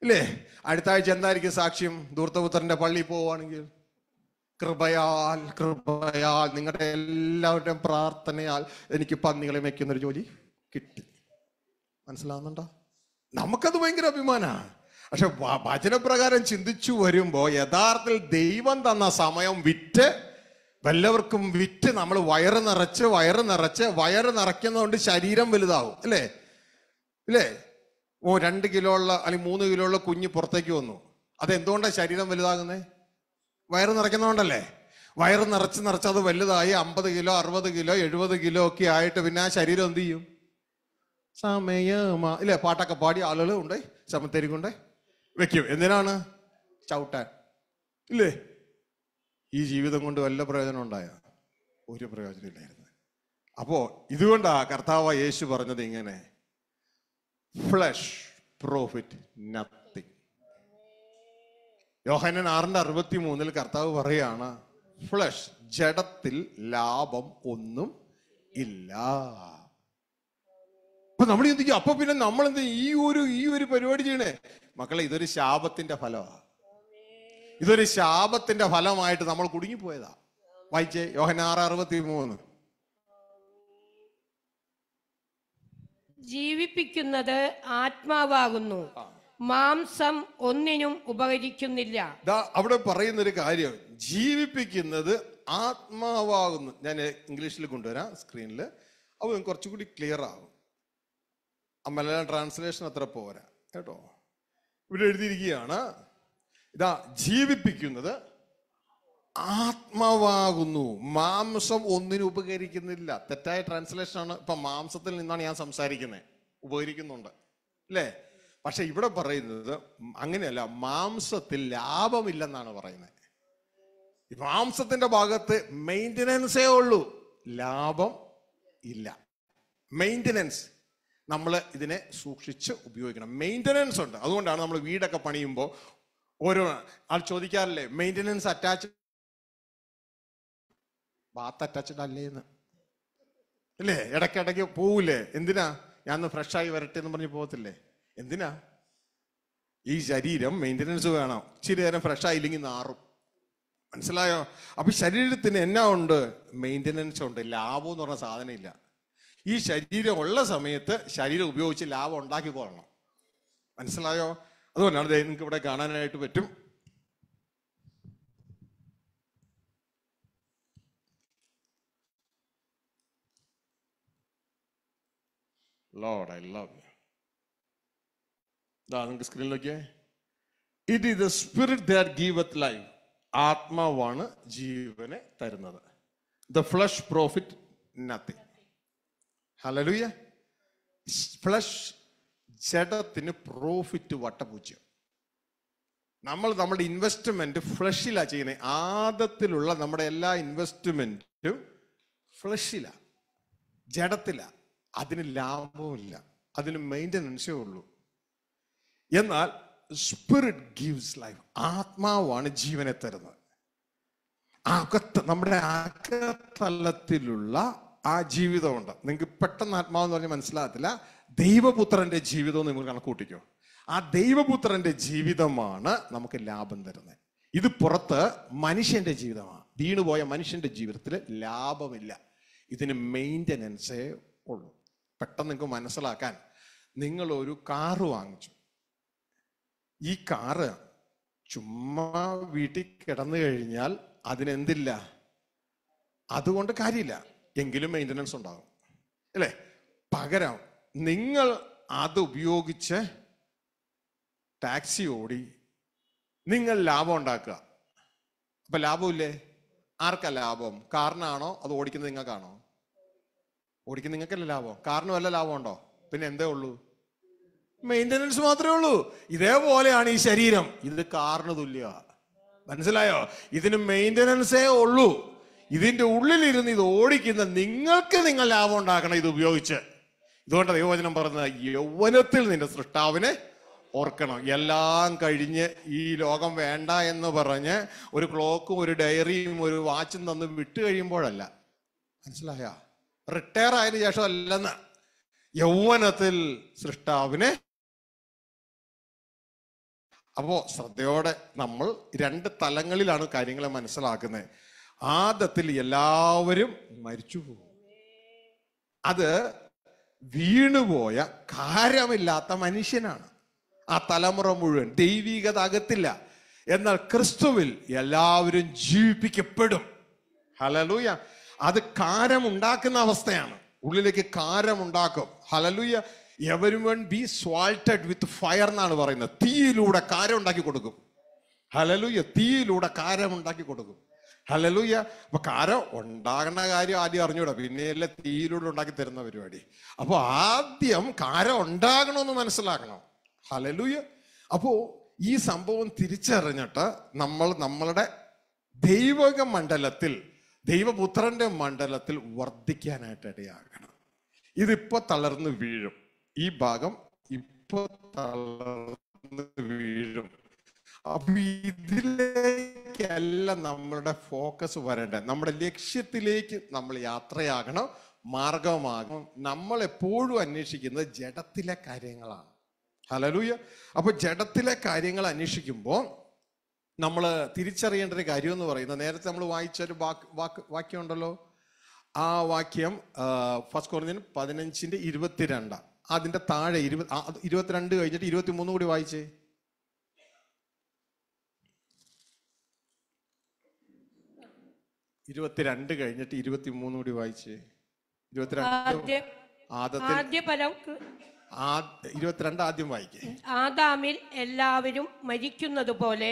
ഇല്ലേ? അടുത്ത ആഴ്ച എന്തായിരിക്കും സാക്ഷ്യം? ദൂർത്തപുത്രന്റെ പള്ളി പോവുകയാണെങ്കിൽ. കൃപയാൽ കൃപയാൽ നിങ്ങളുടെ എല്ലാവരുടെയും പ്രാർത്ഥനയാൽ എനിക്ക് പന്നികളെ വയ്ക്കുന്നൊരു ജോലി കിട്ടി. മനസ്സിലാവുന്നുണ്ടോ? നമുക്കത് ഭയങ്കര അഭിമാനമാണ്. പക്ഷെ വചനപ്രകാരം ചിന്തിച്ചു വരുമ്പോൾ യഥാർത്ഥത്തിൽ ദൈവം തന്ന സമയം വിറ്റ് വല്ലവർക്കും വിറ്റ് നമ്മൾ വയറ് നിറച്ച് വയറ് നിറച്ച് വയറ് നിറയ്ക്കുന്നതുകൊണ്ട് ശരീരം വലുതാവും. അല്ലേ? ഇല്ലേ? ഓ രണ്ട് കിലോ ഉള്ള അല്ലെങ്കിൽ മൂന്ന് കിലോ ഉള്ള കുഞ്ഞ് പുറത്തേക്ക് വന്നു. അതെന്തുകൊണ്ടാണ് ശരീരം വലുതാകുന്നേ? വയറ് നിറയ്ക്കുന്നതുകൊണ്ടല്ലേ? വയറ് നിറച്ച് നിറച്ച് അത് വലുതായി അമ്പത് കിലോ അറുപത് കിലോ എഴുപത് കിലോ ഒക്കെ ആയിട്ട് പിന്നെ ആ ശരീരം എന്ത് ചെയ്യും? സമയമാ. ഇല്ലേ പാട്ടൊക്കെ പാടി ആളുകൾ ഉണ്ട് ചമത്തേരി കൊണ്ട് വെക്കും. എന്തിനാണ്? ചവിട്ടാൻ. ഇല്ലേ? ഈ ജീവിതം കൊണ്ട് വല്ല പ്രയോജനം ഉണ്ടായ ഒരു പ്രയോജനം ഇല്ലായിരുന്നു. അപ്പോ ഇതുകൊണ്ടാ കർത്താവ് യേശു പറഞ്ഞത് ഇങ്ങനെ. ഫ്ലഷ് പ്രോഫിറ്റ് നത്തിങ് യോഹനൻ ആറിന്റെ അറുപത്തി മൂന്നിൽ കർത്താവ് പറയാണ് ഫ്ലഷ് ജഡത്തിൽ ലാഭം ഒന്നും ഇല്ല. അപ്പൊ നമ്മൾ ചിന്തിക്കും അപ്പൊ പിന്നെ നമ്മൾ എന്ത് ഈ ഒരു ഈ ഒരു പരിപാടി ചെയ്യണേ. മക്കളെ ഇതൊരു ശാപത്തിന്റെ ഫലമാ. ഇതൊരു ശാപത്തിന്റെ ഫലമായിട്ട് നമ്മൾ കുടുങ്ങിപ്പോയതാ. വായിച്ചേ യോഹന ആറ് അറുപത്തി മൂന്ന് ജീവിപ്പിക്കുന്നത് ആത്മാവാകുന്നു. മാംസം ഒന്നിനും ഉപകരിക്കുന്നില്ല. അവിടെ പറയുന്ന ഒരു കാര്യം. ജീവിപ്പിക്കുന്നത് ആത്മാവാകുന്നു. ഞാൻ ഇംഗ്ലീഷിൽ കൊണ്ടുവരാം സ്ക്രീനിൽ. അപ്പോൾ കുറച്ചുകൂടി ക്ലിയർ ആകും മലയാളം ട്രാൻസ്ലേഷൻ അത്ര പോരാ. കേട്ടോ? ഇവിടെ എഴുതിയിരിക്കുകയാണ്. ഇതാ ജീവിപ്പിക്കുന്നത് ആത്മാവാകുന്നു. മാംസം ഒന്നിനും ഉപകരിക്കുന്നില്ല. തെറ്റായ ട്രാൻസ്ലേഷൻ ആണ്. ഇപ്പൊ മാംസത്തിൽ നിന്നാണ് ഞാൻ സംസാരിക്കുന്നത്. ഉപകരിക്കുന്നുണ്ട്. അല്ലേ? പക്ഷെ ഇവിടെ പറയുന്നത് അങ്ങനെയല്ല മാംസത്തിൽ ലാഭമില്ലെന്നാണ് പറയുന്നത്. മാംസത്തിന്റെ ഭാഗത്ത് മെയിന്റനൻസേ ഉള്ളൂ ലാഭം ഇല്ല. മെയിന്റനൻസ് നമ്മൾ ഇതിനെ സൂക്ഷിച്ച് ഉപയോഗിക്കണം. മെയിന്റനൻസ് ഉണ്ട് അതുകൊണ്ടാണ് നമ്മൾ വീടൊക്കെ പണിയുമ്പോൾ ഓരോ ആൾ ചോദിക്കാറില്ലേ മെയിന്റനൻസ് അറ്റാച്ച് ബാത്ത് അറ്റാച്ച്ഡ് അല്ലേ എന്ന് അല്ലേ ഇടയ്ക്കിടയ്ക്ക് പോവില്ലേ എന്തിനാ? ഞാൻ ഫ്രഷായി വരട്ടെ എന്ന് പറഞ്ഞ് പോകത്തില്ലേ? എന്തിനാ? ഈ ശരീരം മെയിന്റനൻസ് വേണം. ഇച്ചിരി നേരം ഫ്രഷ് ആയില്ലെങ്കിൽ നാറും. മനസ്സിലായോ? അപ്പൊ ശരീരത്തിന് എന്നാ ഉണ്ട്? മെയിന്റനൻസ് ഉണ്ട്. ലാഭം എന്ന് പറഞ്ഞ സാധനം ഇല്ല ഈ ശരീരം ഉള്ള സമയത്ത് ശരീരം ഉപയോഗിച്ച് ലാഭം ഉണ്ടാക്കിക്കൊള്ളണം മനസ്സിലായോ? അതുകൊണ്ടാണ് നിങ്ങൾക്ക് ഇവിടെ കാണാനായിട്ട് പറ്റും. ലോഡ് ഐ ലവ് ഇതാ സ്ക്രീനിൽ it is the spirit that giveth life ആത്മാവാണ് ജീവനെ തരുന്നത്. The flesh profit nothing hallelujah flesh ജഡത്തിന് profit വട്ടപൂജ്യം നമ്മൾ നമ്മുടെ ഇൻവെസ്റ്റ്മെന്റ് ഫ്ലഷിലാ ചെയ്യുന്നത് ആദത്തിലുള്ള നമ്മുടെ എല്ലാ ഇൻവെസ്റ്റ്മെന്റും ഫ്ലഷിലാണ് ജഡത്തില. അതിന് ലാഭമില്ല അതിന് മെയിന്റനൻസേ ഉള്ളൂ. എന്നാൽ സ്പിരിറ്റ് ഗീവ്സ് ലൈഫ് ആത്മാവാണ് ജീവനെ തരുന്നത്. അകത്ത് നമ്മുടെ അകത്തലത്തിലുള്ള ആ ജീവിതമുണ്ട്. നിങ്ങൾക്ക് പെട്ടെന്ന് ആത്മാവെന്ന് പറഞ്ഞാൽ മനസ്സിലാകത്തില്ല. ദൈവപുത്രന്റെ ജീവിതം നിങ്ങൾ കണക്കൂട്ടിക്കോ ആ ദൈവപുത്രന്റെ ജീവിതമാണ് നമുക്ക് ലാഭം തരുന്നത്. ഇത് പുറത്ത് മനുഷ്യന്റെ ജീവിതമാണ്. വീണുപോയ മനുഷ്യന്റെ ജീവിതത്തിൽ ലാഭമില്ല. ഇതിന് മെയിന്റനൻസേ ഉള്ളൂ. പെട്ടെന്ന് നിങ്ങൾക്ക് മനസ്സിലാക്കാൻ നിങ്ങളൊരു കാറ് വാങ്ങിച്ചു. ഈ കാറ് ചുമ്മാ വീട്ടിൽ കിടന്നു കഴിഞ്ഞാൽ അതിനെന്തില്ല? അതുകൊണ്ട് കാര്യമില്ല. എങ്കിലും മെയിന്റനൻസ് ഉണ്ടാകും. അല്ലേ? പകരം നിങ്ങൾ അത് ഉപയോഗിച്ച് ടാക്സി ഓടി നിങ്ങൾ ലാഭം ഉണ്ടാക്കുക. അപ്പൊ ലാഭമില്ലേ? ആർക്കാ ലാഭം? കാറിനാണോ? അത് ഓടിക്കുന്നത് നിങ്ങൾക്കാണോ? ഓടിക്കുന്ന നിങ്ങൾക്കല്ലേ ലാഭം? കാറിന് വല്ല ലാഭം ഉണ്ടോ? പിന്നെ എന്തേ ഉള്ളൂ? മെയിന്റനൻസ് മാത്രമേ ഉള്ളൂ. ഇതേപോലെയാണ് ഈ ശരീരം. ഇത് കാറിന് തുല്യ മനസ്സിലായോ? ഇതിന് മെയിന്റനൻസേ ഉള്ളൂ. ഇതിന്റെ ഉള്ളിലിരുന്ന് ഇത് ഓടിക്കുന്ന നിങ്ങൾക്ക് നിങ്ങൾ ലാഭം ഉണ്ടാക്കണം ഇത് ഉപയോഗിച്ച്. ഇതുകൊണ്ട് ദൈവവചനം പറഞ്ഞത് യൗവനത്തിൽ നിന്റെ സൃഷ്ടാവിനെ ഓർക്കണം. എല്ലാം കഴിഞ്ഞ് ഈ ലോകം വേണ്ട എന്ന് പറഞ്ഞ് ഒരു ക്ലോക്കും ഒരു ഡയറിയും ഒരു വാച്ചും തന്ന് വിട്ട് കഴിയുമ്പോഴല്ല. മനസ്സിലായ? റിട്ടയർ ആയതിനു ശേഷം അല്ലെന്ന് യൗവനത്തിൽ സൃഷ്ടാവിനെ അപ്പോ ശ്രദ്ധയോടെ നമ്മൾ രണ്ട് തലങ്ങളിലാണ് കാര്യങ്ങളെ മനസ്സിലാക്കുന്നത്. ആദത്തിൽ എല്ലാവരും മരിച്ചു പോകും. അത് വീണുപോയ കാര്യമില്ലാത്ത മനുഷ്യനാണ്. ആ തലമുറ മുഴുവൻ ദൈവികത അകത്തില്ല എന്നാൽ ക്രിസ്തുവിൽ എല്ലാവരും ജീവിപ്പിക്കപ്പെടും. ഹലലൂയ അത് കാരമുണ്ടാക്കുന്ന അവസ്ഥയാണ്. ഉള്ളിലേക്ക് കാരമുണ്ടാക്കും. ഹലലൂയ എവരും ബി സ്വാൾട്ടഡ് വിത്ത് ഫയർ എന്നാണ് പറയുന്നത്. തീയിലൂടെ കാരം ഉണ്ടാക്കി കൊടുക്കും. ഹലലൂയ തീയിലൂടെ കാരം ഉണ്ടാക്കി കൊടുക്കും. ഹലലൂയ അപ്പൊ കാരം ഉണ്ടാകുന്ന കാര്യം ആദ്യം അറിഞ്ഞൂടാ. പിന്നെയല്ലേ തീയിലൂടെ ഉണ്ടാക്കി തരുന്ന പരിപാടി. അപ്പോൾ ആദ്യം കാരം ഉണ്ടാകണമെന്ന് മനസ്സിലാക്കണം. ഹലലൂയ അപ്പോ ഈ സംഭവം തിരിച്ചറിഞ്ഞിട്ട് നമ്മൾ നമ്മളുടെ ദൈവക മണ്ഡലത്തിൽ ദൈവപുത്രന്റെ മണ്ഡലത്തിൽ വർദ്ധിക്കാനായിട്ട് ഇടയാകണം. ഇതിപ്പോ തളർന്ന് വീഴും. ഈ ഭാഗം ഇപ്പൊ തളർന്ന് വീഴും. അപ്പൊ ഇതിലേക്കല്ല നമ്മളുടെ ഫോക്കസ് വരേണ്ടത്. നമ്മുടെ ലക്ഷ്യത്തിലേക്ക് നമ്മൾ യാത്രയാകണം മാർഗമാകണം. നമ്മൾ എപ്പോഴും അന്വേഷിക്കുന്നത് ജഡത്തിലെ കാര്യങ്ങളാണ്. ഹലലൂയ അപ്പൊ ജഡത്തിലെ കാര്യങ്ങൾ അന്വേഷിക്കുമ്പോൾ നമ്മൾ തിരിച്ചറിയേണ്ട ഒരു കാര്യം എന്ന് പറയുന്നത് നേരത്തെ നമ്മൾ വായിച്ച ഒരു വാക്ക് വാക്ക് വാക്യം ഉണ്ടല്ലോ? ആ വാക്യം ഫസ്റ്റ് കുറഞ്ഞ പതിനഞ്ചിന്റെ ഇരുപത്തിരണ്ട്. അതിന്റെ താഴെ ഇരുപത് ഇരുപത്തിരണ്ട് കഴിഞ്ഞിട്ട് ഇരുപത്തി മൂന്ന് കൂടി വായിച്ചേ. ഇരുപത്തിരണ്ട് കഴിഞ്ഞിട്ട് ഇരുപത്തി മൂന്ന് കൂടി വായിച്ചേ. ഇരുപത്തിരണ്ട് ആദ്യം വായിക്കേ. ആദാമിൽ എല്ലാവരും മരിക്കുന്നത് പോലെ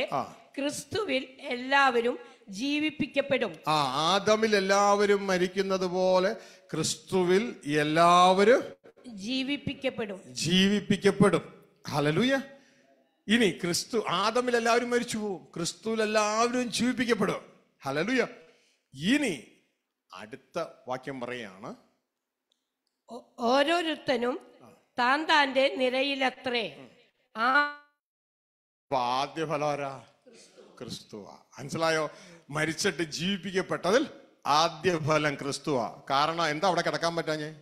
ക്രിസ്തുവിൽ എല്ലാവരും ജീവിപ്പിക്കപ്പെടും. ആ ആദമിൽ എല്ലാവരും മരിക്കുന്നത് പോലെ ക്രിസ്തുവിൽ എല്ലാവരും ജീവിപ്പിക്കപ്പെടും. ജീവിപ്പിക്കപ്പെടും. ഹലലൂയ ഇനി ക്രിസ്തു ആദമിൽ എല്ലാവരും മരിച്ചു പോവും ക്രിസ്തുവിൽ എല്ലാവരും ജീവിപ്പിക്കപ്പെടും. ഹലലൂയ ഇനി അടുത്ത വാക്യം പറയാണ് ഓരോരുത്തനും താൻ താന്റെ നിരയിലത്രേ. ആ ആദ്യ ഫലമാരാ ക്രിസ്തുവാ. മനസ്സിലായോ? മരിച്ചിട്ട് ജീവിപ്പിക്കപ്പെട്ടതിൽ ആദ്യ ഫലം ക്രിസ്തുവാ. കാരണം എന്താ അവിടെ കിടക്കാൻ പറ്റാഞ്ഞേ?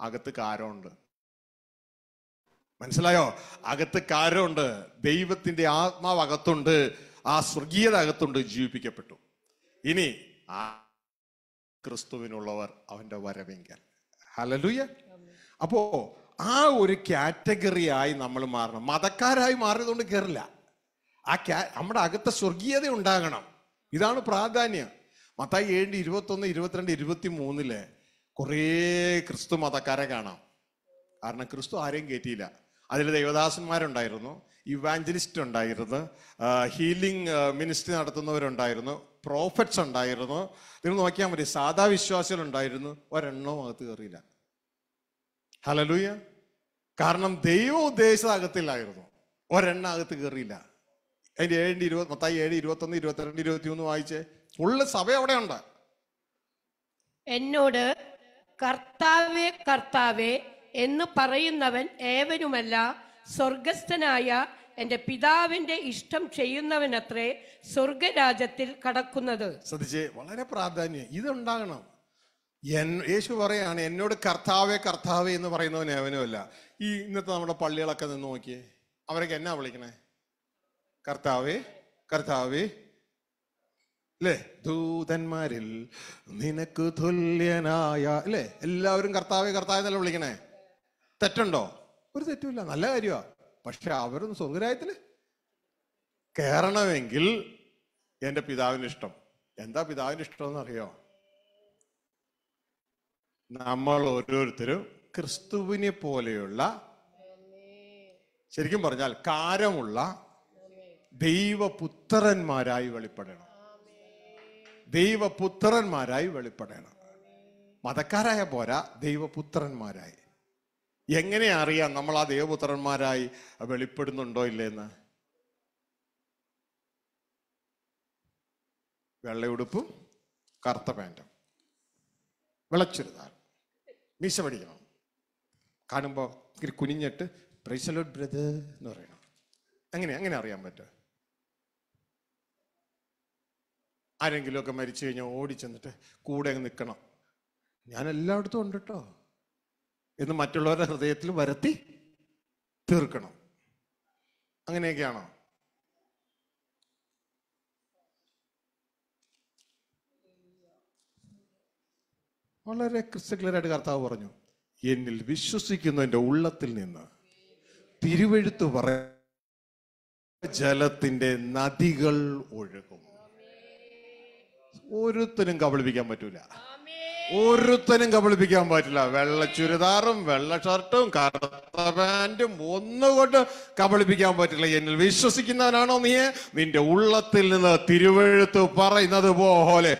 അകത്ത് കാരമുണ്ട്. മനസ്സിലായോ? അകത്ത് കാരമുണ്ട്. ദൈവത്തിന്റെ ആത്മാവ് അകത്തുണ്ട്. ആ സ്വർഗീയത അകത്തുണ്ട്. ജീവിപ്പിക്കപ്പെട്ടു. ഇനി ആ ക്രിസ്തുവിനുള്ളവർ അവന്റെ വരവെങ്കിൽ. ഹലലുയ അപ്പോ ആ ഒരു കാറ്റഗറിയായി നമ്മൾ മാറണം. മതക്കാരായി മാറിയതുകൊണ്ട് കയറില്ല ആ നമ്മുടെ അകത്തെ സ്വർഗീയത ഉണ്ടാകണം. ഇതാണ് പ്രാധാന്യം. മത്തായി ഏഴ് ഇരുപത്തൊന്ന് ഇരുപത്തിരണ്ട് ഇരുപത്തി മൂന്നിൽ കുറേ ക്രിസ്തു മതക്കാരെ കാണാം. കാരണം ക്രിസ്തു ആരെയും കയറ്റിയില്ല അതിൽ ദൈവദാസന്മാരുണ്ടായിരുന്നു ഇവാഞ്ചലിസ്റ്റ് ഉണ്ടായിരുന്നു ഹീലിംഗ് മിനിസ്ട്രി നടത്തുന്നവരുണ്ടായിരുന്നു പ്രോഫറ്റ്സ് ഉണ്ടായിരുന്നു. നിങ്ങൾ നോക്കിയാൽ മതി സാധാ വിശ്വാസികൾ ഉണ്ടായിരുന്നു ഒരെണ്ണവും അകത്ത് കയറിയില്ല. ഹലലൂയ കാരണം ദൈവം ഉദ്ദേശിച്ചത് അകത്തില്ലായിരുന്നു ഒരെണ്ണം അകത്ത് കയറിയില്ല. അതിന്റെ ഏഴിന്റെ ഇരുപത് മൊത്തം ഏഴ് ഇരുപത്തൊന്ന് ഇരുപത്തിരണ്ട് ഇരുപത്തി മൂന്ന് വായിച്ചേ ഫുള്ള് സഭ അവിടെ ഉണ്ട്. എന്നോട് കർത്താവേ കർത്താവേ എന്ന് പറയുന്നവൻ ഏവനുമല്ല സ്വർഗസ്ഥനായ എന്റെ പിതാവിന്റെ ഇഷ്ടം ചെയ്യുന്നവനത്രേ സ്വർഗരാജ്യത്തിൽ കടക്കുന്നത്. ശ്രദ്ധിച്ചേ വളരെ പ്രാധാന്യം. ഇതുണ്ടാകണം. എൻ യേശു പറയാണ് എന്നോട് കർത്താവേ കർത്താവേ എന്ന് പറയുന്നവൻ ഏവനുമല്ല ഈ ഇന്നത്തെ നമ്മുടെ പള്ളികളൊക്കെ നിന്ന് നോക്കിയേ അവരൊക്കെ എന്നാ വിളിക്കണേ? കർത്താവേ കർത്താവേ അല്ലേ ദൂതന്മാരിൽ നിനക്ക് തുല്യനായ അല്ലേ എല്ലാവരും കർത്താവേ കർത്താവ് എന്നല്ല വിളിക്കണേ? തെറ്റുണ്ടോ? ഒരു തെറ്റുമില്ല നല്ല കാര്യമാ പക്ഷെ അവരൊന്നും സ്വർഗരായത്തിൽ കയറണമെങ്കിൽ എന്റെ പിതാവിന് ഇഷ്ടം. എന്താ പിതാവിന് ഇഷ്ടം എന്നറിയോ നമ്മൾ ഓരോരുത്തരും ക്രിസ്തുവിനെ പോലെയുള്ള ശരിക്കും പറഞ്ഞാൽ കാരമുള്ള ദൈവപുത്രന്മാരായി വെളിപ്പെടണം. ദൈവപുത്രന്മാരായി വെളിപ്പെടണം. മതക്കാരായ പോരാ ദൈവപുത്രന്മാരായി. എങ്ങനെ അറിയാം നമ്മൾ ആ ദൈവപുത്രന്മാരായി വെളിപ്പെടുന്നുണ്ടോ ഇല്ലേന്ന്? വെള്ളയുടുപ്പും കറുത്ത പാന്റും വിളച്ചൊരുതാൻ മീശ പഠിക്കണം കാണുമ്പോൾ കുനിഞ്ഞിട്ട് പ്രൈസലോട്ട് ബ്രദർ എന്ന് പറയണം. അങ്ങനെ അങ്ങനെ അറിയാൻ പറ്റും? ആരെങ്കിലുമൊക്കെ മരിച്ചു കഴിഞ്ഞാൽ ഓടി ചെന്നിട്ട് കൂടെ അങ്ങ് നിൽക്കണം. ഞാൻ എല്ലായിടത്തും ഉണ്ട് കേട്ടോ എന്ന് മറ്റുള്ളവരുടെ ഹൃദയത്തിൽ വരുത്തി തീർക്കണം. അങ്ങനെയൊക്കെയാണോ? വളരെ ക്രിസ്ത്യക്ലിയറായിട്ട് കർത്താവ് പറഞ്ഞു എന്നിൽ വിശ്വസിക്കുന്നതിന്റെ ഉള്ളത്തിൽ നിന്ന് തിരുവെഴുത്ത് പറ ജലത്തിന്റെ നദികൾ ഒഴുകും. ഒരുത്തനും കബളിപ്പിക്കാൻ പറ്റൂല. ഒരുത്തനും കബളിപ്പിക്കാൻ പറ്റില്ല. വെള്ള ചുരിദാറും വെള്ള ഷർട്ടും കറുത്ത പാന്റും ഒന്നുകൊണ്ട് കബളിപ്പിക്കാൻ പറ്റില്ല. എന്നിൽ വിശ്വസിക്കുന്നവനാണോ നീ നിന്റെ ഉള്ളത്തിൽ നിന്ന് തിരുവഴുത്ത് പറയുന്നത് പോലെ.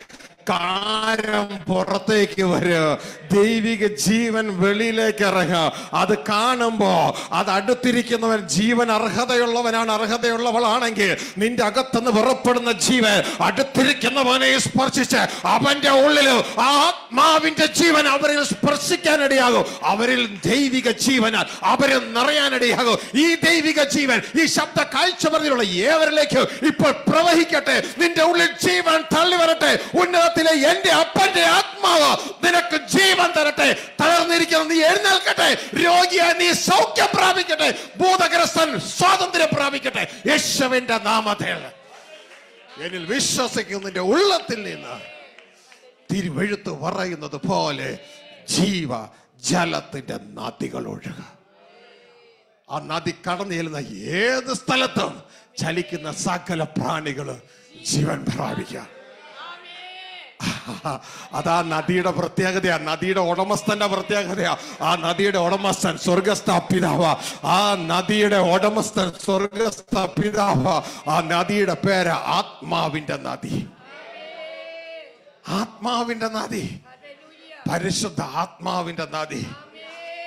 കാരം പുറത്തേക്ക് വരിക ദൈവിക ജീവൻ വെളിയിലേക്ക് ഇറങ്ങുക അത് കാണുമ്പോ അത് അടുത്തിരിക്കുന്നവൻ ജീവൻ അർഹതയുള്ളവനാണ് അർഹതയുള്ളവളാണെങ്കിൽ നിന്റെ അകത്തുനിന്ന് പുറപ്പെടുന്ന ജീവൻ അടുത്തിരിക്കുന്നവനെ സ്പർശിച്ച് അവന്റെ ഉള്ളിൽ ആത്മാവിന്റെ ജീവൻ അവരിൽ സ്പർശിക്കാനിടയാകും. അവരിൽ ദൈവിക ജീവനാൽ അവരിൽ നിറയാനിടയാകും. ഈ ദൈവിക ജീവൻ ഈ ശബ്ദ കാഴ്ച കാഴ്ചപരിധിയുള്ള ഏവരിലേക്ക് ഇപ്പോൾ പ്രവഹിക്കട്ടെ. നിന്റെ ഉള്ളിൽ ജീവൻ തള്ളി വരട്ടെ ഉന്നതത്തിലെ എന്റെ അപ്പന്റെ ആത്മാവ് നിനക്ക് ജീവൻ തരട്ടെ. തളർന്നിരിക്കുന്ന നീ എഴുന്നേൽക്കട്ടെ. രോഗിയെ നീ സൗഖ്യം പ്രാപിക്കട്ടെ. ഭൂതഗ്രസ്തൻ സ്വാതന്ത്ര്യം പ്രാപിക്കട്ടെ. യേശുവിന്റെ നാമത്തിൽ. എന്നിൽ വിശ്വസിക്കുന്നതിന്റെ ഉള്ളത്തിൽ നിന്ന്. തിരുവെഴുത്ത് പറയുന്നത് പോലെ ജീവ ജലത്തിന്റെ നദികൾ ഒഴുക. ആ നദി കടന്നു ചെല്ലുന്ന ഏത് സ്ഥലത്തും ചലിക്കുന്ന സകല പ്രാണികൾ ജീവൻ പ്രാപിക്കുക അതാ നദിയുടെ പ്രത്യേകതയാ. നദിയുടെ ഉടമസ്ഥന്റെ പ്രത്യേകതയാ. ആ നദിയുടെ ഉടമസ്ഥൻ സ്വർഗസ്ഥ പിതാവ. ആ നദിയുടെ ഉടമസ്ഥൻ സ്വർഗസ്ഥ പിതാവ. ആ നദിയുടെ പേര് ആത്മാവിന്റെ നദി. ആത്മാവിന്റെ നദി. പരിശുദ്ധ ആത്മാവിന്റെ നദി.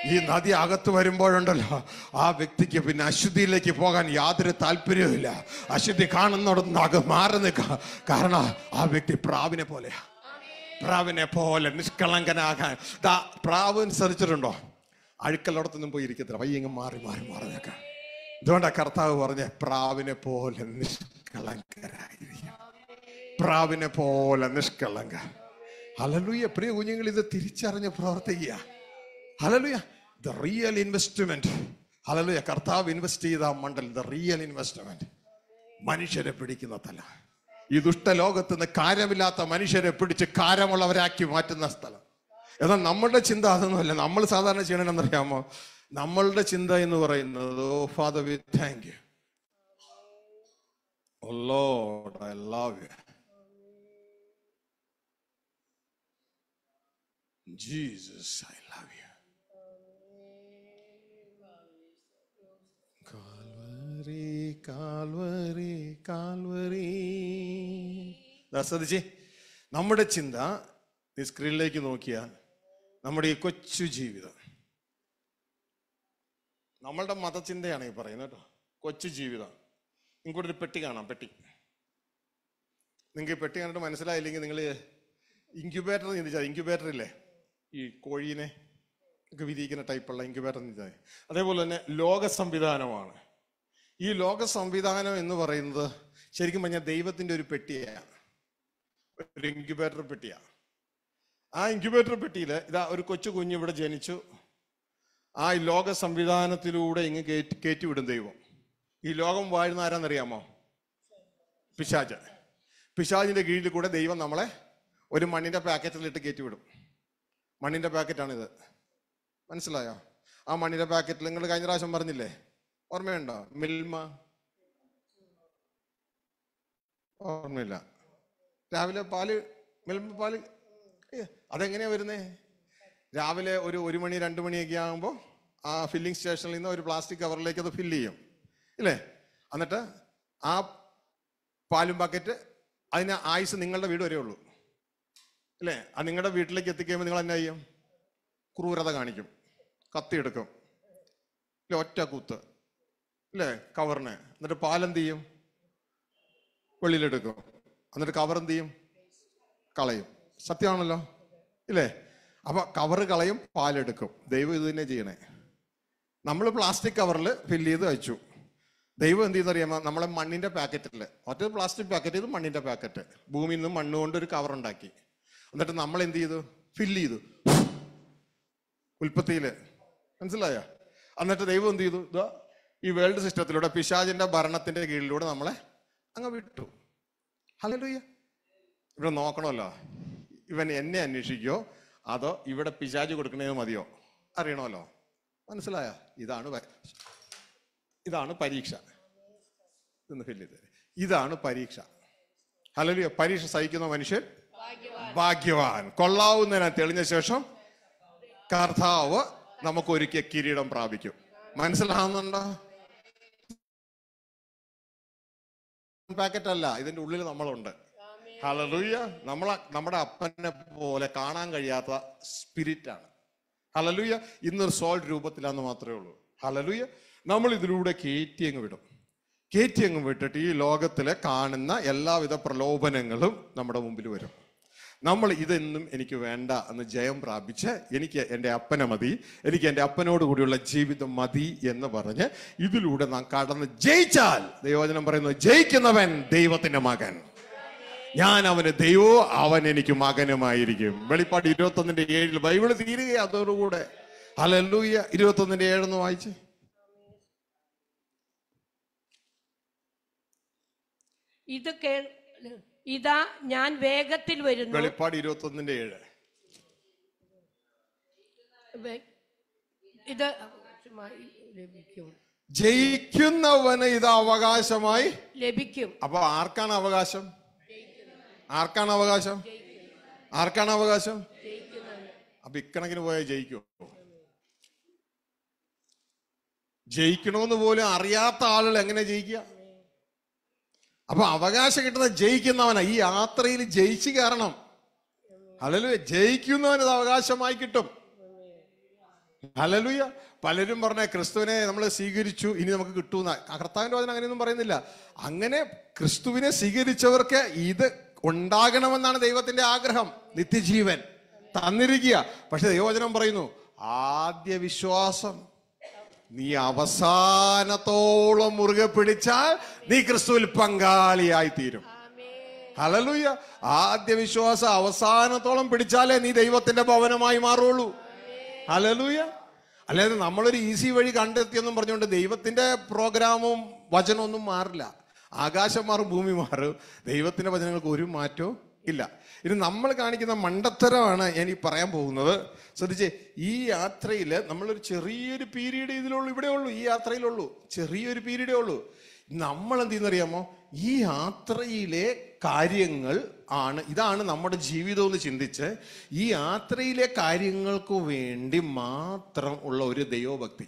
ഈ നദി അകത്ത് വരുമ്പോഴുണ്ടല്ലോ. ആ വ്യക്തിക്ക് പിന്നെ അശുദ്ധിയിലേക്ക് പോകാൻ യാതൊരു താല്പര്യവും ഇല്ല അശുദ്ധി കാണുന്നോടൊന്നും അക മാറി നിൽക്കുക. കാരണം ആ വ്യക്തി പ്രാവിനെ പോലെയാ. പ്രാവിനെ പോലെ നിഷ്കളങ്കനാകാൻ. ദാ പ്രാവ് അനുസരിച്ചിട്ടുണ്ടോ? അഴുക്കലോടത്തൊന്നും പോയി ഇരിക്കത്തില്ല മാറി മാറി മാറി നിൽക്കാം. ഇതുകൊണ്ടാ കർത്താവ് പറഞ്ഞ പ്രാവിനെ പോലെ നിഷ്കളങ്കരായിരിക്കും പ്രാവിനെ പോലെ നിഷ്കളങ്ക. ഹലലുയ പ്രിയ കുഞ്ഞുങ്ങൾ ഇത് തിരിച്ചറിഞ്ഞ് പ്രവർത്തിക്കുക. Hallelujah the real investment hallelujah കർത്താവ് ഇൻവെസ്റ്റ് ചെയ്ത മണ്ടൽ ദ റിയൽ ഇൻവെസ്റ്റ്മെന്റ് മനുഷ്യരെ പിടിക്കുന്ന തല. ഈ ദുഷ്ടലോകത്ത് നിന്ന് കാര്യമില്ലാത്ത മനുഷ്യരെ പിടിച്ച് കാര്യമുള്ളവരാക്കി മാറ്റുന്ന സ്ഥലം. എന്നാൽ നമ്മളുടെ ചിന്ത അതൊന്നുമല്ല നമ്മൾ സാധാരണ ചെയ്യണമെന്നറിയാമോ നമ്മളുടെ ചിന്ത എന്ന് പറയുന്നത് ഓ father we thank you Jesus I Calvary Calvary ദാ ശ്രദ്ധിച്ചേ നമ്മുടെ ചിന്ത നീ സ്ക്രീനിലേക്ക് നോക്കിയാൽ നമ്മുടെ ഈ കൊച്ചു ജീവിതം. നമ്മളുടെ മതചിന്തയാണ് ഈ പറയുന്നത് കേട്ടോ. കൊച്ചു ജീവിതം. നിങ്ങൾക്കൊരു പെട്ടി കാണാം പെട്ടി. നിങ്ങൾക്ക് പെട്ടി കണ്ടിട്ട് മനസ്സിലായില്ലെങ്കിൽ നിങ്ങൾ ഇൻക്യുബേറ്റർ ചിന്തിച്ചാൽ ഇൻക്യുബേറ്റർ ഇല്ലേ? ഈ കോഴീനെ ഒക്കെ വിരിയിക്കുന്ന ടൈപ്പുള്ള ഇൻക്യുബേറ്റർ ചിന്തിച്ചാൽ അതേപോലെ തന്നെ ലോക സംവിധാനമാണ്. ഈ ലോക സംവിധാനം എന്ന് പറയുന്നത് ശരിക്കും പറഞ്ഞാൽ ദൈവത്തിന്റെ ഒരു പെട്ടിയാണ് ഒരു ഇൻക്യുബേറ്റർ പെട്ടിയാണ് ആ ഇൻക്യുബേറ്റർ പെട്ടിയിൽ ഇതാ ഒരു കൊച്ചു കുഞ്ഞ് ഇവിടെ ജനിച്ചു. ആ ലോക സംവിധാനത്തിലൂടെ ഇങ്ങ് കയറ്റി കയറ്റിവിടും ദൈവം. ഈ ലോകം വാഴുന്ന ആരാന്നറിയാമോ? പിശാജ് പിശാജിന്റെ കീഴിൽ കൂടെ ദൈവം നമ്മളെ ഒരു മണ്ണിന്റെ പാക്കറ്റിലിട്ട് കയറ്റി വിടും. മണ്ണിന്റെ പാക്കറ്റാണിത്. മനസ്സിലായോ? ആ മണ്ണിന്റെ പാക്കറ്റിൽ നിങ്ങൾ കഴിഞ്ഞ പ്രാവശ്യം പറഞ്ഞില്ലേ? ഓർമ്മയുണ്ടോ? മിൽമ? ഓർമ്മയില്ല. രാവിലെ പാൽ മിൽമ പാൽ അതെങ്ങനെയാ വരുന്നേ? രാവിലെ ഒരു ഒരു മണി രണ്ട് മണിയൊക്കെ ആകുമ്പോൾ ആ ഫില്ലിംഗ് സ്റ്റേഷനിൽ നിന്ന് ഒരു പ്ലാസ്റ്റിക് കവറിലേക്ക് അത് ഫില്ല് ചെയ്യും. ഇല്ലേ? എന്നിട്ട് ആ പാലും ബക്കറ്റ് അതിന് ആയുസ് നിങ്ങളുടെ വീട് വരെ ഉള്ളൂ. അല്ലേ അത് നിങ്ങളുടെ വീട്ടിലേക്ക് എത്തിക്കഴിയുമ്പോൾ നിങ്ങൾ എന്നാ ചെയ്യും? ക്രൂരത കാണിക്കും. കത്തിയെടുക്കും. ഒറ്റ കുത്ത്. ഇല്ലേ കവറിന് എന്നിട്ട് പാലെന്ത് ചെയ്യും? വെളിയിലെടുക്കും. എന്നിട്ട് കവർ എന്ത് ചെയ്യും? കളയും. സത്യമാണല്ലോ? ഇല്ലേ? അപ്പൊ കവറ് കളയും പാലെടുക്കും. ദൈവം ഇത് തന്നെ ചെയ്യണേ. നമ്മൾ പ്ലാസ്റ്റിക് കവറിൽ ഫില്ല് ചെയ്ത് വെച്ചു. ദൈവം എന്ത് ചെയ്യുന്നറിയാമോ നമ്മളെ മണ്ണിന്റെ പാക്കറ്റിൽ മറ്റേ പ്ലാസ്റ്റിക് പാക്കറ്റ് ഇത് മണ്ണിന്റെ പാക്കറ്റ്. ഭൂമിയിൽ നിന്ന് മണ്ണ് കൊണ്ട് ഒരു കവർ ഉണ്ടാക്കി. എന്നിട്ട് നമ്മൾ എന്ത് ചെയ്തു? ഫില്ല് ചെയ്തു. ഉൽപ്പത്തിയിൽ. മനസ്സിലായോ? എന്നിട്ട് ദൈവം എന്ത് ചെയ്തു? ഇതാ ഈ വേൾഡ് സിസ്റ്റത്തിലൂടെ പിശാജിന്റെ ഭരണത്തിന്റെ കീഴിലൂടെ നമ്മളെ അങ്ങ് വിട്ടു. ഹല്ലേലൂയ. ഇവിടെ നോക്കണമല്ലോ. ഇവൻ എന്നെ അന്വേഷിക്കോ അതോ ഇവിടെ പിശാജ് കൊടുക്കണേ മതിയോ? അറിയണമല്ലോ. മനസ്സിലായ? ഇതാണ് ഇതാണ് പരീക്ഷ. ഇതാണ് പരീക്ഷ. ഹല്ലേലൂയ. പരീക്ഷ സഹിക്കുന്ന മനുഷ്യൻ ഭാഗ്യവാൻ. കൊള്ളാവുന്നതിനെ തെളിഞ്ഞ ശേഷം കർത്താവ് നമുക്ക് ഒരുക്കിയ കിരീടം പ്രാപിക്കും. മനസ്സിലാവുന്നുണ്ടോ? പാക്കറ്റ് അല്ല ഇതിന്റെ ഉള്ളിൽ നമ്മളുണ്ട്. ഹലലൂയ നമ്മളെ നമ്മുടെ അപ്പനെ പോലെ കാണാൻ കഴിയാത്ത സ്പിരിറ്റ് ആണ്. ഹലലൂയ ഇന്നൊരു സോൾ രൂപത്തിലാന്ന് മാത്രമേ ഉള്ളൂ. ഹലലൂയ നമ്മൾ ഇതിലൂടെ കയറ്റി അങ്ങ് വിടും. കയറ്റി അങ്ങ് വിട്ടിട്ട് ഈ ലോകത്തിലെ കാണുന്ന എല്ലാവിധ പ്രലോഭനങ്ങളും നമ്മുടെ മുമ്പിൽ വരും. നമ്മൾ ഇതെന്നും എനിക്ക് വേണ്ട എന്ന് ജയം പ്രാപിച്ച് എനിക്ക് എന്റെ അപ്പനെ മതി എനിക്ക് എന്റെ അപ്പനോട് കൂടിയുള്ള ജീവിതം മതി എന്ന് പറഞ്ഞ് ഇതിലൂടെ നാം കടന്ന് ജയിച്ചാൽ ദൈവവചനം പറയുന്നു ജയിക്കുന്നവൻ ദൈവത്തിന്റെ മകൻ. ഞാൻ അവന് ദൈവോ അവൻ എനിക്ക് മകനുമായിരിക്കും. വെളിപ്പാട് ഇരുപത്തൊന്നിന്റെ ഏഴിൽ ബൈബിൾ തീരുക അതോടുകൂടെ. ഹലല്ലൂയ ഇരുപത്തൊന്നിന്റെ ഏഴെന്ന് വായിച്ച്. ഇത് കേ ഇതാ ഞാൻ വേഗത്തിൽ വരുന്നു. വെളിപ്പാട് ഇരുപത്തൊന്നിന്റെ ഏഴ്. ഇത് ലഭിക്കും. ജയിക്കുന്നവന് ഇത് അവകാശമായി. ലഭിക്കും. അപ്പൊ ആർക്കാണ് അവകാശം? ആർക്കാണ് അവകാശം? ആർക്കാണ് അവകാശം? അപ്പൊ ഇക്കണക്കിന് പോയാൽ ജയിക്കുമോ ജയിക്കണമെന്ന് പോലും അറിയാത്ത ആളുകൾ എങ്ങനെ ജയിക്കുക? അപ്പൊ അവകാശം കിട്ടുന്ന ജയിക്കുന്നവനാ. ഈ യാത്രയിൽ ജയിച്ചു കാരണം അലലുയ ജയിക്കുന്നവന് അവകാശമായി കിട്ടും. അലലുയ പലരും പറഞ്ഞ ക്രിസ്തുവിനെ നമ്മൾ സ്വീകരിച്ചു ഇനി നമുക്ക് കിട്ടൂന്ന. കർത്താവിന്റെ വചനം അങ്ങനെയൊന്നും പറയുന്നില്ല. അങ്ങനെ ക്രിസ്തുവിനെ സ്വീകരിച്ചവർക്ക് ഇത് ഉണ്ടാകണമെന്നാണ് ദൈവത്തിന്റെ ആഗ്രഹം. നിത്യജീവൻ തന്നിരിക്കുക. പക്ഷെ ദൈവവചനം പറയുന്നു ആദ്യ വിശ്വാസം നീ അവസാനത്തോളം മുറുകെ പിടിച്ചാൽ നീ ക്രിസ്തുവിൽ പങ്കാളിയായി തീരും ഹലലുയ്യ ആദ്യ വിശ്വാസം അവസാനത്തോളം പിടിച്ചാലേ നീ ദൈവത്തിന്റെ ഭവനമായി മാറുള്ളൂ. ഹലലുയ്യ അല്ലാതെ നമ്മളൊരു ഈസി വഴി കണ്ടെത്തിയെന്നും പറഞ്ഞുകൊണ്ട് ദൈവത്തിന്റെ പ്രോഗ്രാമും വചനമൊന്നും മാറില്ല. ആകാശം മാറും ഭൂമി മാറും. ദൈവത്തിന്റെ വചനങ്ങൾക്ക് ഒരു മാറ്റവും ഇല്ല. ഇനി നമ്മൾ കാണിക്കുന്ന മണ്ടത്തരമാണ് ഞാൻ ഈ പറയാൻ പോകുന്നത്. ശ്രദ്ധിച്ചേ ഈ യാത്രയിൽ നമ്മളൊരു ചെറിയൊരു പീരീഡ് ഇതിലുള്ളൂ ഇവിടെ ഉള്ളൂ ഈ യാത്രയിലുള്ളൂ ചെറിയൊരു പീരീഡേ ഉള്ളൂ. നമ്മൾ എന്ത് ചെയ്യുന്നറിയാമോ ഈ യാത്രയിലെ കാര്യങ്ങൾ ആണ് ഇതാണ് നമ്മുടെ ജീവിതം എന്ന് ചിന്തിച്ച് ഈ യാത്രയിലെ കാര്യങ്ങൾക്ക് വേണ്ടി മാത്രം ഉള്ള ഒരു ദൈവഭക്തി.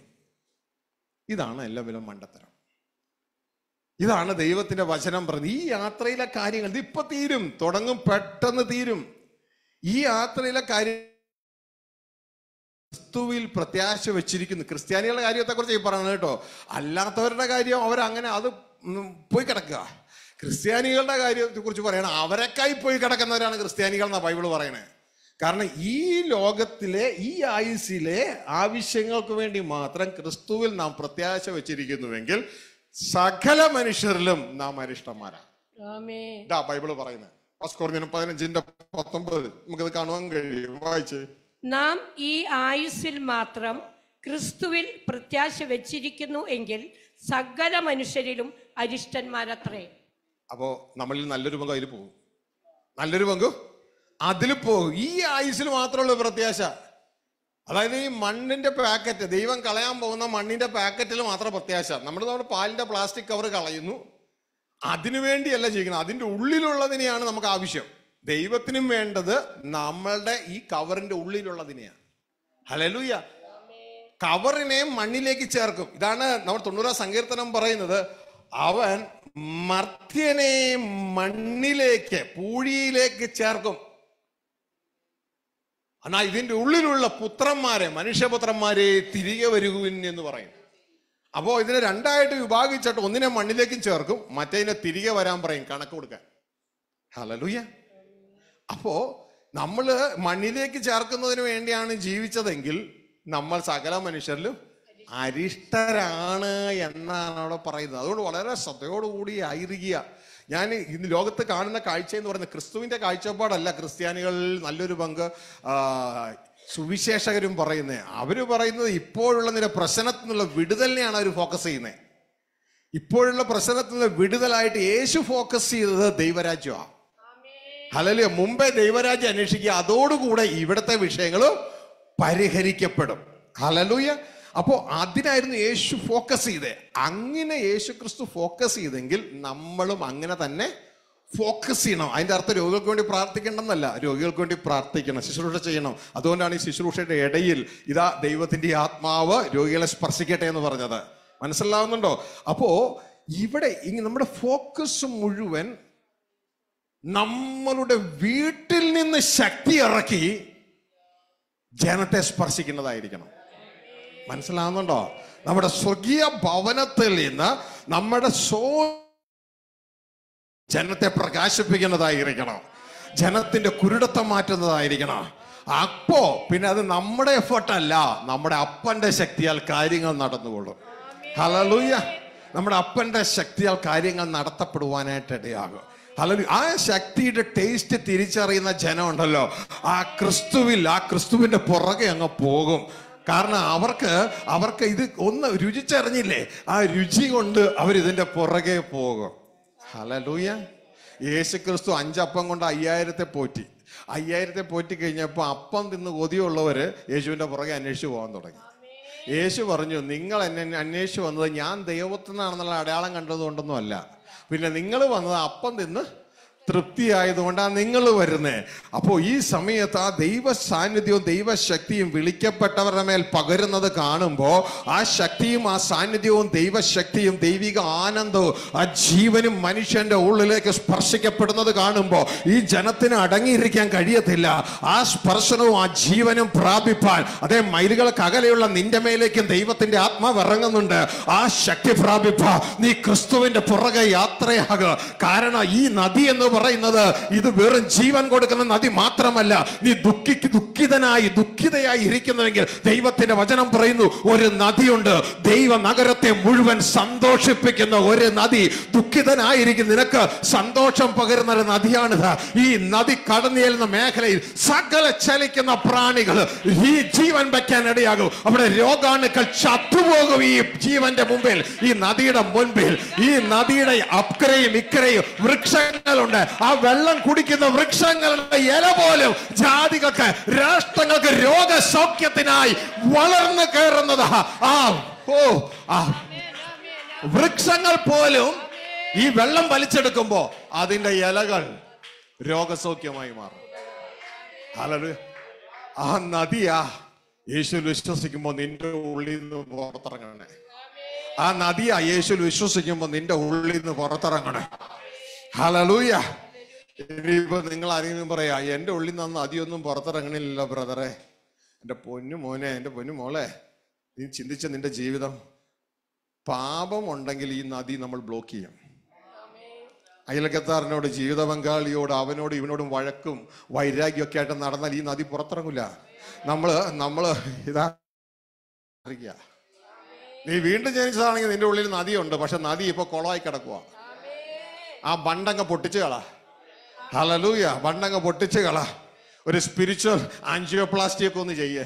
ഇതാണ് എല്ലാം വില മണ്ടത്തരം. ഇതാണ് ദൈവത്തിന്റെ വചനം പറഞ്ഞത് ഈ യാത്രയിലെ കാര്യങ്ങൾ ഇപ്പൊ തീരും തുടങ്ങും പെട്ടെന്ന് തീരും. ഈ യാത്രയിലെ കാര്യം ക്രിസ്തുവിൽ പ്രത്യാശ വെച്ചിരിക്കുന്നു. ക്രിസ്ത്യാനികളുടെ കാര്യത്തെക്കുറിച്ച് ഈ പറയുന്നത് കേട്ടോ. അല്ലാത്തവരുടെ കാര്യം അവരങ്ങനെ അത് പോയി കിടക്കുക. ക്രിസ്ത്യാനികളുടെ കാര്യത്തെ കുറിച്ച് പറയണം അവരെക്കായി പോയി കിടക്കുന്നവരാണ് ക്രിസ്ത്യാനികൾ എന്നാ ബൈബിൾ പറയണേ. കാരണം ഈ ലോകത്തിലെ ഈ ആയുസിലെ ആവശ്യങ്ങൾക്ക് വേണ്ടി മാത്രം ക്രിസ്തുവിൽ നാം പ്രത്യാശ വെച്ചിരിക്കുന്നുവെങ്കിൽ സകല മനുഷ്യരിലും നാം അരിഷ്ടന്മാരാണ്. ബൈബിൾ പറയുന്നത്. പതിനഞ്ചിന്റെ പത്തൊമ്പത്. നമുക്കത് കാണുവാൻ കഴിയും. വായിച്ച്. നാം ഈ ആയുസ്സിൽ മാത്രം ക്രിസ്തുവിൽ പ്രത്യാശ വെച്ചിരിക്കുന്നു എങ്കിൽ സകല മനുഷ്യരിലും അരിഷ്ടന്മാരത്രേ. അപ്പോ നമ്മളിൽ നല്ലൊരു പങ്ക് അതിൽ പോകും. നല്ലൊരു പങ്ക് അതിൽ പോകും. ഈ ആയുസ്സിൽ മാത്രമുള്ള പ്രത്യാശ. അതായത് ഈ മണ്ണിന്റെ പാക്കറ്റ് ദൈവം കളയാൻ പോകുന്ന മണ്ണിന്റെ പാക്കറ്റിൽ മാത്രം പ്രത്യാശ. നമ്മൾ നമ്മുടെ പാലിന്റെ പ്ലാസ്റ്റിക് കവർ കളയുന്നു. അതിനു വേണ്ടിയല്ല ചെയ്യുന്നത് അതിന്റെ ഉള്ളിലുള്ളതിനെയാണ് നമുക്ക് ആവശ്യം. ദൈവത്തിനും വേണ്ടത് നമ്മളുടെ ഈ കവറിന്റെ ഉള്ളിലുള്ളതിനെയാണ്. ഹലലൂയ കവറിനെ മണ്ണിലേക്ക് ചേർക്കും. ഇതാണ് നമ്മൾ തൊണ്ണൂറാം സങ്കീർത്തനം പറയുന്നത്. അവൻ മർത്യനെ മണ്ണിലേക്ക് പൂഴിയിലേക്ക് ചേർക്കും. എന്നാ ഇതിന്റെ ഉള്ളിലുള്ള പുത്രന്മാരെ മനുഷ്യപുത്രന്മാരെ തിരികെ വരുവിൻ എന്ന് പറയും. അപ്പോ ഇതിനെ രണ്ടായിട്ട് വിഭാഗിച്ചിട്ട് ഒന്നിനെ മണ്ണിലേക്കും ചേർക്കും മറ്റേതിനെ തിരികെ വരാൻ പറയും കണക്ക് കൊടുക്കാൻ. ഹലലൂയ അപ്പോ നമ്മൾ മണ്ണിലേക്ക് ചേർക്കുന്നതിന് വേണ്ടിയാണ് ജീവിച്ചതെങ്കിൽ നമ്മൾ സകല മനുഷ്യരിലും അരിഷ്ടരാണ് എന്നാണ് അവിടെ പറയുന്നത്. അതുകൊണ്ട് വളരെ ശ്രദ്ധയോടുകൂടി ആയിരിക്കുക ഞാൻ ഇന്ന് ലോകത്ത് കാണുന്ന കാഴ്ച എന്ന് പറയുന്നത് ക്രിസ്തുവിന്റെ കാഴ്ചപ്പാടല്ല. ക്രിസ്ത്യാനികളിൽ നല്ലൊരു പങ്ക് സുവിശേഷകരും പറയുന്നത് അവർ പറയുന്നത് ഇപ്പോഴുള്ള നില പ്രശ്നത്തിൽ നിന്നുള്ള വിടുതലിനെയാണ് അവർ ഫോക്കസ് ചെയ്യുന്നത് ഇപ്പോഴുള്ള പ്രശ്നത്തിൽ നിന്ന് വിടുതലായിട്ട് യേശു ഫോക്കസ് ചെയ്തത് ദൈവരാജ്യമാണ്. ഹലലിയ മുമ്പേ ദൈവരാജ്യം അന്വേഷിക്കുക അതോടുകൂടെ ഇവിടുത്തെ വിഷയങ്ങളും പരിഹരിക്കപ്പെടും. ഹലലൂയ അപ്പോൾ അതിനായിരുന്നു യേശു ഫോക്കസ് ചെയ്തത് അങ്ങനെ യേശു ക്രിസ്തു ഫോക്കസ് ചെയ്തെങ്കിൽ നമ്മളും അങ്ങനെ തന്നെ ഫോക്കസ് ചെയ്യണം. അതിന്റെ അർത്ഥം രോഗികൾക്ക് വേണ്ടി പ്രാർത്ഥിക്കണമെന്നല്ല. രോഗികൾക്ക് വേണ്ടി പ്രാർത്ഥിക്കണം. ശുശ്രൂഷ ചെയ്യണം. അതുകൊണ്ടാണ് ഈ ശുശ്രൂഷയുടെ ഇടയിൽ ഇതാ ദൈവത്തിന്റെ ആത്മാവ് രോഗികളെ സ്പർശിക്കട്ടെ എന്ന് പറഞ്ഞത്. മനസ്സിലാവുന്നുണ്ടോ? അപ്പോൾ ഇവിടെ നമ്മുടെ ഫോക്കസ് മുഴുവൻ നമ്മളുടെ വീട്ടിൽ നിന്ന് ശക്തി ഇറക്കി ജനത്തെ സ്പർശിക്കുന്നതായിരിക്കണം. മനസ്സിലാവുന്നുണ്ടോ? നമ്മുടെ സ്വർഗീയ ഭവനത്തിൽ നിന്ന് നമ്മുടെ സോ ജനത്തെ പ്രകാശിപ്പിക്കുന്നതായിരിക്കണം. ജനത്തിന്റെ കുരുടത്തം മാറ്റുന്നതായിരിക്കണം. അപ്പോ പിന്നെ അത് നമ്മുടെ എഫർട്ട് അല്ല. നമ്മുടെ അപ്പന്റെ ശക്തിയാൽ കാര്യങ്ങൾ നടന്നുകൊള്ളും. ഹലലൂയ നമ്മുടെ അപ്പന്റെ ശക്തിയാൽ കാര്യങ്ങൾ നടത്തപ്പെടുവാനായിട്ട് ഇടയാകും. ഹലോ ആ ശക്തിയുടെ ടേസ്റ്റ് തിരിച്ചറിയുന്ന ജനം ഉണ്ടല്ലോ ആ ക്രിസ്തുവിൽ ആ ക്രിസ്തുവിന്റെ പുറകെ അങ്ങ് പോകും. കാരണം അവർക്ക് അവർക്ക് ഇത് ഒന്ന് രുചിച്ചറിഞ്ഞില്ലേ? ആ രുചി കൊണ്ട് അവർ ഇതിന്റെ പുറകെ പോകും. ഹലലൂയ യേശു ക്രിസ്തു അഞ്ചപ്പം കൊണ്ട് അയ്യായിരത്തെ പോറ്റി. അയ്യായിരത്തെ പോറ്റി കഴിഞ്ഞപ്പോൾ അപ്പം തിന്ന് കൊതിയുള്ളവര് യേശുവിന്റെ പുറകെ അന്വേഷിച്ചു പോകാൻ തുടങ്ങി. യേശു പറഞ്ഞു നിങ്ങൾ എന്നെ അന്വേഷിച്ചു വന്നത് ഞാൻ ദൈവത്തിൽ നിന്നാണെന്നുള്ള അടയാളം കണ്ടതുകൊണ്ടൊന്നും അല്ല പിന്നെ നിങ്ങൾ വന്നത് അപ്പം തിന്ന് തൃപ്തിയായതുകൊണ്ടാണ് നിങ്ങൾ വരുന്നത് അപ്പോൾ ഈ സമയത്ത് ആ ദൈവ സാന്നിധ്യവും ദൈവശക്തിയും വിളിക്കപ്പെട്ടവരുടെ മേൽ പകരുന്നത് കാണുമ്പോൾ ആ ശക്തിയും ആ സാന്നിധ്യവും ദൈവശക്തിയും ദൈവിക ആനന്ദവും ആ ജീവനും മനുഷ്യന്റെ ഉള്ളിലേക്ക് സ്പർശിക്കപ്പെടുന്നത് കാണുമ്പോൾ ഈ ജനത്തിന് അടങ്ങിയിരിക്കാൻ കഴിയത്തില്ല. ആ സ്പർശനവും ആ ജീവനും പ്രാപിപ്പാൻ. അതേ മൈലുകൾക്ക് അകലെയുള്ള നിന്റെ മേലേക്കും ദൈവത്തിന്റെ ആത്മാവ് ഇറങ്ങുന്നുണ്ട് ആ ശക്തി പ്രാപിപ്പാ. നീ ക്രിസ്തുവിന്റെ പുറകെ യാത്രയാകുക കാരണം ഈ നദി എന്ന് പറയുന്നത് ഇത് വെറും ജീവൻ കൊടുക്കുന്ന നദി മാത്രമല്ല നീ ദുഃഖി ദുഃഖിതനായി ദുഃഖിതയായി ഇരിക്കുന്നുവെങ്കിൽ ദൈവത്തിന്റെ വചനം പറയുന്നു ഒരു നദിയുണ്ട്. ദൈവ നഗരത്തെ മുഴുവൻ സന്തോഷിപ്പിക്കുന്ന ഒരു നദി. ദുഃഖിതനായിരിക്കും. നിനക്ക് സന്തോഷം പകരുന്ന ഒരു നദിയാണിത്. ഈ നദി കടന്നു ചെല്ലുന്ന മേഖലയിൽ സകല ചലിക്കുന്ന പ്രാണികൾ ഈ ജീവൻ വയ്ക്കാൻ ഇടയാകും. അവിടെ രോഗാണുക്കൾ ചത്തുപോകും ഈ ജീവന്റെ മുമ്പിൽ. ഈ നദിയുടെ മുൻപിൽ ഈ നദിയുടെ അക്കരയും ഇക്കരയും വൃക്ഷങ്ങളുണ്ട്. ആ വെള്ളം കുടിക്കുന്ന വൃക്ഷങ്ങളുടെ ഇല പോലും ജാതികൾക്ക് രാഷ്ട്രങ്ങൾക്ക് രോഗസൗഖ്യത്തിനായി വളർന്നു കയറുന്നത്. ആ ഓ ആ. വൃക്ഷങ്ങൾ പോലും ഈ വെള്ളം വലിച്ചെടുക്കുമ്പോ അതിന്റെ ഇലകൾ രോഗസൗഖ്യമായി മാറും. ആ നദിയാ യേശുവിൽ വിശ്വസിക്കുമ്പോ നിന്റെ ഉള്ളിൽ നിന്ന് പുറത്തിറങ്ങണേ. ആ നദിയാ യേശുവിൽ വിശ്വസിക്കുമ്പോ നിന്റെ ഉള്ളിൽ നിന്ന് പുറത്തിറങ്ങണേ. ഹലലൂയ ഇനിയിപ്പോ നിങ്ങൾ ആരെങ്കിലും പറയാ എന്റെ ഉള്ളിൽ നിന്ന് അതിയൊന്നും പുറത്തിറങ്ങണില്ലല്ലോ ബ്രദറെ എന്റെ പൊന്നു മോനെ എന്റെ പൊന്നു മോളെ നീ ചിന്തിച്ച നിന്റെ ജീവിതം പാപം ഉണ്ടെങ്കിൽ ഈ നദി നമ്മൾ ബ്ലോക്ക് ചെയ്യും അയലക്കത്താറിനോട് ജീവിത പങ്കാളിയോട് അവനോട് ഇവനോടും വഴക്കും വൈരാഗ്യമൊക്കെ ആയിട്ട് നടന്നാൽ ഈ നദി പുറത്തിറങ്ങില്ല നമ്മൾ നമ്മൾ ഇതാ. നീ വീണ്ടും ജനിച്ചതാണെങ്കിൽ നിന്റെ ഉള്ളിൽ നദിയുണ്ട് പക്ഷെ നദി ഇപ്പൊ കുളമായി കിടക്കുക ആ വണ്ടങ്ങ പൊട്ടിച്ച് കള. ഹലലൂയ വണ്ടങ്ങ പൊട്ടിച്ച് കള. ഒരു സ്പിരിച്വൽ ആൻജിയോപ്ലാസ്റ്റി ഒക്കെ ഒന്ന് ചെയ്യേ.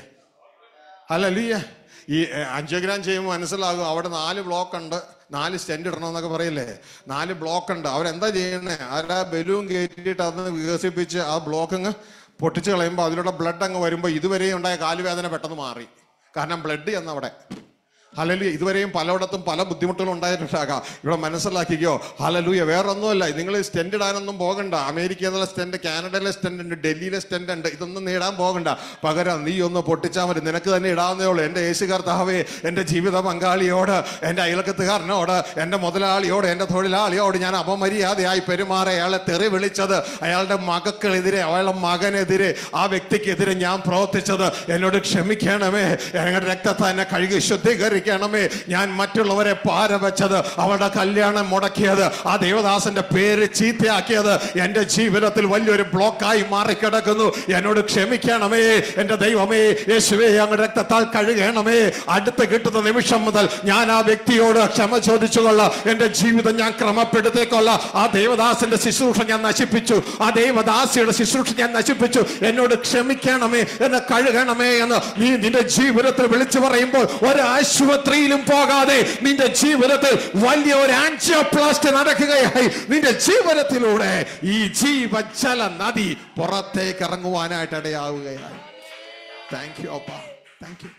ഹലലൂയ ഈ അഞ്ചോഗ്രാം ചെയ്യുമ്പോൾ മനസ്സിലാകും അവിടെ നാല് ബ്ലോക്ക് ഉണ്ട്. നാല് സ്റ്റെൻഡ് ഇടണമെന്നൊക്കെ പറയില്ലേ? നാല് ബ്ലോക്ക് ഉണ്ട്. അവരെന്താ ചെയ്യണേ അവരുടെ ബലൂൺ കയറ്റിയിട്ട് അത് വികസിപ്പിച്ച് ആ ബ്ലോക്ക് അങ്ങ് പൊട്ടിച്ച് കളയുമ്പോൾ അതിലൂടെ ബ്ലഡ് അങ്ങ് വരുമ്പോൾ ഇതുവരെയും ഉണ്ടായ കാലുവേദന പെട്ടെന്ന് മാറി. കാരണം ബ്ലഡ് ചെന്നവിടെ ഹലലുയ ഇതുവരെയും പലയിടത്തും പല ബുദ്ധിമുട്ടുകളും ഉണ്ടായിട്ടുണ്ടാകാം ഇവിടെ മനസ്സിലാക്കിക്കോ. ഹലലുയ വേറെ ഒന്നുമല്ല നിങ്ങൾ സ്റ്റെൻഡ് ഇടാനൊന്നും പോകണ്ട. അമേരിക്കയിലെ സ്റ്റെൻഡ് കാനഡയിലെ സ്റ്റെൻഡ് ഉണ്ട് ഡൽഹിയിലെ സ്റ്റെൻഡ് ഉണ്ട്. ഇതൊന്നും നേടാൻ പോകണ്ട. പകരം നീ ഒന്ന് പൊട്ടിച്ചാൽ മതി. നിനക്ക് തന്നെ ഇടാവുന്നേ ഉള്ളൂ. എന്റെ യേശു കർത്താവേ എന്റെ ജീവിത പങ്കാളിയോട് എന്റെ അയൽക്കത്തുകാരനോട് എന്റെ മുതലാളിയോട് എന്റെ തൊഴിലാളിയോട് ഞാൻ അപമര്യാദയായി പെരുമാറി അയാളെ തെറി വിളിച്ചത് അയാളുടെ മകൾക്കെതിരെ അയാളുടെ മകനെതിരെ ആ വ്യക്തിക്കെതിരെ ഞാൻ പ്രവർത്തിച്ചത്. എന്നോട് ക്ഷമിക്കണമേ. ഞങ്ങളുടെ രക്തത്തെ എന്നെ കഴുകി ശുദ്ധീകരിക്കണമേ ഞാൻ മറ്റുള്ളവരെ പാര വെച്ചത് അവളുടെ കല്യാണം മുടക്കിയത് ആ ദേവദാസന്റെ പേര് ചീത്തയാക്കിയത് എന്റെ ജീവിതത്തിൽ വലിയൊരു ബ്ലോക്കായി മാറിക്കിടക്കുന്നു. എന്നോട് ക്ഷമിക്കണമേ. എന്റെ ദൈവമേ യേശുവേ അങ്ങ് രക്തത്താൽ കഴുകണമേ. അടുത്ത് കിട്ടുന്ന നിമിഷം മുതൽ ഞാൻ ആ വ്യക്തിയോട് ക്ഷമ ചോദിച്ചുകൊള്ള എന്റെ ജീവിതം ഞാൻ ക്രമപ്പെടുത്തേക്കൊള്ള. ആ ദേവദാസന്റെ ശുശ്രൂഷ ഞാൻ നശിപ്പിച്ചു. ആ ദേവദാസിയുടെ ശുശ്രൂഷ ഞാൻ നശിപ്പിച്ചു. എന്നോട് ക്ഷമിക്കണമേ എന്നെ കഴുകണമേ എന്ന് നീ നിന്റെ ജീവിതത്തിൽ വിളിച്ചു പറയുമ്പോൾ ഒരു ആശുപത്രിയിലും പോകാതെ നിന്റെ ജീവിതത്തിൽ വലിയ ഒരു ആൻജിയോപ്ലാസ്റ്റ് നടക്കുകയായി. നിന്റെ ജീവിതത്തിലൂടെ ഈ ജീവജല നദി പുറത്തേക്ക് ഇറങ്ങുവാനായിട്ട് ഇടയാവുകയായി. താങ്ക് യു അപ്പ. താങ്ക് യു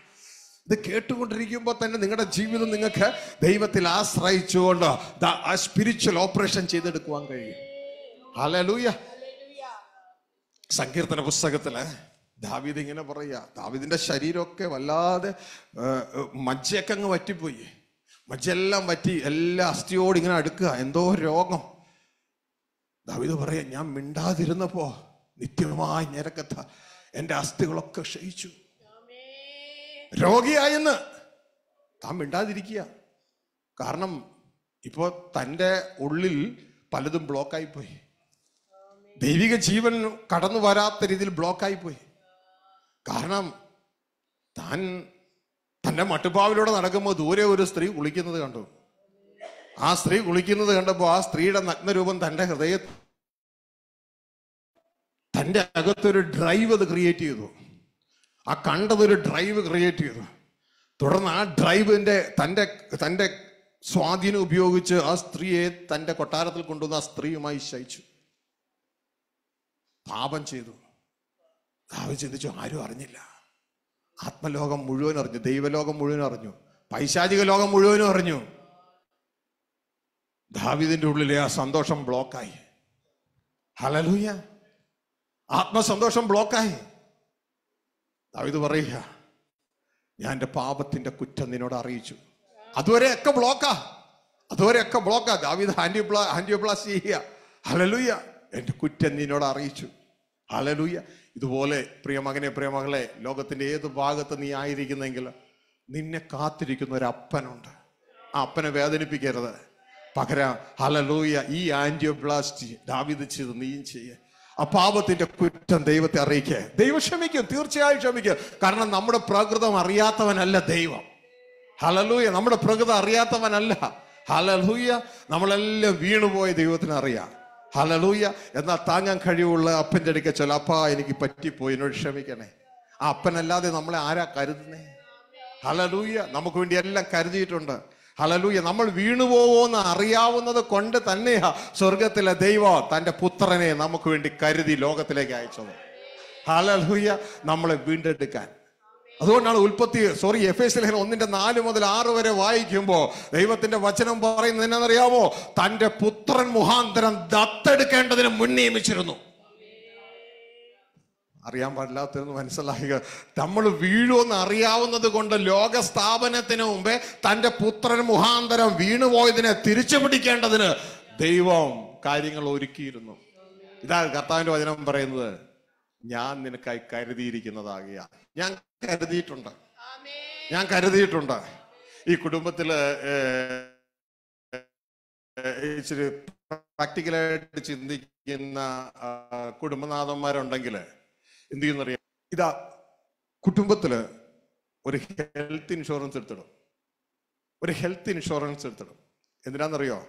ഇത് കേട്ടുകൊണ്ടിരിക്കുമ്പോൾ തന്നെ നിങ്ങളുടെ ജീവിതം നിങ്ങൾക്ക് ദൈവത്തിൽ ആശ്രയിച്ചുകൊണ്ട് ദാ ആ സ്പിരിച്വൽ ഓപ്പറേഷൻ ചെയ്തെടുക്കുവാൻ കഴിയും. ഹല്ലേലൂയ സങ്കീർത്തന പുസ്തകത്തിൽ ദാവീദ് ഇങ്ങനെ പറയുക ദാവീദിന്റെ ശരീരമൊക്കെ വല്ലാതെ മജ്ജയൊക്കെ അങ്ങ് വറ്റിപ്പോയി. മജ്ജെല്ലാം വറ്റി എല്ലാ അസ്ഥിയോട് ഇങ്ങനെ അടുക്കുക. എന്തോ രോഗം. ദാവീദ് പറയാ ഞാൻ മിണ്ടാതിരുന്നപ്പോ നിത്യമായി ഞരക്കത്ത എന്റെ അസ്ഥികളൊക്കെ ക്ഷയിച്ചു. രോഗിയായെന്ന് താൻ മിണ്ടാതിരിക്കുക. കാരണം ഇപ്പോ തന്റെ ഉള്ളിൽ പലതും ബ്ലോക്കായിപ്പോയി ദൈവിക ജീവൻ കടന്നു വരാത്ത രീതിയിൽ ബ്ലോക്കായി പോയി കാരണം താൻ തന്റെ മട്ടുപ്പാവിലൂടെ നടക്കുമ്പോൾ ദൂരെ ഒരു സ്ത്രീ കുളിക്കുന്നത് കണ്ടു. ആ സ്ത്രീ കുളിക്കുന്നത് കണ്ടപ്പോൾ ആ സ്ത്രീയുടെ നഗ്നരൂപം തന്റെ ഹൃദയ തന്റെ അകത്തൊരു ഡ്രൈവ് അത് ക്രിയേറ്റ് ചെയ്തു. ആ കണ്ടതൊരു ഡ്രൈവ് ക്രിയേറ്റ് ചെയ്തു. തുടർന്ന് ആ ഡ്രൈവിന്റെ തന്റെ തന്റെ സ്വാധീനം ഉപയോഗിച്ച് ആ സ്ത്രീയെ തന്റെ കൊട്ടാരത്തിൽ കൊണ്ടുവന്ന് ആ സ്ത്രീയുമായി ശയിച്ചു. പാപം ചെയ്തു. ദാവീദ് ചിന്തിച്ചു ആരും അറിഞ്ഞില്ല ആത്മലോകം മുഴുവൻ അറിഞ്ഞു ദൈവലോകം മുഴുവൻ അറിഞ്ഞു പൈശാചിക ലോകം മുഴുവനും അറിഞ്ഞു ദാവിദിന്റെ ഉള്ളിലെ ആ സന്തോഷം ബ്ലോക്കായി ഹലലൂയ ആത്മസന്തോഷം ബ്ലോക്കായി ദാവിദ് പറയുക ഞാൻ എന്റെ പാപത്തിന്റെ കുറ്റം നിന്നോട് അറിയിച്ചു അതുവരെയൊക്കെ ബ്ലോക്കാ അതുവരെയൊക്കെ ബ്ലോക്കാ ദാവീദ് ഹാൻഡിയോപ്ലാ ഹാൻഡിയോപ്ലാസ് ചെയ്യുക ഹലലൂയ എന്റെ കുറ്റം നിന്നോട് അറിയിച്ചു ഹലലൂയ ഇതുപോലെ പ്രിയമകനെ പ്രിയമകളെ ലോകത്തിന്റെ ഏത് ഭാഗത്ത് നീ ആയിരിക്കുന്നെങ്കിൽ നിന്നെ കാത്തിരിക്കുന്ന ഒരു അപ്പനുണ്ട്. ആ അപ്പനെ വേദനിപ്പിക്കരുത്. പകരം ഹലലൂയ ഈ ആന്റിയോബ്ലാസ്റ്റ് ദാവിത് ചെയ്ത് നീയും ചെയ്യേ. ആ പാപത്തിന്റെ കുറ്റം ദൈവത്തെ അറിയിക്കുക ദൈവം ക്ഷമിക്കും തീർച്ചയായും ക്ഷമിക്കും. കാരണം നമ്മുടെ പ്രകൃതം അറിയാത്തവനല്ല ദൈവം. ഹലലൂയ നമ്മുടെ പ്രകൃതം അറിയാത്തവനല്ല. ഹലലൂയ നമ്മളെല്ലാം വീണുപോയ ദൈവത്തിന് അറിയാം. ഹലലൂയ എന്നാൽ താങ്ങാൻ കഴിവുള്ള അപ്പന്റെ അടുക്ക ചൊല്ല അപ്പാ എനിക്ക് പറ്റിപ്പോയി എന്നോട് ക്ഷമിക്കണേ. ആ അപ്പനല്ലാതെ നമ്മളെ ആരാ കരുതുന്നേ? ഹലലൂയ നമുക്ക് വേണ്ടി എല്ലാം കരുതിയിട്ടുണ്ട്. ഹലലൂയ നമ്മൾ വീണുപോകുമെന്ന് അറിയാവുന്നത് കൊണ്ട് തന്നെയാ സ്വർഗത്തിലെ ദൈവം തന്റെ പുത്രനെ നമുക്ക് വേണ്ടി കരുതി ലോകത്തിലേക്ക് അയച്ചത്. ഹലലൂയ നമ്മളെ വീണ്ടെടുക്കാൻ. അതുകൊണ്ടാണ് ഉൽപ്പത്തി സോറി എഫ് എസ് ലേഖനം ഒന്നിന്റെ നാല് മുതൽ ആറ് വരെ വായിക്കുമ്പോൾ ദൈവത്തിന്റെ വചനം പറയുന്നത് എന്നറിയാമോ തന്റെ പുത്രൻ മുഖാന്തരം ദത്തെടുക്കേണ്ടതിന് മുൻ നിയമിച്ചിരുന്നു. അറിയാൻ പാടില്ലാത്തതെന്ന് മനസ്സിലാക്കുക നമ്മൾ വീഴുമെന്ന് അറിയാവുന്നത് കൊണ്ട് ലോക സ്ഥാപനത്തിന് മുമ്പേ തന്റെ പുത്രൻ മുഖാന്തരം വീണുപോയതിനെ തിരിച്ചു പിടിക്കേണ്ടതിന് ദൈവം കാര്യങ്ങൾ ഒരുക്കിയിരുന്നു. ഇതാ കർത്താവിന്റെ വചനം പറയുന്നത്. ഞാൻ നിനക്കായി കരുതിയിരിക്കുന്നതാകിയ ഞാൻ കരുതിയിട്ടുണ്ട്. ഞാൻ കരുതിയിട്ടുണ്ട്. ഈ ഏഹ്, ഇച്ചിരി പ്രാക്ടിക്കലായിട്ട് ചിന്തിക്കുന്ന കുടുംബനാഥന്മാരുണ്ടെങ്കിൽ എന്ത് ചെയ്യുന്നറിയാം? ഇതാ കുടുംബത്തിൽ ഒരു ഹെൽത്ത് ഇൻഷുറൻസ് എടുത്തിടും. ഒരു ഹെൽത്ത് ഇൻഷുറൻസ് എടുത്തിടും. എന്തിനാണെന്നറിയോ?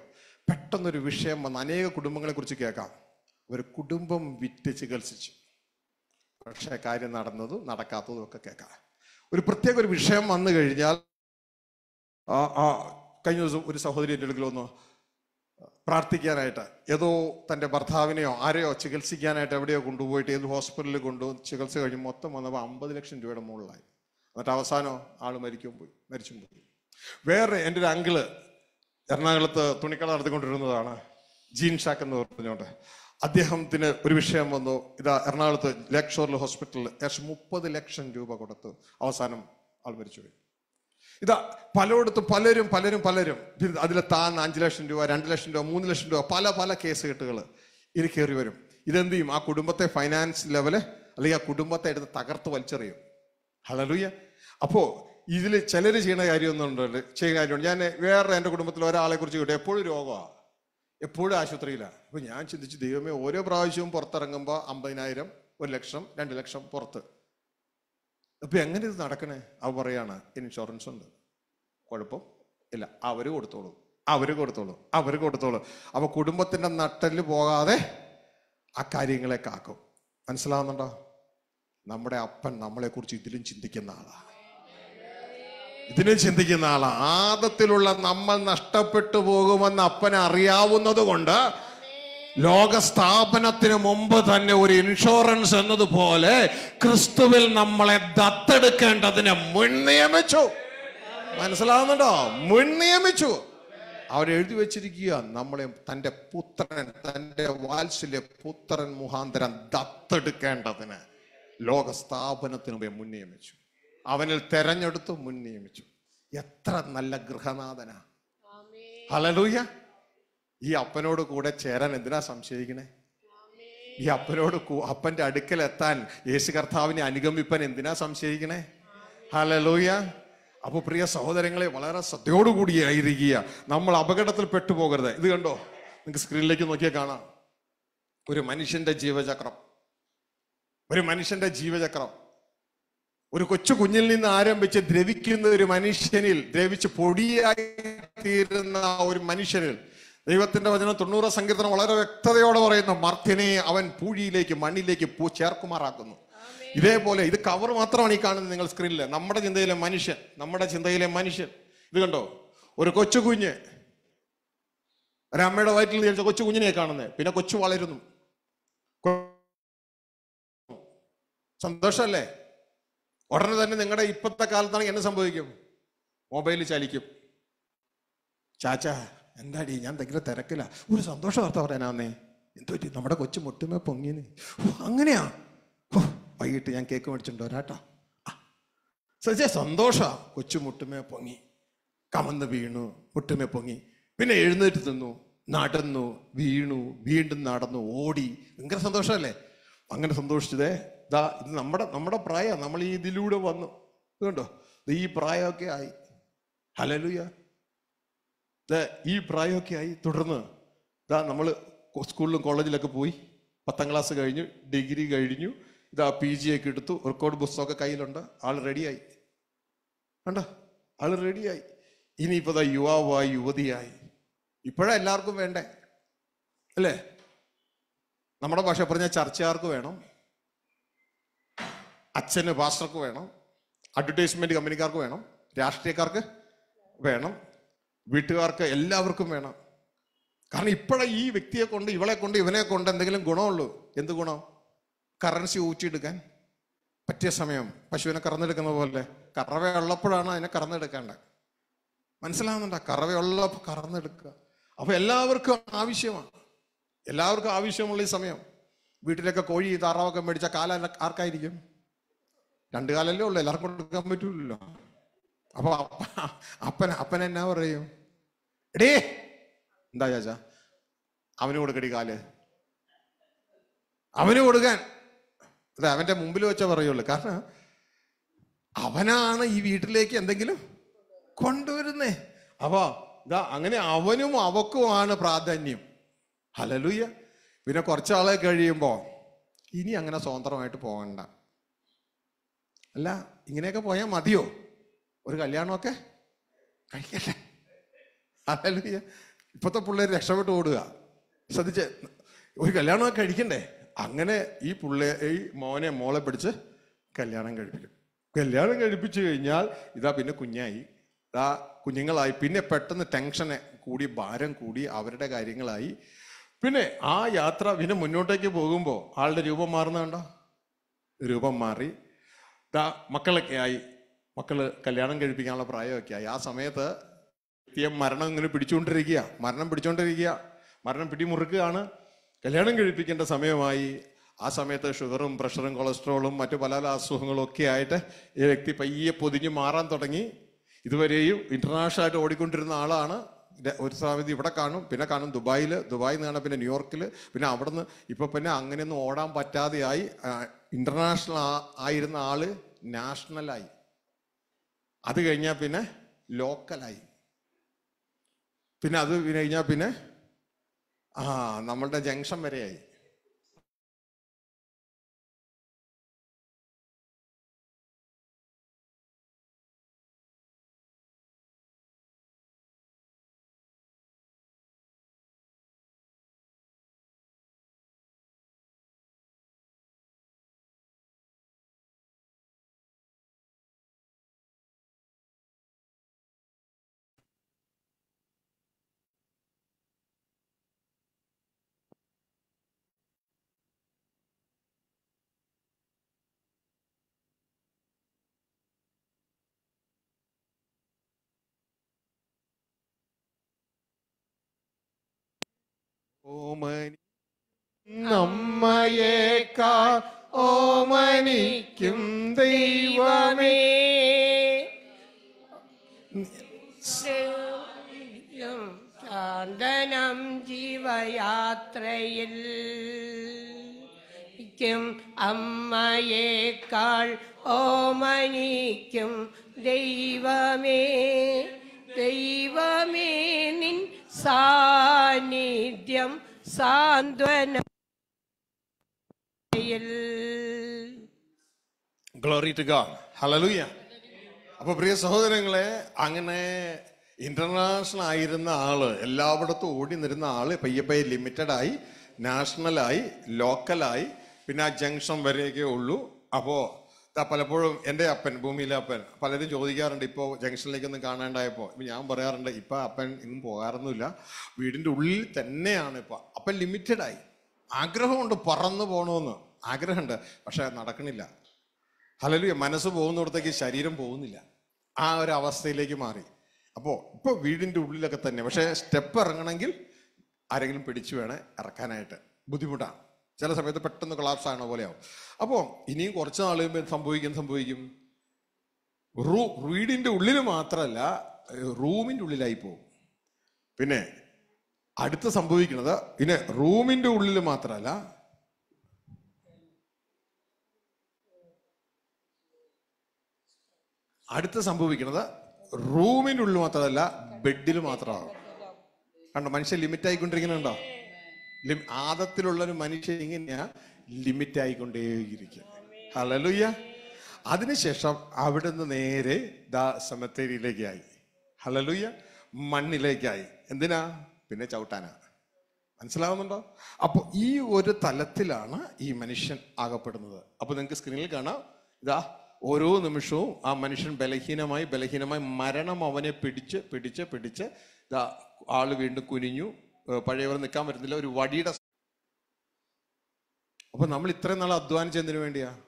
പെട്ടെന്നൊരു വിഷയം വന്ന് അനേക കുടുംബങ്ങളെ കുറിച്ച് കേൾക്കാം. ഒരു കുടുംബം വിറ്റ് ചികിത്സിച്ചു. പക്ഷേ കാര്യം നടന്നതും നടക്കാത്തതും ഒക്കെ കേൾക്കാം. ഒരു പ്രത്യേക ഒരു വിഷയം വന്നു കഴിഞ്ഞാൽ ആ കഴിഞ്ഞ ദിവസം ഒരു സഹോദരി എന്റെ അടുക്കൽ വന്നു പ്രാർത്ഥിക്കാനായിട്ട്. ഏതോ തന്റെ ഭർത്താവിനെയോ ആരെയോ ചികിത്സിക്കാനായിട്ട് എവിടെയോ കൊണ്ടുപോയിട്ട് ഏത് ഹോസ്പിറ്റലിൽ കൊണ്ടു ചികിത്സ കഴിഞ്ഞ് മൊത്തം വന്നപ്പോൾ അമ്പത് ലക്ഷം രൂപയുടെ മുകളിലായി. എന്നിട്ട് അവസാനം ആൾ മരിക്കും പോയി മരിച്ചും പോയി. വേറെ എന്റെ ഒരു അങ്കിൾ എറണാകുളത്ത് തുണിക്കട നടത്തിക്കൊണ്ടിരുന്നതാണ് ജീൻ ഷാക്ക് എന്ന് പറഞ്ഞുകൊണ്ട് അദ്ദേഹത്തിന് ഒരു വിഷയം വന്നു. ഇതാ എറണാകുളത്ത് ലേക്ഷോറിൽ ഹോസ്പിറ്റലിൽ ഏകദേശം മുപ്പത് ലക്ഷം രൂപ കൊടുത്ത് അവസാനം ആൾ മരിച്ചുപോയി. ഇതാ പലയിടത്തും പലരും പലരും പലരും അതിൽ താൻ അഞ്ച് ലക്ഷം രൂപ രണ്ട് ലക്ഷം രൂപ മൂന്ന് ലക്ഷം രൂപ പല പല കേസ് കെട്ടുകൾ ഇത് കയറി വരും. ഇതെന്ത് ചെയ്യും? ആ കുടുംബത്തെ ഫൈനാൻസ് ലെവൽ അല്ലെങ്കിൽ ആ കുടുംബത്തെ എടുത്ത് തകർത്ത് വലിച്ചെറിയും. ഹലലുയ്യ അപ്പോ ഇതിൽ ചിലർ ചെയ്യുന്ന കാര്യമൊന്നുണ്ട് ചെയ്യുന്ന കാര്യമുണ്ട്. ഞാൻ വേറെ എന്റെ കുടുംബത്തിൽ ഒരാളെ കുറിച്ച് കേട്ടു. എപ്പോഴും രോഗമാണ് എപ്പോഴും ആശുപത്രിയിലാണ്. അപ്പൊ ഞാൻ ചിന്തിച്ച് ദൈവമേ ഓരോ പ്രാവശ്യവും പുറത്തിറങ്ങുമ്പോൾ അമ്പതിനായിരം ഒരു ലക്ഷം രണ്ട് ലക്ഷം പുറത്ത്. അപ്പൊ എങ്ങനെ ഇത് നടക്കണേ? അവ പറയാണ് ഇൻഷുറൻസ് ഉണ്ട്. കുഴപ്പം ഇല്ല. അവർ കൊടുത്തോളൂ. അവർ കൊടുത്തോളൂ. അവർ കൊടുത്തോളൂ. അപ്പൊ കുടുംബത്തിന്റെ നട്ടൽ പോകാതെ ആ കാര്യങ്ങളെ കാക്കും. മനസ്സിലാവുന്നുണ്ടോ? നമ്മുടെ അപ്പൻ നമ്മളെക്കുറിച്ച് ഇതിലും ചിന്തിക്കുന്ന ആളാ. ഇതിനും ചിന്തിക്കുന്ന ആളാ. ആദത്തിലുള്ള നമ്മൾ നഷ്ടപ്പെട്ടു പോകുമെന്ന് അപ്പനെ അറിയാവുന്നത് കൊണ്ട് ലോകസ്ഥാപനത്തിന് മുമ്പ് തന്നെ ഒരു ഇൻഷുറൻസ് എന്നതുപോലെ ക്രിസ്തുവിൽ നമ്മളെ ദത്തെടുക്കേണ്ടതിനെ മുൻ നിയമിച്ചു മനസ്സിലാവുന്നുണ്ടോ? മുൻ നിയമിച്ചു അവരെഴുതി വെച്ചിരിക്കുക നമ്മളെ തന്റെ പുത്രൻ തന്റെ വാത്സല്യ പുത്രൻ മുഖാന്തരം ദത്തെടുക്കേണ്ടതിന് ലോകസ്ഥാപനത്തിന് മുൻ നിയമിച്ചു അവനിൽ തെരഞ്ഞെടുത്തു മുൻ നിയമിച്ചു. എത്ര നല്ല ഗൃഹനാഥനാ. ഹലലൂയ ഈ അപ്പനോട് കൂടെ ചേരാൻ എന്തിനാ സംശയിക്കണേ? ഈ അപ്പനോട് അപ്പന്റെ അടുക്കൽ എത്താൻ യേശു കർത്താവിനെ അനുഗമിപ്പാൻ എന്തിനാ സംശയിക്കണേ? ഹലലൂയ അപ്പൊ പ്രിയ സഹോദരങ്ങളെ വളരെ ശ്രദ്ധയോടുകൂടി ആയിരിക്കുക നമ്മൾ അപകടത്തിൽ പെട്ടുപോകരുത്. ഇത് കണ്ടോ? നിങ്ങൾക്ക് സ്ക്രീനിലേക്ക് നോക്കിയാൽ കാണാം. ഒരു മനുഷ്യന്റെ ജീവചക്രം. ഒരു മനുഷ്യന്റെ ജീവചക്രം. ഒരു കൊച്ചു കുഞ്ഞിൽ നിന്ന് ആരംഭിച്ച് ദ്രവിക്കുന്ന ഒരു മനുഷ്യനിൽ ദ്രവിച്ച് പൊടിയായി തീരുന്ന ഒരു മനുഷ്യനിൽ ദൈവത്തിന്റെ വചനം തൊണ്ണൂറ് സങ്കീർത്തനം വളരെ വ്യക്തതയോടെ പറയുന്നു മർത്യനെ അവൻ പൂഴിയിലേക്ക് മണ്ണിലേക്ക് പൂ ചേർക്കുമാറാക്കുന്നു. ഇതേപോലെ ഇത് കവർ മാത്രമാണ് ഈ കാണുന്നത് നിങ്ങൾ സ്ക്രീനിൽ നമ്മുടെ ചിന്തയിലെ മനുഷ്യൻ നമ്മുടെ ചിന്തയിലെ മനുഷ്യൻ. ഇത് കണ്ടോ? ഒരു കൊച്ചു കുഞ്ഞ്. ഒരമ്മയുടെ വയറ്റിൽ ജനിച്ച കൊച്ചു കുഞ്ഞിനെ കാണുന്നത്. പിന്നെ കൊച്ചു വളരുന്നു. സന്തോഷമല്ലേ? ഉടനെ തന്നെ നിങ്ങളുടെ ഇപ്പോഴത്തെ കാലത്താണെങ്കിൽ എന്നെ സംഭവിക്കും. മൊബൈൽ ചലിക്കും. ചാച്ചാ എന്താടി? ഞാൻ ഭയങ്കര തിരക്കില്ല ഒരു സന്തോഷ വാർത്ത പറയാനാന്നേ എന്തോ നമ്മുടെ കൊച്ചു മുട്ടുമേ പൊങ്ങിന് അങ്ങനെയാ? വൈകിട്ട് ഞാൻ കേക്ക് മേടിച്ചിട്ടുണ്ടോ ഒരാട്ടാ സജ സന്തോഷ. കൊച്ചു മുട്ടുമേ പൊങ്ങി. കമന്ന് വീണു മുട്ടുമേ പൊങ്ങി. പിന്നെ എഴുന്നേറ്റ് തിന്നു നടന്നു വീണു വീണ്ടും നടന്നു ഓടി. ഭയങ്കര സന്തോഷമല്ലേ? അങ്ങനെ സന്തോഷിച്ചതേ ദാ ഇത് നമ്മുടെ നമ്മുടെ പ്രായം നമ്മൾ ഈ ഇതിലൂടെ വന്നു. കണ്ടോ? ഈ പ്രായമൊക്കെ ആയി. ഹലലുയ ഈ പ്രായമൊക്കെ ആയി. തുടർന്ന് ഇതാ നമ്മൾ സ്കൂളിലും കോളേജിലൊക്കെ പോയി. പത്താം ക്ലാസ് കഴിഞ്ഞു ഡിഗ്രി കഴിഞ്ഞു. ഇതാ പി ജി ഒക്കെ എടുത്തു. റെക്കോർഡ് പുസ്തകമൊക്കെ കയ്യിലുണ്ട്. ആൾ റെഡിയായി കണ്ടോ? ആൾ റെഡിയായി ഇനിയിപ്പോൾ ഇതാ യുവാവായി യുവതിയായി. ഇപ്പോഴാ എല്ലാവർക്കും വേണ്ടേ? അല്ലേ? നമ്മുടെ ഭാഷ പറഞ്ഞ ചർച്ചയാർക്ക് വേണം? അച്ഛന് പാസ്റ്റർക്ക് വേണം അഡ്വർടൈസ്മെന്റ് കമ്പനിക്കാർക്ക് വേണം രാഷ്ട്രീയക്കാർക്ക് വേണം വീട്ടുകാർക്ക് എല്ലാവർക്കും വേണം. കാരണം ഇപ്പോഴെ ഈ വ്യക്തിയെ കൊണ്ട് ഇവളെ കൊണ്ട് ഇവനെ കൊണ്ട് എന്തെങ്കിലും ഗുണമുള്ളൂ. എന്ത് ഗുണം? കറൻസി ഊറ്റിയെടുക്കാൻ പറ്റിയ സമയം. പശുവിനെ കറന്നെടുക്കുന്ന പോലെ. കറവ ഉള്ളപ്പോഴാണ് അതിനെ കറന്നെടുക്കേണ്ടത്. മനസ്സിലാവുന്നുണ്ടോ? കറവയുള്ള കറന്നെടുക്കുക. അപ്പോൾ എല്ലാവർക്കും ആവശ്യമാണ്. എല്ലാവർക്കും ആവശ്യമുള്ള ഈ സമയം. വീട്ടിലൊക്കെ കോഴി താറാവൊക്കെ മേടിച്ച കാല ആർക്കായിരിക്കും? രണ്ടു കാലല്ലേ ഉള്ളു എല്ലാവർക്കും കൊടുക്കാൻ പറ്റൂലല്ലോ. അപ്പൊ അപ്പ- അപ്പൻ അപ്പൻ എന്നാ പറയും? എടേ എന്താ ചാച്ചാ? അവന് കൊടുക്കടി കാൽ. അവന് കൊടുക്കാൻ. അതെ അവന്റെ മുമ്പിൽ വെച്ചാ പറയുള്ളൂ. കാരണം അവനാണ് ഈ വീട്ടിലേക്ക് എന്തെങ്കിലും കൊണ്ടുവരുന്നേ. അപ്പൊ ഇതാ അങ്ങനെ അവനും അവക്കുമാണ് പ്രാധാന്യം. ഹലലുയ്യ പിന്നെ കുറച്ചാളെ കഴിയുമ്പോൾ ഇനി അങ്ങനെ സ്വതന്ത്രമായിട്ട് പോകണ്ട. അല്ല ഇങ്ങനെയൊക്കെ പോയാൽ മതിയോ? ഒരു കല്യാണമൊക്കെ? കഴിക്കല്ലേ? അതല്ല ഇപ്പോഴത്തെ പിള്ളേർ രക്ഷപ്പെട്ട് ഓടുക. ശ്രദ്ധിച്ച് ഒരു കല്യാണമൊക്കെ കഴിക്കണ്ടേ? അങ്ങനെ ഈ പിള്ളേ ഈ മോനെ മോളെ പിടിച്ച് കല്യാണം കഴിപ്പിക്കും. കല്യാണം കഴിപ്പിച്ചു കഴിഞ്ഞാൽ ഇതാ പിന്നെ കുഞ്ഞായി. ഇതാ കുഞ്ഞുങ്ങളായി. പിന്നെ പെട്ടെന്ന് ടെൻഷനെ കൂടി ഭാരം കൂടി അവരുടെ കാര്യങ്ങളായി. പിന്നെ ആ യാത്ര പിന്നെ മുന്നോട്ടേക്ക് പോകുമ്പോൾ ആളുടെ രൂപം മാറുന്നുണ്ടോ രൂപം മാറി. മക്കളൊക്കെ ആയി. മക്കൾ കല്യാണം കഴിപ്പിക്കാനുള്ള പ്രായമൊക്കെ ആയി. ആ സമയത്ത് നിത്യം മരണം ഇങ്ങനെ പിടിച്ചുകൊണ്ടിരിക്കുക. മരണം പിടിച്ചുകൊണ്ടിരിക്കുക. മരണം പിടിമുറുക്കുകയാണ്. കല്യാണം കഴിപ്പിക്കേണ്ട സമയമായി. ആ സമയത്ത് ഷുഗറും പ്രഷറും കൊളസ്ട്രോളും മറ്റു പല പല അസുഖങ്ങളും ഒക്കെ ആയിട്ട് ഈ വ്യക്തി പയ്യെ പൊതിഞ്ഞ് മാറാൻ തുടങ്ങി. ഇതുവരെയും ഇന്റർനാഷണൽ ആയിട്ട് ഓടിക്കൊണ്ടിരുന്ന ആളാണ്. ഒരു സമയത്ത് ഇവിടെ കാണും പിന്നെ കാണും ദുബായിൽ ദുബായിൽ നിന്ന് കാണാം പിന്നെ ന്യൂയോർക്കിൽ പിന്നെ അവിടെ നിന്ന് ഇപ്പം പിന്നെ അങ്ങനെയൊന്നും ഓടാൻ പറ്റാതെയായി ഇന്റർനാഷണൽ ആയിരുന്ന ആൾ നാഷണലായി അത് കഴിഞ്ഞാൽ പിന്നെ ലോക്കലായി പിന്നെ അത് കഴിഞ്ഞാൽ പിന്നെ ആ നമ്മളുടെ ജംഗ്ഷൻ വരെയായി. ഓമനി നമ്മയേക്കാ ഓമനിക്കും ദൈവമേ. ശാന്തനം ജീവയാത്രയിൽ ും അമ്മയേക്കാൾ ഓമനിക്കും ദൈവമേ. ദൈവമേ നിൻ സാന്നിധ്യം സാന്ത്വന ഗ്ലോറി ടു ഗോഡ് ഹല്ലേലൂയ അപ്പൊ പ്രിയ സഹോദരങ്ങളെ അങ്ങനെ ഇന്റർനാഷണൽ ആയിരുന്ന ആൾ എല്ലായിടത്തും ഓടി നിരുന്ന ആൾ പയ്യെ പയ്യെ ലിമിറ്റഡ് ആയി നാഷണലായി ലോക്കലായി പിന്നെ ആ ജംഗ്ഷൻ വരെയൊക്കെ ഉള്ളൂ. അപ്പോ ദാ പലപ്പോഴും എന്റെ അപ്പൻ ഭൂമിയിലെ അപ്പൻ പലരും ചോദിക്കാറുണ്ട് ഇപ്പോൾ ജംഗ്ഷനിലേക്കൊന്നും കാണാണ്ടായപ്പോൾ ഇപ്പം ഞാൻ പറയാറുണ്ട് ഇപ്പം അപ്പൻ ഇന്നും പോകാറൊന്നുമില്ല. വീടിന്റെ ഉള്ളിൽ തന്നെയാണ് ഇപ്പോൾ അപ്പൻ ലിമിറ്റഡ് ആയി ആഗ്രഹമുണ്ട് പറന്നു പോകണമെന്ന് ആഗ്രഹമുണ്ട് പക്ഷേ നടക്കണില്ല. ഹലലുയ മനസ്സ് പോകുന്നിടത്തേക്ക് ശരീരം പോകുന്നില്ല. ആ ഒരു അവസ്ഥയിലേക്ക് മാറി. അപ്പോൾ ഇപ്പോൾ വീടിന്റെ ഉള്ളിലൊക്കെ തന്നെ പക്ഷേ സ്റ്റെപ്പ് ഇറങ്ങണമെങ്കിൽ ആരെങ്കിലും പിടിച്ചു വേണേ ഇറക്കാനായിട്ട് ബുദ്ധിമുട്ടാണ്. ചില സമയത്ത് പെട്ടെന്ന് കൊളാപ്സ് ആകണ പോലെയാവും. അപ്പോൾ ഇനിയും കുറച്ച് നാൾ സംഭവിക്കും? സംഭവിക്കും? റൂ വീടിന്റെ ഉള്ളിൽ മാത്രമല്ല റൂമിന്റെ ഉള്ളിലായി പോകും. പിന്നെ അടുത്ത് സംഭവിക്കുന്നത് പിന്നെ റൂമിന്റെ ഉള്ളിൽ മാത്രമല്ല അടുത്ത് സംഭവിക്കുന്നത് റൂമിന്റെ ഉള്ളിൽ മാത്രമല്ല ബെഡിൽ മാത്രമാണ് കണ്ടോ മനുഷ്യൻ ലിമിറ്റ് ആയിക്കൊണ്ടിരിക്കുന്നുണ്ടോ? ആദത്തിലുള്ള ഒരു മനുഷ്യൻ ഇങ്ങനെയാ ലിമിറ്റ് ആയിക്കൊണ്ടേയിരിക്കും ഹലലുയ്യ അതിനുശേഷം അവിടുന്ന് നേരെ ദാ സെമത്തേരിയിലേക്കായി. ഹലലുയ്യ മണ്ണിലേക്കായി. എന്തിനാ? പിന്നെ ചവിട്ടാനാ. മനസ്സിലാവുന്നുണ്ടോ? അപ്പോൾ ഈ ഒരു തലത്തിലാണ് ഈ മനുഷ്യൻ ആകപ്പെടുന്നത്. അപ്പോൾ നിങ്ങൾക്ക് സ്ക്രീനിൽ കാണാം. ഇതാ ഓരോ നിമിഷവും ആ മനുഷ്യൻ ബലഹീനമായി ബലഹീനമായി മരണം അവനെ പിടിച്ച് പിടിച്ച് പിടിച്ച് ഇതാ ആൾ വീണ്ടും കുനിഞ്ഞു. പഴയവർ നിൽക്കാൻ പറ്റുന്നില്ല ഒരു വടിയുടെ അപ്പൊ നമ്മൾ ഇത്രയും നാൾ അധ്വാനിച്ചതിന് വേണ്ടിയാ?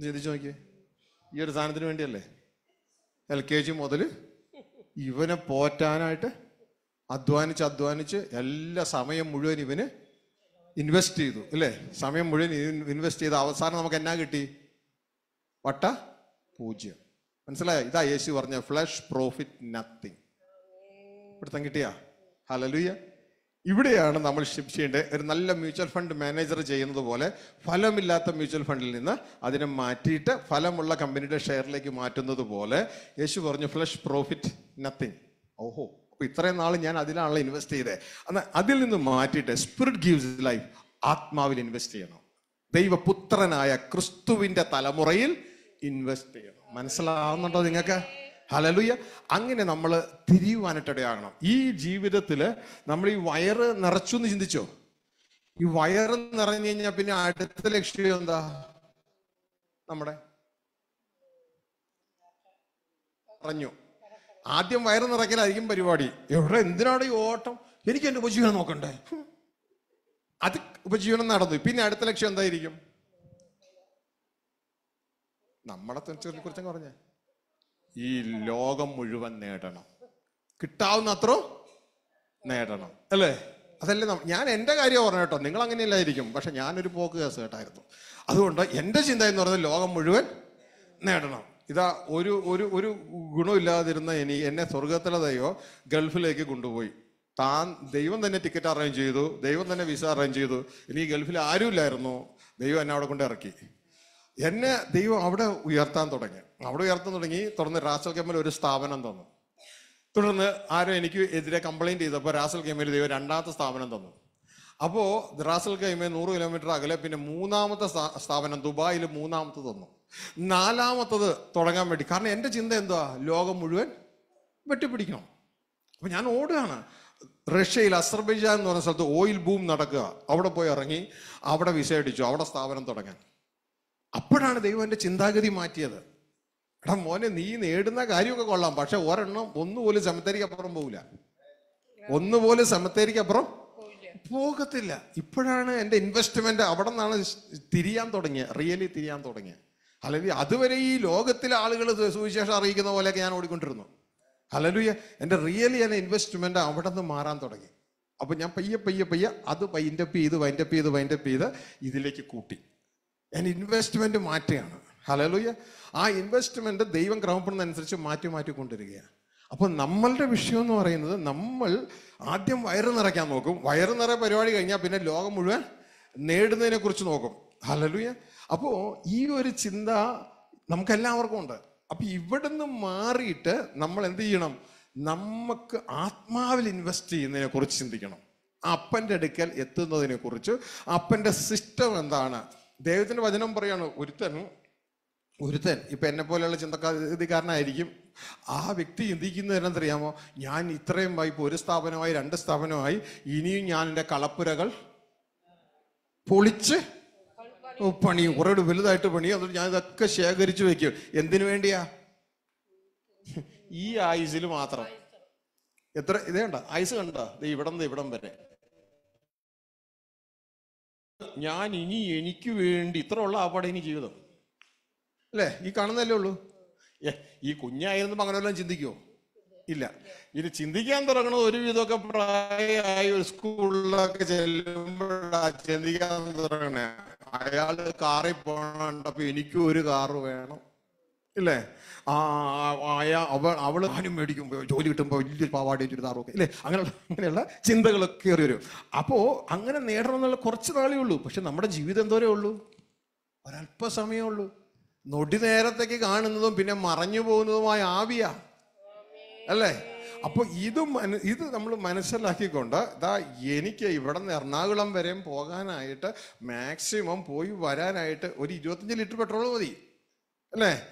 ചിന്തിച്ചു നോക്കിയേ. ഈ ഒരു സാധനത്തിന് വേണ്ടിയല്ലേ? എൽ കെ ജി മുതൽ ഇവനെ പോറ്റാനായിട്ട് അധ്വാനിച്ച് അധ്വാനിച്ച് എല്ലാ സമയം മുഴുവൻ ഇവന് ഇൻവെസ്റ്റ് ചെയ്തു അല്ലേ? സമയം മുഴുവൻ ഇൻവെസ്റ്റ് ചെയ്ത അവസാനം നമുക്ക് എന്നാ കിട്ടി? വട്ട പൂജ്യം. മനസ്സിലായോ? ഇതാ യേശു പറഞ്ഞ ഫ്ലഷ് പ്രോഫിറ്റ് നത്തിങ് ഇവിടുത്തെ കിട്ടിയാ? ഹലലുയ്യ ഇവിടെയാണ് നമ്മൾ ഷിഫ്റ്റ് ചെയ്യേണ്ടത്. ഒരു നല്ല മ്യൂച്വൽ ഫണ്ട് മാനേജർ ചെയ്യുന്നത് പോലെ ഫലമില്ലാത്ത മ്യൂച്വൽ ഫണ്ടിൽ നിന്ന് അതിനെ മാറ്റിയിട്ട് ഫലമുള്ള കമ്പനിയുടെ ഷെയറിലേക്ക് മാറ്റുന്നത് പോലെ യേശു പറഞ്ഞു ഫ്ലഷ് പ്രോഫിറ്റ് നത്തിങ് ഓഹോ ഇത്രയും നാൾ ഞാൻ അതിലാണല്ലോ ഇൻവെസ്റ്റ് ചെയ്തത് എന്നാൽ അതിൽ നിന്ന് മാറ്റിയിട്ട് സ്പിരിറ്റ് ഗീവ്സ് ലൈഫ് ആത്മാവിൽ ഇൻവെസ്റ്റ് ചെയ്യണം. ദൈവപുത്രനായ ക്രിസ്തുവിന്റെ തലമുറയിൽ ഇൻവെസ്റ്റ് ചെയ്യണം. മനസ്സിലാവുന്നുണ്ടോ നിങ്ങൾക്ക്? ഹലലുയ അങ്ങനെ നമ്മൾ തിരിയുവാനിട്ടിടയാകണം ഈ ജീവിതത്തിൽ നമ്മൾ ഈ വയറ് നിറച്ചു എന്ന് ചിന്തിച്ചോ? ഈ വയറ് നിറഞ്ഞു കഴിഞ്ഞാൽ പിന്നെ അടുത്ത ലക്ഷ്യം എന്താ? നമ്മുടെ പറഞ്ഞു. ആദ്യം വയറ് നിറയ്ക്കലായിരിക്കും പരിപാടി. എവിടെ എന്തിനാണ് ഈ ഓട്ടം? എനിക്ക് എന്റെ ഉപജീവനം നോക്കണ്ടേ? അത് ഉപജീവനം നടന്നു. പിന്നെ അടുത്ത ലക്ഷ്യം എന്തായിരിക്കും? നമ്മളെ കുറിച്ച് പറഞ്ഞേ. ഈ ലോകം മുഴുവൻ നേടണം. കിട്ടാവുന്ന അത്ര നേടണം. അല്ലേ? അതല്ലേ ഞാൻ എന്റെ കാര്യം പറഞ്ഞു കേട്ടോ. നിങ്ങൾ അങ്ങനെയല്ലായിരിക്കും. പക്ഷെ ഞാനൊരു പോക്ക് കേസ് കേട്ടായിരുന്നു. അതുകൊണ്ട് എന്റെ ചിന്ത എന്ന് പറയുന്നത് ലോകം മുഴുവൻ നേടണം. ഇതാ ഒരു ഒരു ഒരു ഗുണമില്ലാതിരുന്ന ഇനി എന്നെ സ്വർഗത്തിലെ ദൈവം ഗൾഫിലേക്ക് കൊണ്ടുപോയി. താൻ ദൈവം തന്നെ ടിക്കറ്റ് അറേഞ്ച് ചെയ്തു. ദൈവം തന്നെ വിസ അറേഞ്ച് ചെയ്തു. ഇനി ഗൾഫിൽ ആരുമില്ലായിരുന്നു. ദൈവം എന്നെ അവിടെ കൊണ്ട് ഇറക്കി. എന്നെ ദൈവം അവിടെ ഉയർത്താൻ തുടങ്ങി. അവിടെ ഉയർത്തു തുടങ്ങി. തുടർന്ന് റാസൽ കെമ്മൽ ഒരു സ്ഥാപനം തന്നു. തുടർന്ന് ആരും എനിക്ക് എതിരെ കംപ്ലൈന്റ് ചെയ്തപ്പോൾ റാസൽ കെമ്മൽ ദൈവം രണ്ടാമത്തെ സ്ഥാപനം തന്നു. അപ്പോ റാസൽ കൈമ നൂറ് കിലോമീറ്റർ അകലെ പിന്നെ മൂന്നാമത്തെ സ്ഥാപനം ദുബായിൽ മൂന്നാമത്തെ തന്നു. നാലാമത്തത് തുടങ്ങാൻ വേണ്ടി. കാരണം എന്റെ ചിന്ത എന്താ ലോകം മുഴുവൻ വെട്ടിപ്പിടിക്കണം. അപ്പൊ ഞാൻ ഓടുകയാണ്. റഷ്യയിൽ അസർബൈജാൻ എന്ന് പറഞ്ഞ സ്ഥലത്ത് ഓയിൽ ബൂം നടക്കുക. അവിടെ പോയി ഇറങ്ങി അവിടെ വിസ അടിച്ചു അവിടെ സ്ഥാപനം തുടങ്ങാൻ. അപ്പോഴാണ് ദൈവം എന്റെ ചിന്താഗതി മാറ്റിയത്. എടാ മോനെ നീ നേടുന്ന കാര്യമൊക്കെ കൊള്ളാം. പക്ഷെ ഒരെണ്ണം ഒന്നുപോലും സെമത്തേരിക്ക് അപ്പുറം പോകില്ല ഒന്നുപോലും സമത്തേരിക്കപ്പുറം പോകത്തില്ല. ഇപ്പോഴാണ് എന്റെ ഇൻവെസ്റ്റ്മെന്റ് അവിടെ നിന്നാണ് തിരിയാൻ തുടങ്ങിയത് റിയലി തിരിയാൻ തുടങ്ങിയത് അല്ലെങ്കിൽ അതുവരെ ഈ ലോകത്തിലെ ആളുകൾ സുവിശേഷം അറിയിക്കുന്ന പോലെയൊക്കെ ഞാൻ ഓടിക്കൊണ്ടിരുന്നു. അല്ലെങ്കിൽ എന്റെ റിയലി എന്റെ ഇൻവെസ്റ്റ്മെന്റ് അവിടെ നിന്ന് മാറാൻ തുടങ്ങി. അപ്പൊ ഞാൻ പയ്യെ പയ്യെ പയ്യെ അത് വൈൻഡപ്പ് ചെയ്ത് വൈൻഡപ്പ് ചെയ്ത് വൈൻഡപ്പ് ചെയ്ത് ഇതിലേക്ക് കൂട്ടി. ഞാൻ ഇൻവെസ്റ്റ്മെന്റ് മാറ്റുകയാണ്. ഹലലുയ ആ ഇൻവെസ്റ്റ്മെന്റ് ദൈവം ക്രമപ്പെടുന്നതനുസരിച്ച് മാറ്റി മാറ്റി കൊണ്ടിരിക്കുകയാണ് അപ്പൊ നമ്മളുടെ വിഷയം എന്ന് പറയുന്നത് നമ്മൾ ആദ്യം വയറ് നിറയ്ക്കാൻ നോക്കും. വയറ് നിറ പരിപാടി കഴിഞ്ഞാൽ പിന്നെ ലോകം മുഴുവൻ നേടുന്നതിനെ കുറിച്ച് നോക്കും. ഹലലുയ അപ്പോൾ ഈ ഒരു ചിന്ത നമുക്കെല്ലാവർക്കും ഉണ്ട്. അപ്പൊ ഇവിടുന്ന് മാറിയിട്ട് നമ്മൾ എന്ത് ചെയ്യണം? നമുക്ക് ആത്മാവിൽ ഇൻവെസ്റ്റ് ചെയ്യുന്നതിനെ കുറിച്ച് ചിന്തിക്കണം. ആ അപ്പന്റെ അടുക്കൽ എത്തുന്നതിനെ കുറിച്ച്. അപ്പന്റെ സിസ്റ്റം എന്താണ്? ദൈവത്തിന്റെ വചനം പറയാണ് ഒരുത്തൻ ഒരുത്തൻ ഇപ്പൊ എന്നെ പോലെയുള്ള ചിന്തക്കാരനായിരിക്കും ആ വ്യക്തി ചിന്തിക്കുന്നത് എന്നറിയാമോ? ഞാൻ ഇത്രയും വായ്പ ഒരു സ്ഥാപനമായി രണ്ട് സ്ഥാപനമായി ഇനിയും ഞാൻ എന്റെ കളപ്പുരകൾ പൊളിച്ച് പണി കുറെ വലുതായിട്ട് പണി അതുകൊണ്ട് ഞാൻ ഇതൊക്കെ ശേഖരിച്ചു വെക്കും. എന്തിനു വേണ്ടിയാ? ഈ ആയുസിൽ മാത്രം. എത്ര? ഇതേ കണ്ട? ആയുസ് കണ്ട? ഇവിടം ഇവിടം വരെ. ഞാൻ ഇനി എനിക്ക് വേണ്ടി ഇത്ര ഉള്ള ആപ്പാടെ ഇനി ജീവിതം. അല്ലേ? ഈ കാണുന്നല്ലേ ഉള്ളൂ? ഏ ഈ കുഞ്ഞായിരുന്നപ്പോൾ അങ്ങനെ വല്ലതും ചിന്തിക്കുമോ ഇല്ല. ഇത് ചിന്തിക്കാൻ തുടങ്ങണത് ഒരുവിധമൊക്കെ പ്രായമായി ഒരു സ്കൂളിലൊക്കെ ചെല്ലുമ്പോഴാ ചിന്തിക്കാൻ തുടങ്ങണേ. അയാൾ കാറിൽ പോകണ്ടപ്പോ എനിക്കും ഒരു കാറ് വേണം. ഇല്ലേ? ആ അവൾ അവൾ ആരും മേടിക്കും ജോലി കിട്ടുമ്പോൾ വലിയൊരു പാവാടി ചുരിദാറൊക്കെ ഇല്ലേ? അങ്ങനെയുള്ള അങ്ങനെയുള്ള ചിന്തകളൊക്കെ കയറി വരും. അപ്പോൾ അങ്ങനെ നേടണം എന്നുള്ള കുറച്ച് നാളേ ഉള്ളൂ. പക്ഷെ നമ്മുടെ ജീവിതം എന്തോരേ ഉള്ളൂ? ഒരല്പസമയമേ ഉള്ളൂ. നൊടി നേരത്തേക്ക് കാണുന്നതും പിന്നെ മറഞ്ഞു പോകുന്നതുമായ ആവിയ. അല്ലേ? അപ്പൊ ഇത് മന- ഇത് നമ്മൾ മനസ്സിലാക്കിക്കൊണ്ട് ഇതാ എനിക്ക് ഇവിടെ നിന്ന് എറണാകുളം വരെയും പോകാനായിട്ട് മാക്സിമം പോയി വരാനായിട്ട് ഒരു ഇരുപത്തഞ്ച് ലിറ്റർ പെട്രോൾ മതി. അല്ലേ?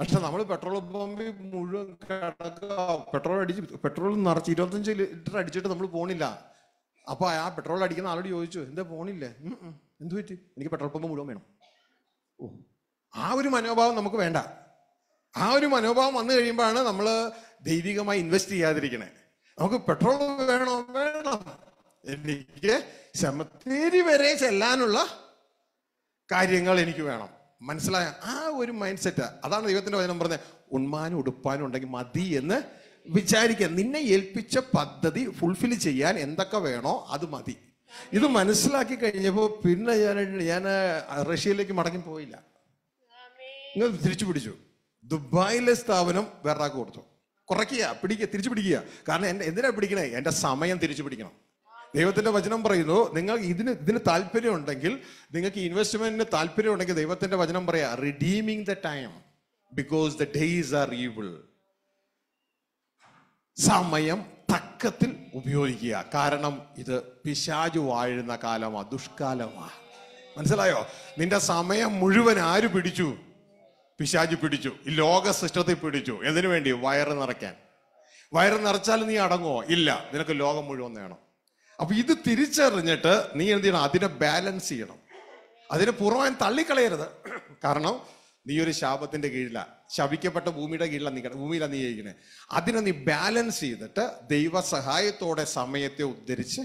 പക്ഷെ നമ്മൾ പെട്രോൾ പമ്പിൽ മുഴുവൻ കിടക്കുക പെട്രോൾ അടിച്ച് പെട്രോൾ നിറച്ച് ഇരുപത്തഞ്ച് ലിറ്റർ അടിച്ചിട്ട് നമ്മൾ പോണില്ല. അപ്പൊ ആ പെട്രോൾ അടിക്കുന്ന ആളോട് ചോദിച്ചു എന്താ പോണില്ലേ. എന്ത് പറ്റി? എനിക്ക് പെട്രോൾ പമ്പ് മുഴുവൻ വേണം. ഓ. ആ ഒരു മനോഭാവം നമുക്ക് വേണ്ട. ആ ഒരു മനോഭാവം വന്നു കഴിയുമ്പോഴാണ് നമ്മൾ ദൈവികമായി ഇൻവെസ്റ്റ് ചെയ്യാതിരിക്കണേ. നമുക്ക് പെട്രോൾ വേണോ? വേണം. എനിക്ക് ശമത്തേരി വരെ ചെല്ലാനുള്ള കാര്യങ്ങൾ എനിക്ക് വേണം. മനസ്സിലായ ആ ഒരു മൈൻഡ് സെറ്റ് അതാണ് ദൈവത്തിന്റെ വചനം പറഞ്ഞത്. ഉണ്മാനും ഉടുപ്പാനും ഉണ്ടെങ്കിൽ മതി എന്ന് വിചാരിക്കുക. നിന്നെ ഏൽപ്പിച്ച പദ്ധതി ഫുൾഫിൽ ചെയ്യാൻ എന്തൊക്കെ വേണോ അത് മതി. ഇത് മനസ്സിലാക്കി കഴിഞ്ഞപ്പോൾ പിന്നെ ഞാൻ ഞാൻ റഷ്യയിലേക്ക് മടങ്ങി പോയില്ല. നിങ്ങൾ തിരിച്ചു പിടിച്ചു. ദുബായിലെ സ്ഥാപനം വേറൊരാൾക്ക് കൊടുത്തു. കുറയ്ക്കുക പിടിക്കുക തിരിച്ചു പിടിക്കുക. കാരണം എന്റെ എന്തിനാ പിടിക്കണേ? എന്റെ സമയം തിരിച്ചു പിടിക്കണം. ദൈവത്തിന്റെ വചനം പറയുന്നു നിങ്ങൾ ഇതിന് ഇതിന് താല്പര്യം ഉണ്ടെങ്കിൽ നിങ്ങൾക്ക് ഇൻവെസ്റ്റ്മെന്റിന് താല്പര്യം ഉണ്ടെങ്കിൽ ദൈവത്തിന്റെ വചനം പറയാ redeeming the time because the days are evil സമയം തക്കത്തിൽ ഉപയോഗിക്കുക. കാരണം ഇത് പിശാചു വാഴുന്ന കാലമാ ദുഷ്കാലമാ. മനസ്സിലായോ? നിന്റെ സമയം മുഴുവൻ ആര് പിടിച്ചു? പിശാചു പിടിച്ചു. ഈ ലോക സിസ്റ്റത്തിൽ പിടിച്ചു. എന്തിനു വേണ്ടി? വയറ് നിറയ്ക്കാൻ. വയറ് നിറച്ചാൽ നീ അടങ്ങുമോ ഇല്ല. നിനക്ക് ലോകം മുഴുവൻ വേണം. അപ്പൊ ഇത് തിരിച്ചറിഞ്ഞിട്ട് നീ എന്ത് ചെയ്യണം? അതിനെ ബാലൻസ് ചെയ്യണം. അതിനെ പൂർണമായും തള്ളിക്കളയരുത്. കാരണം നീ ഒരു ശാപത്തിന്റെ കീഴില. ശപിക്കപ്പെട്ട ഭൂമിയുടെ കീഴിലാണ് നീ ഭൂമിയിലാ നീ ഇരിക്കണേ. അതിനെ നീ ബാലൻസ് ചെയ്തിട്ട് ദൈവ സഹായത്തോടെ സമയത്തെ ഉദ്ധരിച്ച്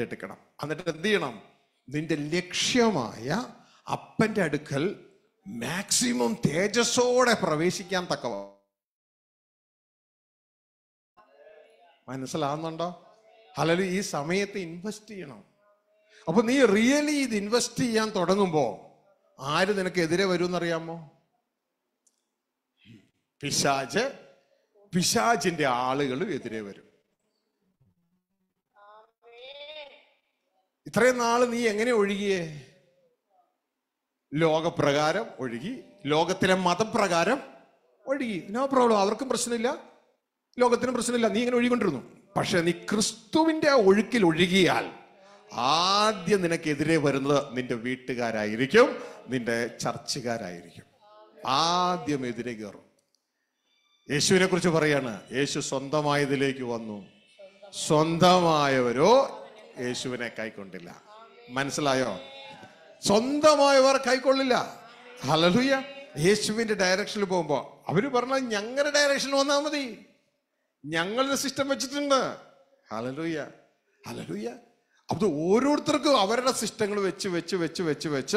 എടുക്കണം എന്നിട്ട് എന്ത് ചെയ്യണം? നിന്റെ ലക്ഷ്യമായ അപ്പന്റെ അടുക്കൽ മാക്സിമം തേജസ്സോടെ പ്രവേശിക്കാൻ തക്കവ മനസ്സിലാവുന്നുണ്ടോ? അല്ലെങ്കിൽ ഈ സമയത്ത് ഇൻവെസ്റ്റ് ചെയ്യണം. അപ്പൊ നീ റിയലി ഇത് ഇൻവെസ്റ്റ് ചെയ്യാൻ തുടങ്ങുമ്പോ ആര് നിനക്ക് എതിരെ വരുമെന്നറിയാമോ? പിശാജ് പിശാജിന്റെ ആളുകൾ എതിരെ വരും. ഇത്രയും നാൾ നീ എങ്ങനെ ഒഴുകിയേ? ലോകപ്രകാരം ഒഴുകി ലോകത്തിലെ മതപ്രകാരം ഒഴുകി. നോ പ്രോബ്ലം അവർക്കും പ്രശ്നമില്ല. ലോകത്തിനും പ്രശ്നമില്ല. നീ ഇങ്ങനെ ഒഴുകിക്കൊണ്ടിരുന്നു. പക്ഷെ നീ ക്രിസ്തുവിന്റെ ആ ഒഴുക്കിൽ ഒഴുകിയാൽ ആദ്യം നിനക്കെതിരെ വരുന്നത് നിന്റെ വീട്ടുകാരായിരിക്കും നിന്റെ ചർച്ചുകാരായിരിക്കും ആദ്യം എതിരെ കയറും. യേശുവിനെ കുറിച്ച് പറയാണ് യേശു സ്വന്തമായതിലേക്ക് വന്നു. സ്വന്തമായവരോ യേശുവിനെ കൈക്കൊണ്ടില്ല. മനസ്സിലായോ? സ്വന്തമായവർ കൈക്കൊള്ളില്ല. ഹലലുയ യേശുവിന്റെ ഡയറക്ഷനിൽ പോകുമ്പോ അവർ പറഞ്ഞ ഞങ്ങളുടെ ഡയറക്ഷൻ വന്നാൽ മതി. ഞങ്ങളുടെ സിസ്റ്റം വെച്ചിട്ടുണ്ട്. ഹലലുയ ഹലലുയ അത് ഓരോരുത്തർക്കും അവരുടെ സിസ്റ്റങ്ങൾ വെച്ച് വെച്ച് വെച്ച് വെച്ച് വെച്ച്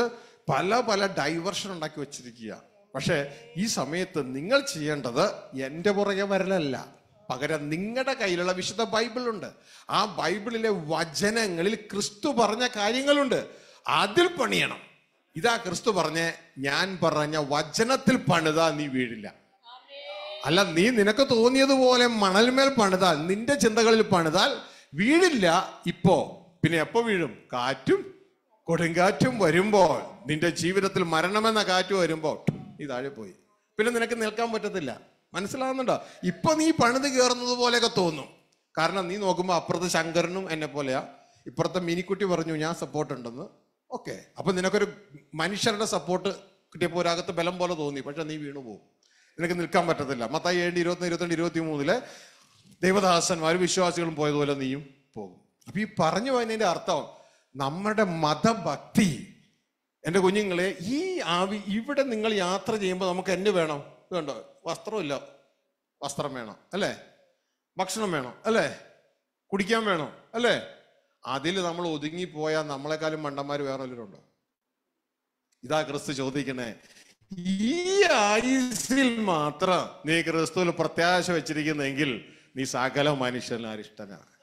പല പല ഡൈവർഷൻ ഉണ്ടാക്കി വെച്ചിരിക്കുക. പക്ഷേ ഈ സമയത്ത് നിങ്ങൾ ചെയ്യേണ്ടത് എന്റെ പുറകെ വരലല്ല. പകരം നിങ്ങളുടെ കയ്യിലുള്ള വിശുദ്ധ ബൈബിളുണ്ട്. ആ ബൈബിളിലെ വചനങ്ങളിൽ ക്രിസ്തു പറഞ്ഞ കാര്യങ്ങളുണ്ട്. അതിൽ പണിയണം. ഇതാ ക്രിസ്തു പറഞ്ഞ ഞാൻ പറഞ്ഞ വചനത്തിൽ പണിതാ നീ വീഴില്ല. അല്ല നീ നിനക്ക് തോന്നിയതുപോലെ മണൽമേൽ പണിതാൽ നിന്റെ ചിന്തകളിൽ പണിതാൽ വീഴില്ല. ഇപ്പോ പിന്നെ എപ്പോ വീഴും? കാറ്റും കൊടുങ്കാറ്റും വരുമ്പോൾ നിന്റെ ജീവിതത്തിൽ മരണമെന്ന കാറ്റ് വരുമ്പോൾ. നീ താഴെ പോയി. പിന്നെ നിനക്ക് നിൽക്കാൻ പറ്റത്തില്ല. മനസ്സിലാവുന്നുണ്ടോ? ഇപ്പൊ നീ പണിത് കയറുന്നത് പോലെയൊക്കെ തോന്നും. കാരണം നീ നോക്കുമ്പോൾ അപ്പുറത്ത് ശങ്കരനും എന്നെ പോലെയാ. ഇപ്പുറത്തെ മിനിക്കുട്ടി പറഞ്ഞു ഞാൻ സപ്പോർട്ട് ഉണ്ടെന്ന്. ഓക്കെ. അപ്പൊ നിനക്കൊരു മനുഷ്യരുടെ സപ്പോർട്ട് കിട്ടിയപ്പോൾ ഒരകത്ത് ബലം പോലെ തോന്നി. പക്ഷെ നീ വീണു പോകും നിനക്ക് നിൽക്കാൻ പറ്റത്തില്ല. മത്തായി ഏഴ് ഇരുപത്തി ഇരുപത്തിരണ്ട് ഇരുപത്തി മൂന്നിൽ ദൈവദാസന്മാരും വിശ്വാസികളും പോയതുപോലെ നീയും പോകും. അപ്പൊ ഈ പറഞ്ഞു പോയതിന്റെ അർത്ഥം നമ്മുടെ മതഭക്തി. എന്റെ കുഞ്ഞുങ്ങളെ ഈ ആവി ഇവിടെ നിങ്ങൾ യാത്ര ചെയ്യുമ്പോൾ നമുക്ക് എന്നെ വേണം? വേണ്ടോ? വസ്ത്രമില്ല വസ്ത്രം വേണം. അല്ലേ? ഭക്ഷണം വേണം. അല്ലേ? കുടിക്കാൻ വേണം. അല്ലേ? അതിൽ നമ്മൾ ഒതുങ്ങിപ്പോയാൽ നമ്മളെക്കാളും മണ്ടന്മാർ വേറെ വല്ലവരുണ്ടോ? ഇതാ ക്രിസ്തു ചോദിക്കണേ. ഈ ആയുസിൽ മാത്രം നീ ക്രിസ്തുവിൽ പ്രത്യാശ വെച്ചിരിക്കുന്നെങ്കിൽ നീ സകല മനുഷ്യനാരിഷ്ടനാണ്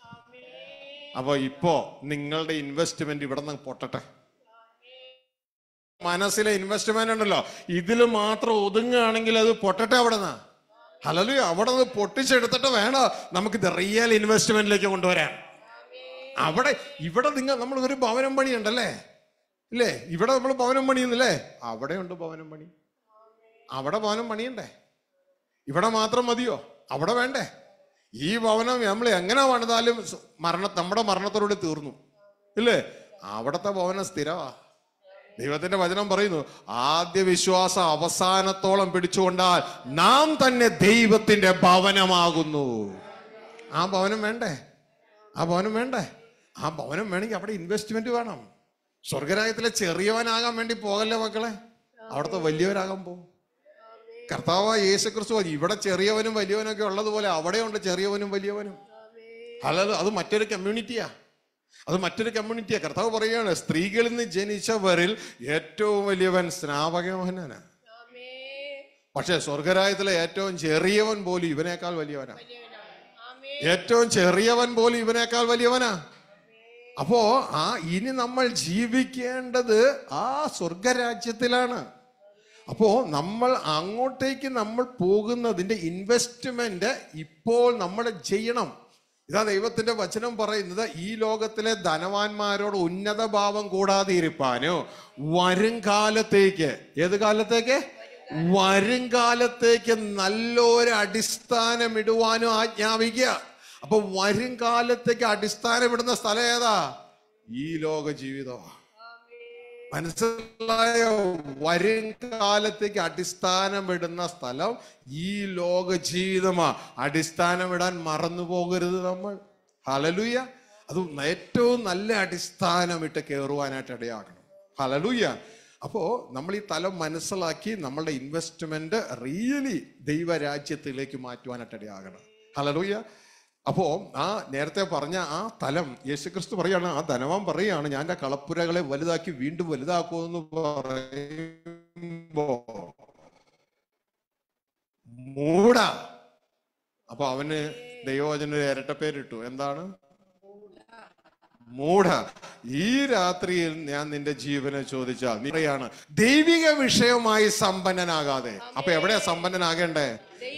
അപ്പൊ ഇപ്പോ നിങ്ങളുടെ ഇൻവെസ്റ്റ്മെന്റ് ഇവിടെ നിന്ന് പൊട്ടട്ടെ. മനസ്സിലെ ഇൻവെസ്റ്റ്മെന്റ് ഉണ്ടല്ലോ. ഇതിൽ മാത്രം ഒതുങ്ങുകയാണെങ്കിൽ അത് പൊട്ടട്ടെ അവിടെ നിന്ന് ഹലോ അവിടെ നിന്ന് പൊട്ടിച്ചെടുത്തിട്ട് വേണം നമുക്ക് ഇത് റിയൽ ഇൻവെസ്റ്റ്മെന്റിലേക്ക് കൊണ്ടുവരാൻ. അവിടെ ഇവിടെ നിങ്ങൾ നമ്മൾ ഒരു ഭവനം പണിയുണ്ടല്ലേ? ഇല്ലേ? ഇവിടെ നമ്മൾ ഭവനം പണിയുന്നില്ലേ? അവിടെ ഉണ്ട് ഭവനം പണി. അവിടെ ഭവനം പണിയണ്ടേ? ഇവിടെ മാത്രം മതിയോ? അവിടെ വേണ്ടേ? ഈ ഭവനം നമ്മൾ എങ്ങനെ പണിതാലും മരണ നമ്മുടെ മരണത്തോടെ തീർന്നു. ഇല്ലേ? അവിടത്തെ ഭവനം സ്ഥിരവാ. ദൈവത്തിന്റെ വചനം പറയുന്നു ആദ്യ വിശ്വാസം അവസാനത്തോളം പിടിച്ചുകൊണ്ടാൽ നാം തന്നെ ദൈവത്തിന്റെ ഭവനമാകുന്നു. ആ ഭവനം വേണ്ടേ? ആ ഭവനം വേണ്ടേ? ആ ഭവനം വേണമെങ്കിൽ അവിടെ ഇൻവെസ്റ്റ്മെന്റ് വേണം. സ്വർഗരാജ്യത്തിലെ ചെറിയവനാകാൻ വേണ്ടി പോകല്ലേ മക്കളെ? അവിടുത്തെ വലിയവരാകാൻ പോകും കർത്താവ് യേശു ക്രിസ്തു ഇവിടെ ചെറിയവനും വലിയവനൊക്കെ ഉള്ളതുപോലെ അവിടെയുണ്ട് ചെറിയവനും വലിയവനും. അല്ലല്ലോ അത് മറ്റൊരു കമ്മ്യൂണിറ്റിയാ അത് മറ്റൊരു കമ്മ്യൂണിറ്റിയാ കർത്താവ് പറയുകയാണ് സ്ത്രീകളിൽ നിന്ന് ജനിച്ചവരിൽ ഏറ്റവും വലിയവൻ സ്നാപകമോഹനാണ്. പക്ഷെ സ്വർഗരായത്തിലെ ഏറ്റവും ചെറിയവൻ പോലും ഇവനേക്കാൾ വലിയവനാ. ഏറ്റവും ചെറിയവൻ പോലും ഇവനേക്കാൾ വലിയവനാ. അപ്പോ ആ ഇനി നമ്മൾ ജീവിക്കേണ്ടത് ആ സ്വർഗരാജ്യത്തിലാണ്. അപ്പോ നമ്മൾ അങ്ങോട്ടേക്ക് നമ്മൾ പോകുന്നതിന്റെ ഇൻവെസ്റ്റ്മെന്റ് ഇപ്പോൾ നമ്മൾ ചെയ്യണം. ഇതാ ദൈവത്തിന്റെ വചനം പറയുന്നത് ഈ ലോകത്തിലെ ധനവാന്മാരോട് ഉന്നത ഭാവം കൂടാതെ ഇരിപ്പാനോ വരും കാലത്തേക്ക്. ഏത് കാലത്തേക്ക്? വരും കാലത്തേക്ക് നല്ലൊരു അടിസ്ഥാനം ഇടുവാനും ആജ്ഞാപിക്കുക. അപ്പൊ വരും കാലത്തേക്ക് അടിസ്ഥാനം ഇടുന്ന സ്ഥലം ഏതാ? ഈ ലോക ജീവിതമാണ് മനസ്സിലായോ? വരും കാലത്തേക്ക് അടിസ്ഥാനം ഇടുന്ന സ്ഥലം ഈ ലോക ജീവിതമാ. അടിസ്ഥാനം ഇടാൻ മറന്നു പോകരുത് നമ്മൾ. ഹലലുയ അത് ഏറ്റവും നല്ല അടിസ്ഥാനം ഇട്ട് കയറുവാനായിട്ട് ഇടയാകണം. ഹലലുയ അപ്പോൾ നമ്മൾ ഈ തലം മനസ്സിലാക്കി നമ്മളുടെ ഇൻവെസ്റ്റ്മെന്റ് റിയലി ദൈവരാജ്യത്തിലേക്ക് മാറ്റുവാനായിട്ട് ഇടയാകണം. ഹലലുയ അപ്പോ ആ നേരത്തെ പറഞ്ഞ ആ തലം യേശുക്രിസ്തു പറയാണ് ആ ധനവാൻ പറയാണ് ഞാൻ എന്റെ കളപ്പുരകളെ വലുതാക്കി വീണ്ടും വലുതാക്കുമെന്ന് പറയുമ്പോ മൂട. അപ്പൊ അവന് ദൈവവചന ഇരട്ടപ്പേരിട്ടു എന്താണ്? മൂഢ ഈ രാത്രിയിൽ ഞാൻ നിന്റെ ജീവനെ ചോദിച്ചാൽ നീ പറയാണ് ദൈവിക വിഷയമായി സമ്പന്നനാകാതെ. അപ്പൊ എവിടെയാ സമ്പന്നനാകേണ്ടേ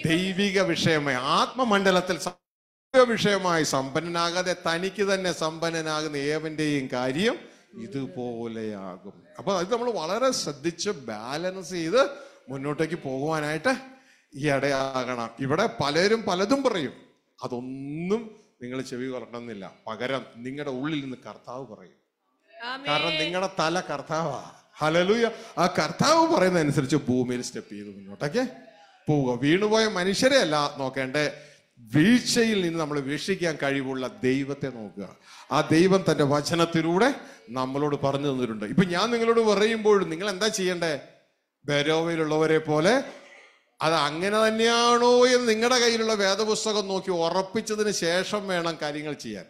ദൈവിക വിഷയമായി ആത്മമണ്ഡലത്തിൽ വിഷയമായി സമ്പന്നനാകാതെ തനിക്ക് തന്നെ സമ്പന്നനാകുന്ന ഏവന്റെയും കാര്യം ഇതുപോലെയാകും. അപ്പൊ അത് നമ്മൾ വളരെ ശ്രദ്ധിച്ച് ബാലൻസ് ചെയ്ത് മുന്നോട്ടേക്ക് പോകുവാനായിട്ട് ഈ ഇടയാകണം. ഇവിടെ പലരും പലതും പറയും. അതൊന്നും നിങ്ങൾ ചെവി കുറക്കണമെന്നില്ല പകരം നിങ്ങളുടെ ഉള്ളിൽ നിന്ന് കർത്താവ് പറയും. കാരണം നിങ്ങളുടെ തല കർത്താവാ. ഹലലൂയ ആ കർത്താവ് പറയുന്ന അനുസരിച്ച് ഭൂമിയിൽ സ്റ്റെപ്പ് ചെയ്ത് മുന്നോട്ടേക്ക് പോവുക. വീണുപോയ മനുഷ്യരെ അല്ല നോക്കേണ്ടേ. വീഴ്ചയിൽ നിന്ന് നമ്മൾ വീക്ഷിക്കാൻ കഴിവുള്ള ദൈവത്തെ നോക്കുക. ആ ദൈവം തന്റെ വചനത്തിലൂടെ നമ്മളോട് പറഞ്ഞു തന്നിട്ടുണ്ട്. ഇപ്പൊ ഞാൻ നിങ്ങളോട് പറയുമ്പോഴും നിങ്ങൾ എന്താ ചെയ്യണ്ടേ? ബരോവയിലുള്ളവരെ പോലെ അത് അങ്ങനെ തന്നെയാണോ എന്ന് നിങ്ങളുടെ കയ്യിലുള്ള വേദപുസ്തകം നോക്കി ഉറപ്പിച്ചതിന് ശേഷം വേണം കാര്യങ്ങൾ ചെയ്യാൻ.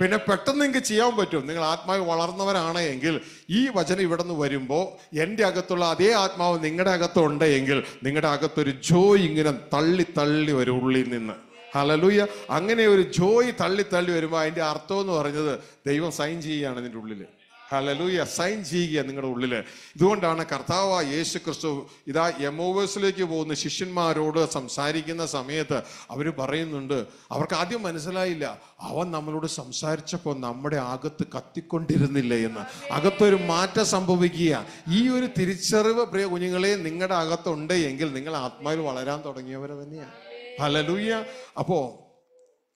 പിന്നെ പെട്ടെന്ന് നിങ്ങൾക്ക് ചെയ്യാൻ പറ്റും. നിങ്ങൾ ആത്മാവ് വളർന്നവരാണ് എങ്കിൽ ഈ വചനം ഇവിടെ നിന്ന് വരുമ്പോൾ എന്റെ അകത്തുള്ള അതേ ആത്മാവ് നിങ്ങളുടെ അകത്തുണ്ട് എങ്കിൽ നിങ്ങളുടെ അകത്തൊരു ജോയ് ഇങ്ങനെ തള്ളി തള്ളി വരും ഉള്ളിൽ നിന്ന്. ഹലലൂയ അങ്ങനെ ഒരു ജോയ് തള്ളി തള്ളി വരുമ്പോൾ അതിന്റെ അർത്ഥം എന്ന് പറഞ്ഞത് ദൈവം സൈൻ ചെയ്യുകയാണ് ഇതിന്റെ ഉള്ളിൽ ഹലലൂയ സൈൻ ചെയ്യുക നിങ്ങളുടെ ഉള്ളിൽ ഇതുകൊണ്ടാണ് കർത്താവ് യേശു ക്രിസ്തു ഇതാ എമോവേഴ്സിലേക്ക് പോകുന്ന ശിഷ്യന്മാരോട് സംസാരിക്കുന്ന സമയത്ത് അവർ പറയുന്നുണ്ട് അവർക്ക് ആദ്യം മനസ്സിലായില്ല അവൻ നമ്മളോട് സംസാരിച്ചപ്പോൾ നമ്മുടെ അകത്ത് കത്തിക്കൊണ്ടിരുന്നില്ല എന്ന്. അകത്തൊരു മാറ്റം സംഭവിക്കുക. ഈ ഒരു തിരിച്ചറിവ് പ്രിയ കുഞ്ഞുങ്ങളെ നിങ്ങളുടെ അകത്തുണ്ട് എങ്കിൽ നിങ്ങൾ ആത്മാവിൽ വളരാൻ തുടങ്ങിയവർ തന്നെയാണ് ഹലലൂയ അപ്പോ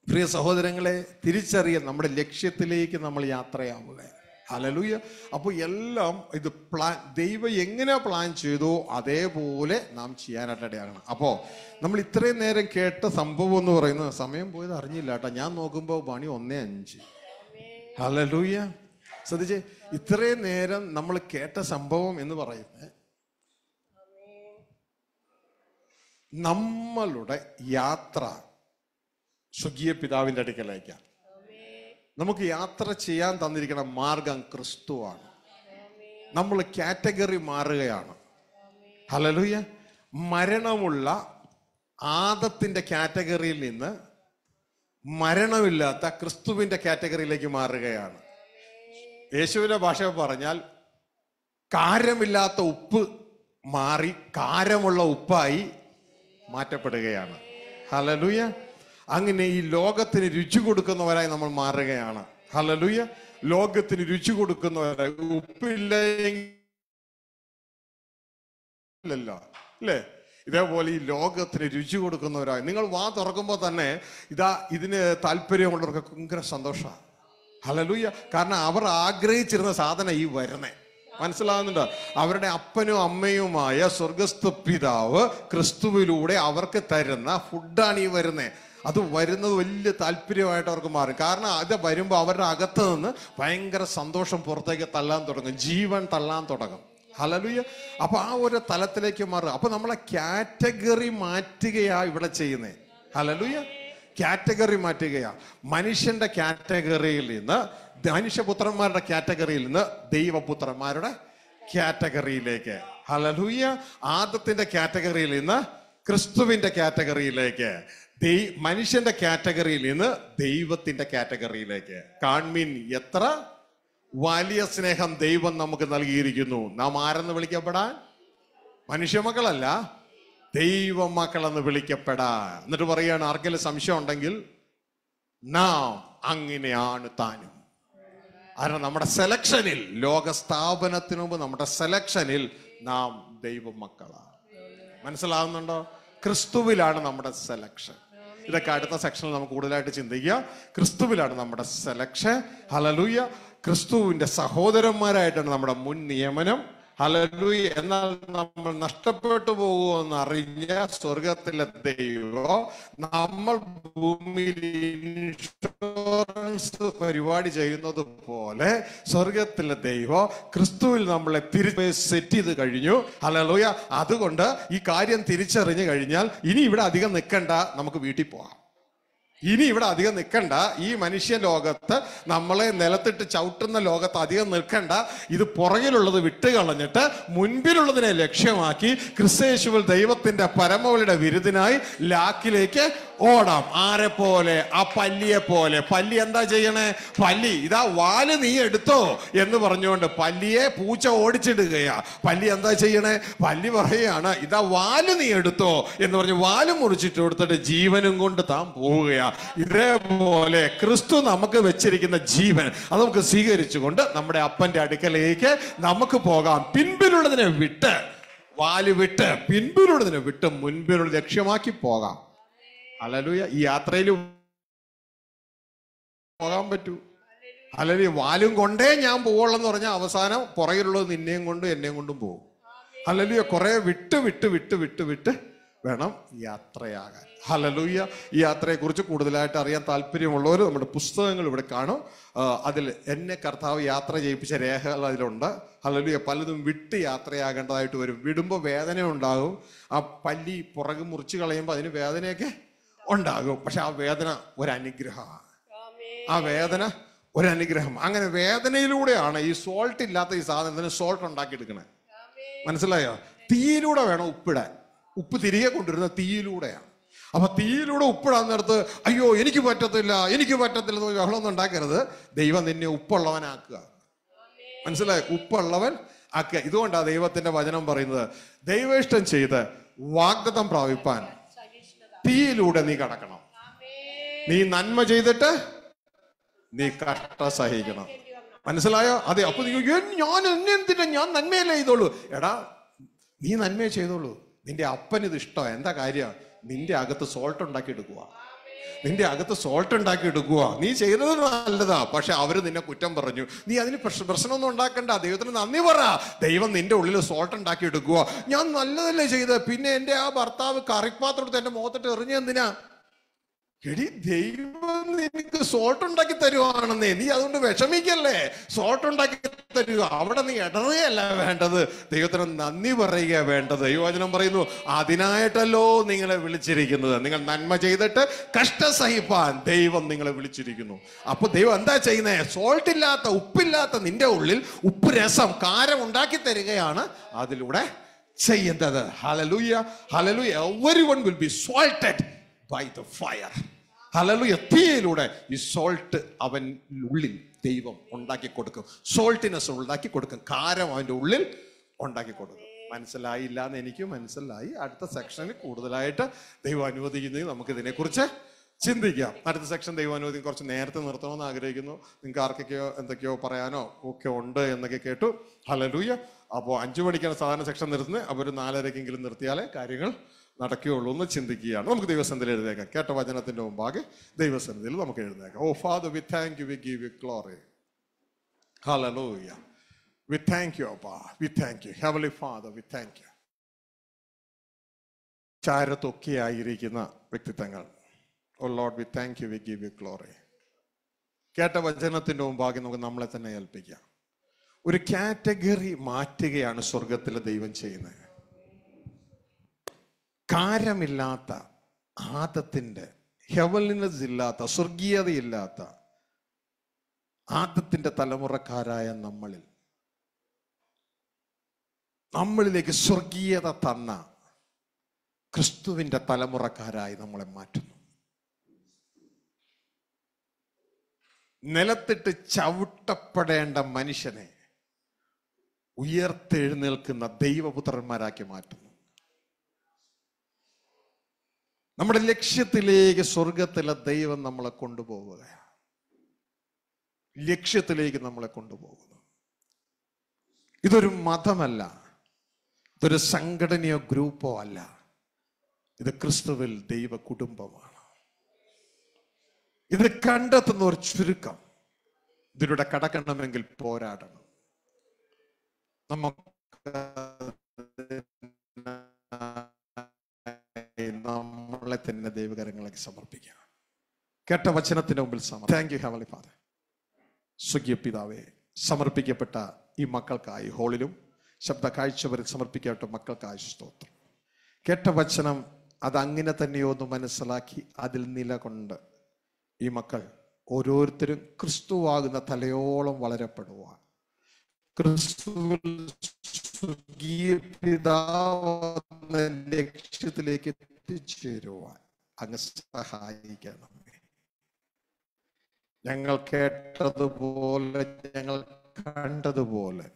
പ്രിയ സഹോദരങ്ങളെ തിരിച്ചറിയ നമ്മുടെ ലക്ഷ്യത്തിലേക്ക് നമ്മൾ യാത്രയാവുക ഹലലൂയ അപ്പോൾ എല്ലാം ഇത് പ്ലാൻ ദൈവം എങ്ങനെ പ്ലാൻ ചെയ്തോ അതേപോലെ നാം ചെയ്യാനായിട്ട് ഇടയാകണം. അപ്പോൾ നമ്മൾ ഇത്രയും നേരം കേട്ട സംഭവം എന്ന് പറയുന്നത് സമയം പോയത് അറിഞ്ഞില്ല കേട്ടോ. ഞാൻ നോക്കുമ്പോൾ പണി ഒന്നേ അഞ്ച്. ഹലലൂയ ശ്രദ്ധിച്ചേ ഇത്രയും നേരം നമ്മൾ കേട്ട സംഭവം എന്ന് പറയുന്നത് നമ്മളുടെ യാത്ര സ്വർഗീയ പിതാവിന്റെ അടുക്കലേക്കാണ് നമുക്ക് യാത്ര ചെയ്യാൻ തന്നിരിക്കുന്ന മാർഗം ക്രിസ്തുവാണ്. നമ്മൾ കാറ്റഗറി മാറുകയാണ്. ഹലലുയ മരണമുള്ള ആദത്തിന്റെ കാറ്റഗറിയിൽ നിന്ന് മരണമില്ലാത്ത ക്രിസ്തുവിന്റെ കാറ്റഗറിയിലേക്ക് മാറുകയാണ്. യേശുവിന്റെ ഭാഷ പറഞ്ഞാൽ കാരമില്ലാത്ത ഉപ്പ് മാറി കാരമുള്ള ഉപ്പായി മാറ്റപ്പെടുകയാണ്. ഹലലുയ അങ്ങനെ ഈ ലോകത്തിന് രുചി കൊടുക്കുന്നവരായി നമ്മൾ മാറുകയാണ്. ഹലലുയ ലോകത്തിന് രുചി കൊടുക്കുന്നവരായി ഉപ്പില്ലല്ലോ. അല്ലേ? ഇതേപോലെ ഈ ലോകത്തിന് രുചി കൊടുക്കുന്നവരായി. നിങ്ങൾ വാ തുറക്കുമ്പോൾ തന്നെ ഇതാ ഇതിന് താല്പര്യമുള്ളവർക്ക് ഭയങ്കര സന്തോഷമാണ്. ഹലലൂയ കാരണം അവർ ആഗ്രഹിച്ചിരുന്ന സാധനം ഈ വരുന്നേ. മനസ്സിലാകുന്നുണ്ടോ അവരുടെ അപ്പനും അമ്മയുമായ സ്വർഗസ്ഥ പിതാവ് ക്രിസ്തുവിലൂടെ അവർക്ക് തരുന്ന ഫുഡാണ് ഈ വരുന്നത് അത് വരുന്നത് വലിയ താല്പര്യമായിട്ട് അവർക്ക് മാറും. കാരണം അത് വരുമ്പോൾ അവരുടെ അകത്ത് നിന്ന് ഭയങ്കര സന്തോഷം പുറത്തേക്ക് തള്ളാൻ തുടങ്ങും. ജീവൻ തള്ളാൻ തുടങ്ങും. ഹലലുയ അപ്പൊ ആ ഒരു തലത്തിലേക്ക് മാറും അപ്പൊ നമ്മളെ കാറ്റഗറി മാറ്റുകയാ ഇവിടെ ചെയ്യുന്നത് ഹലലുയ കാറ്റഗറി മാറ്റുകയാ. മനുഷ്യന്റെ കാറ്റഗറിയിൽ നിന്ന് മനുഷ്യപുത്രന്മാരുടെ കാറ്റഗറിയിൽ നിന്ന് ദൈവപുത്രന്മാരുടെ കാറ്റഗറിയിലേക്ക്. ഹലലൂയ ആദത്തിന്റെ കാറ്റഗറിയിൽ നിന്ന് ക്രിസ്തുവിന്റെ കാറ്റഗറിയിലേക്ക്. ദൈ മനുഷ്യന്റെ കാറ്റഗറിയിൽ നിന്ന് ദൈവത്തിന്റെ കാറ്റഗറിയിലേക്ക്. കാൺമീൻ എത്ര വലിയ സ്നേഹം ദൈവം നമുക്ക് നൽകിയിരിക്കുന്നു. നാം ആരെന്ന് വിളിക്കപ്പെടാൻ? മനുഷ്യമക്കളല്ല ദൈവ മക്കളെന്ന് വിളിക്കപ്പെടാൻ. എന്നിട്ട് പറയുകയാണ് ആർക്കെങ്കിലും സംശയം ഉണ്ടെങ്കിൽ നാം അങ്ങനെയാണ് താനും. കാരണം നമ്മുടെ സെലക്ഷനിൽ ലോക സ്ഥാപനത്തിന് മുമ്പ് നമ്മുടെ സെലക്ഷനിൽ നാം ദൈവ മക്കളാണ് മനസ്സിലാവുന്നുണ്ടോ? ക്രിസ്തുവിലാണ് നമ്മുടെ സെലക്ഷൻ. ഇതൊക്കെ അടുത്ത സെക്ഷനിൽ നമുക്ക് കൂടുതലായിട്ട് ചിന്തിക്കുക ക്രിസ്തുവിലാണ് നമ്മുടെ സെലക്ഷൻ. ഹലലൂയ ക്രിസ്തുവിന്റെ സഹോദരന്മാരായിട്ടാണ് നമ്മുടെ മുൻ നിയമനം. ഹലലൂയ എന്നാൽ നമ്മൾ നഷ്ടപ്പെട്ടു പോകുമെന്ന് അറിഞ്ഞ സ്വർഗത്തിലെ ദൈവം നമ്മൾ ഭൂമിയിൽ ഇൻഷുറൻസ് പരിപാടി ചെയ്യുന്നത് പോലെ സ്വർഗത്തിലെ ദൈവം ക്രിസ്തുവിൽ നമ്മളെ തിരിച്ച് സെറ്റ് ചെയ്ത് കഴിഞ്ഞു. ഹലലൂയ അതുകൊണ്ട് ഈ കാര്യം തിരിച്ചറിഞ്ഞു കഴിഞ്ഞാൽ ഇനി ഇവിടെ അധികം നിൽക്കണ്ട. നമുക്ക് വീട്ടിൽ പോകാം ഇനി ഇവിടെ അധികം നിൽക്കണ്ട ഈ മനുഷ്യ ലോകത്ത് നമ്മളെ നിലത്തിട്ട് ചവിട്ടുന്ന ലോകത്ത് അധികം നിൽക്കണ്ട. ഇത് പുറകിലുള്ളത് വിട്ടുകളഞ്ഞിട്ട് മുൻപിലുള്ളതിനെ ലക്ഷ്യമാക്കി ക്രിസ്തയേശുവിൽ ദൈവത്തിന്റെ പരമവലിയുടെ വിരുദിനായി ലാക്കിലേക്ക് ഓടാം. ആരെ പോലെ? ആ പല്ലിയെ പോലെ. പല്ലി എന്താ ചെയ്യണേ? പല്ലി ഇതാ വാൽ നീ എടുത്തോ എന്ന് പറഞ്ഞുകൊണ്ട് പല്ലിയെ പൂച്ച ഓടിച്ചിടുകയാ. പല്ലി എന്താ ചെയ്യണേ? പല്ലി പറയുകയാണ് ഇതാ വാൽ നീ എടുത്തോ എന്ന് പറഞ്ഞ് വാൽ മുറിച്ചിട്ട് കൊടുത്തിട്ട് ജീവനും കൊണ്ട് താൻ പോവുകയാ. ഇതേപോലെ ക്രിസ്തു നമുക്ക് വെച്ചിരിക്കുന്ന ജീവൻ അത് നമുക്ക് സ്വീകരിച്ചുകൊണ്ട് നമ്മുടെ അപ്പന്റെ അടുക്കലേക്ക് നമുക്ക് പോകാം. പിൻപിലുള്ളതിനെ വിട്ട് വാൽ വിട്ട് പിൻപിലുള്ളതിനെ വിട്ട് മുൻപിലുള്ള ലക്ഷ്യമാക്കി പോകാം. അലലുയ ഈ യാത്രയിൽ പോകാൻ പറ്റൂ. അലലി വാലും കൊണ്ടേ ഞാൻ പോവുള്ളെന്ന് പറഞ്ഞാൽ അവസാനം പുറകിലുള്ളത് നിന്നെയും കൊണ്ട് എന്നെയും കൊണ്ടും പോകും. അല്ലെങ്കിൽ കുറെ വിട്ട് വിട്ട് വിട്ട് വിട്ട് വിട്ട് വേണം യാത്രയാകാൻ. ഹലലൂയ ഈ യാത്രയെക്കുറിച്ച് കൂടുതലായിട്ട് അറിയാൻ താല്പര്യമുള്ളവർ നമ്മുടെ പുസ്തകങ്ങൾ ഇവിടെ കാണും. അതിൽ എന്നെ കർത്താവ് യാത്ര ചെയ്യിപ്പിച്ച രേഖകൾ അതിലുണ്ട്. ഹലലൂയ പലതും വിട്ട് യാത്രയാകേണ്ടതായിട്ട് വരും. വിടുമ്പോൾ വേദന ഉണ്ടാകും. ആ പല്ലി പുറകു മുറിച്ച് കളയുമ്പോൾ അതിന് വേദനയൊക്കെ ഉണ്ടാകും. പക്ഷെ ആ വേദന ഒരനുഗ്രഹമാണ്. ആ വേദന ഒരനുഗ്രഹം അങ്ങനെ വേദനയിലൂടെയാണ് ഈ സോൾട്ട് ഇല്ലാത്ത ഈ സാധനത്തിന് സോൾട്ട് ഉണ്ടാക്കിയെടുക്കണേ? മനസ്സിലായോ? തീയിലൂടെ വേണം ഉപ്പിടാൻ. ഉപ്പ് തിരികെ കൊണ്ടുവരുന്ന തീയിലൂടെയാണ്. അപ്പൊ തീയിലൂടെ ഉപ്പിടാൻ നേരത്ത് അയ്യോ എനിക്ക് പറ്റത്തില്ല എനിക്ക് പറ്റത്തില്ല എന്ന് ബഹളമൊന്നും ഉണ്ടാക്കരുത്. ദൈവം നിന്നെ ഉപ്പുള്ളവനാക്കുക. മനസ്സിലായോ? ഉപ്പുള്ളവൻ ആക്കുക. ഇതുകൊണ്ടാണ് ദൈവത്തിന്റെ വചനം പറയുന്നത്. ദൈവേഷ്ടം ചെയ്ത് വാഗ്ദത്തം പ്രാപിപ്പാൻ. തീയിലൂടെ നീ കടക്കണം. നീ നന്മ ചെയ്തിട്ട് നീ കഷ്ട സഹിക്കണം. മനസ്സിലായോ? അതെ അപ്പൊ നീ "ഏ, ഞാൻ എന്നെന്തിനാ ഞാൻ നന്മയല്ലേ ചെയ്തോളൂ. എടാ നീ നന്മയെ ചെയ്തോളൂ. നിന്റെ അപ്പന് ഇത് ഇഷ്ടമാണ് എന്താ കാര്യം? നിന്റെ അകത്ത് സോൾട്ട് ഉണ്ടാക്കി എടുക്കുക നിന്റെ അകത്ത് സോൾട്ട് ഉണ്ടാക്കി എടുക്കുക നീ ചെയ്തത് നല്ലതാ. പക്ഷെ അവർ നിന്നെ കുറ്റം പറഞ്ഞു. നീ അതിന് പ്രശ്ന പ്രശ്നമൊന്നും ഉണ്ടാക്കണ്ട. ദൈവത്തിന് നന്ദി പറ. ദൈവം നിന്റെ ഉള്ളിൽ സോൾട്ട് ഉണ്ടാക്കി എടുക്കുക ഞാൻ നല്ലതല്ലേ ചെയ്തത്? പിന്നെ എന്റെ ആ ഭർത്താവ് കറിപ്പാത്രം എടുത്ത് എന്റെ മുഖത്തിട്ട് എറിഞ്ഞ എന്തിനാ? എടി ദൈവം നിനക്ക് സോൾട്ട് ഉണ്ടാക്കി തരുവാണെന്നേ. നീ അതുകൊണ്ട് വിഷമിക്കല്ലേ? സോൾട്ട് ഉണ്ടാക്കി തരുക. അവിടെ നീ ഇടറുകയല്ല വേണ്ടത്. ദൈവത്തിന് നന്ദി പറയുക വേണ്ടത്. യുവചനം പറയുന്നു അതിനായിട്ടല്ലോ നിങ്ങളെ വിളിച്ചിരിക്കുന്നത്. നിങ്ങൾ നന്മ ചെയ്തിട്ട് കഷ്ടസഹിപ്പാൻ ദൈവം നിങ്ങളെ വിളിച്ചിരിക്കുന്നു. അപ്പൊ ദൈവം എന്താ ചെയ്യുന്നത് സോൾട്ട് ഇല്ലാത്ത ഉപ്പില്ലാത്ത നിന്റെ ഉള്ളിൽ ഉപ്പ് രസം കാരം ഉണ്ടാക്കി തരികയാണ് അതിലൂടെ ചെയ്യേണ്ടത്. Hallelujah hallelujah every one will be salted by the fire hallelujah തീയിലൂടെ ഈ സോൾട്ട് അവൻ ഉള്ളിൽ ദൈവം ഉണ്ടാക്കി കൊടുക്കും. സോൾട്ടിനെസ് ഉണ്ടാക്കി കൊടുക്കും. കാരം അവന്റെ ഉള്ളിൽ ഉണ്ടാക്കി കൊടുക്കും. മനസ്സിലായില്ല എന്ന് എനിക്ക് മനസ്സിലായി. അടുത്ത സെക്ഷനിൽ കൂടുതലായിട്ട് ദൈവം അനുവദിക്കുന്നതിൽ നമുക്ക് ഇതിനെക്കുറിച്ച് ചിന്തിക്കാം. അടുത്ത സെക്ഷൻ ദൈവം അനുവദിക്കും കുറച്ച് നേരത്തെ നിർത്തണമെന്ന് ആഗ്രഹിക്കുന്നു. നിങ്ങൾക്ക് ആർക്കൊക്കെയോ എന്തൊക്കെയോ പറയാനോ ഒക്കെ ഉണ്ട് എന്നൊക്കെ കേട്ടു. ഹലലൂയ അപ്പോൾ അഞ്ചു മണിക്കാണ് സാധാരണ സെക്ഷൻ നിർത്തുന്നത്. അപ്പോൾ ഒരു നാലരക്കെങ്കിലും നിർത്തിയാലേ കാര്യങ്ങൾ നടക്കുകയുള്ളൂ എന്ന് ചിന്തിക്കുകയാണ്. നമുക്ക് ദൈവസന്നിധിയിൽ എഴുതേക്കാം. കേട്ട വചനത്തിന്റെ മുമ്പാകെ ദൈവസന്നിധിയിൽ നമുക്ക് എഴുതേക്കാം. ഓ father we thank you we give you glory hallelujah we thank you അപ്പാ we thank you heavenly father we thank you ചാരത്തൊക്കെ ആയിരിക്കുന്ന വ്യക്തിത്വങ്ങൾ. ഓ lord we thank you we give you glory കേട്ട വചനത്തിന്റെ മുമ്പാകെ നമുക്ക് നമ്മളെ തന്നെ ഏൽപ്പിക്കാം. ഒരു കാറ്റഗറി മാറ്റുകയാണ് സ്വർഗത്തിലെ ദൈവം ചെയ്യുന്നത്. കാരമില്ലാത്ത ആദത്തിന്റെ ഹെവലിനസ് ഇല്ലാത്ത സ്വർഗീയതയില്ലാത്ത ആദത്തിന്റെ തലമുറക്കാരായ നമ്മളിൽ. നമ്മളിലേക്ക് സ്വർഗീയത തന്ന ക്രിസ്തുവിന്റെ തലമുറക്കാരായി നമ്മളെ മാറ്റുന്നു. നിലത്തിട്ട് ചവിട്ടപ്പെടേണ്ട മനുഷ്യനെ ഉയർത്തെഴുന്നേൽക്കുന്ന ദൈവപുത്രന്മാരാക്കി മാറ്റുന്നു. നമ്മുടെ ലക്ഷ്യത്തിലേക്ക് സ്വർഗത്തിലെ ദൈവം നമ്മളെ കൊണ്ടുപോവുകയാണ്. ലക്ഷ്യത്തിലേക്ക് നമ്മളെ കൊണ്ടുപോകുന്നു ഇതൊരു മതമല്ല. ഇതൊരു സംഘടനയോ ഗ്രൂപ്പോ അല്ല. ഇത് ക്രിസ്തുവിൽ ദൈവ കുടുംബമാണ് ഇത് കണ്ടെത്തുന്ന ഒരു ചുരുക്കം. ഇതിലൂടെ കടക്കണമെങ്കിൽ പോരാടണം. നമുക്ക് നമ്മളെ തന്നെ ദൈവകരങ്ങളിലേക്ക് സമർപ്പിക്കാം. കേട്ട വചനത്തിന്റെ മുമ്പിൽ സമർപ്പിക്കാം. താങ്ക് യു ഹെവലി ഫാദർ സുഖ്യ പിതാവെ സമർപ്പിക്കപ്പെട്ട ഈ മക്കൾക്കായി ഹോളിലും ശബ്ദ കാഴ്ചവരിൽ സമർപ്പിക്കപ്പെട്ട മക്കൾക്കായി സ്തോത്രം. കേട്ട വചനം അത് അങ്ങനെ തന്നെയോ മനസ്സിലാക്കി അതിൽ നിലകൊണ്ട് ഈ മക്കൾ ഓരോരുത്തരും ക്രിസ്തുവാകുന്ന തലയോളം വളരപ്പെടുവാൻ. ക്രിസ്തുവിൽ സ്വർഗീയ ലക്ഷ്യത്തിലേക്ക് എത്തിച്ചേരുവാൻ അങ്ങ് സഹായിക്കണമേ ഞങ്ങൾ കേട്ടതുപോലെ ഞങ്ങൾ കണ്ടതുപോലെ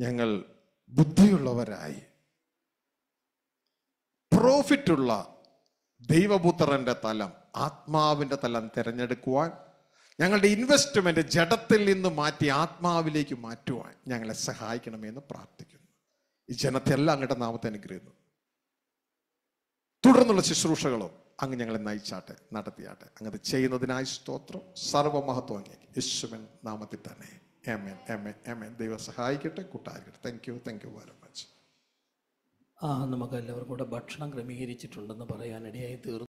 ഞങ്ങൾ ബുദ്ധിയുള്ളവരായി. പ്രോഫിറ്റുള്ള ദൈവപുത്രന്റെ തലം ആത്മാവിന്റെ തലം തിരഞ്ഞെടുക്കുവാൻ ഞങ്ങളുടെ ഇൻവെസ്റ്റ്മെന്റ് ജഡത്തിൽ നിന്ന് മാറ്റി ആത്മാവിലേക്ക് മാറ്റുവാൻ ഞങ്ങളെ സഹായിക്കണമെന്ന് പ്രാർത്ഥിക്കുന്നു. ഈ ജനത്തെ എല്ലാം അങ്ങയുടെ നാമത്തെ അനുഗ്രഹിക്കുന്നു. തുടർന്നുള്ള ശുശ്രൂഷകളും അങ്ങ് ഞങ്ങളെ നയിച്ചാട്ടെ നടത്തിയാട്ടെ. അങ്ങനെ ചെയ്യുന്നതിനായി സ്തോത്രം. സർവമഹത്വം അങ്ങേക്ക്. യശുവൻ നാമത്തിൽ തന്നെ. M N M N M N ദൈവം സഹായിക്കട്ടെ കൂട്ടായിരിക്കട്ടെ. Thank you thank you very much ആ നമുക്ക് എല്ലാവർക്കും കൂടെ ഭക്ഷണം ക്രമീകരിച്ചിട്ടുണ്ടെന്ന് പറയാനിടയായി തീർന്നു.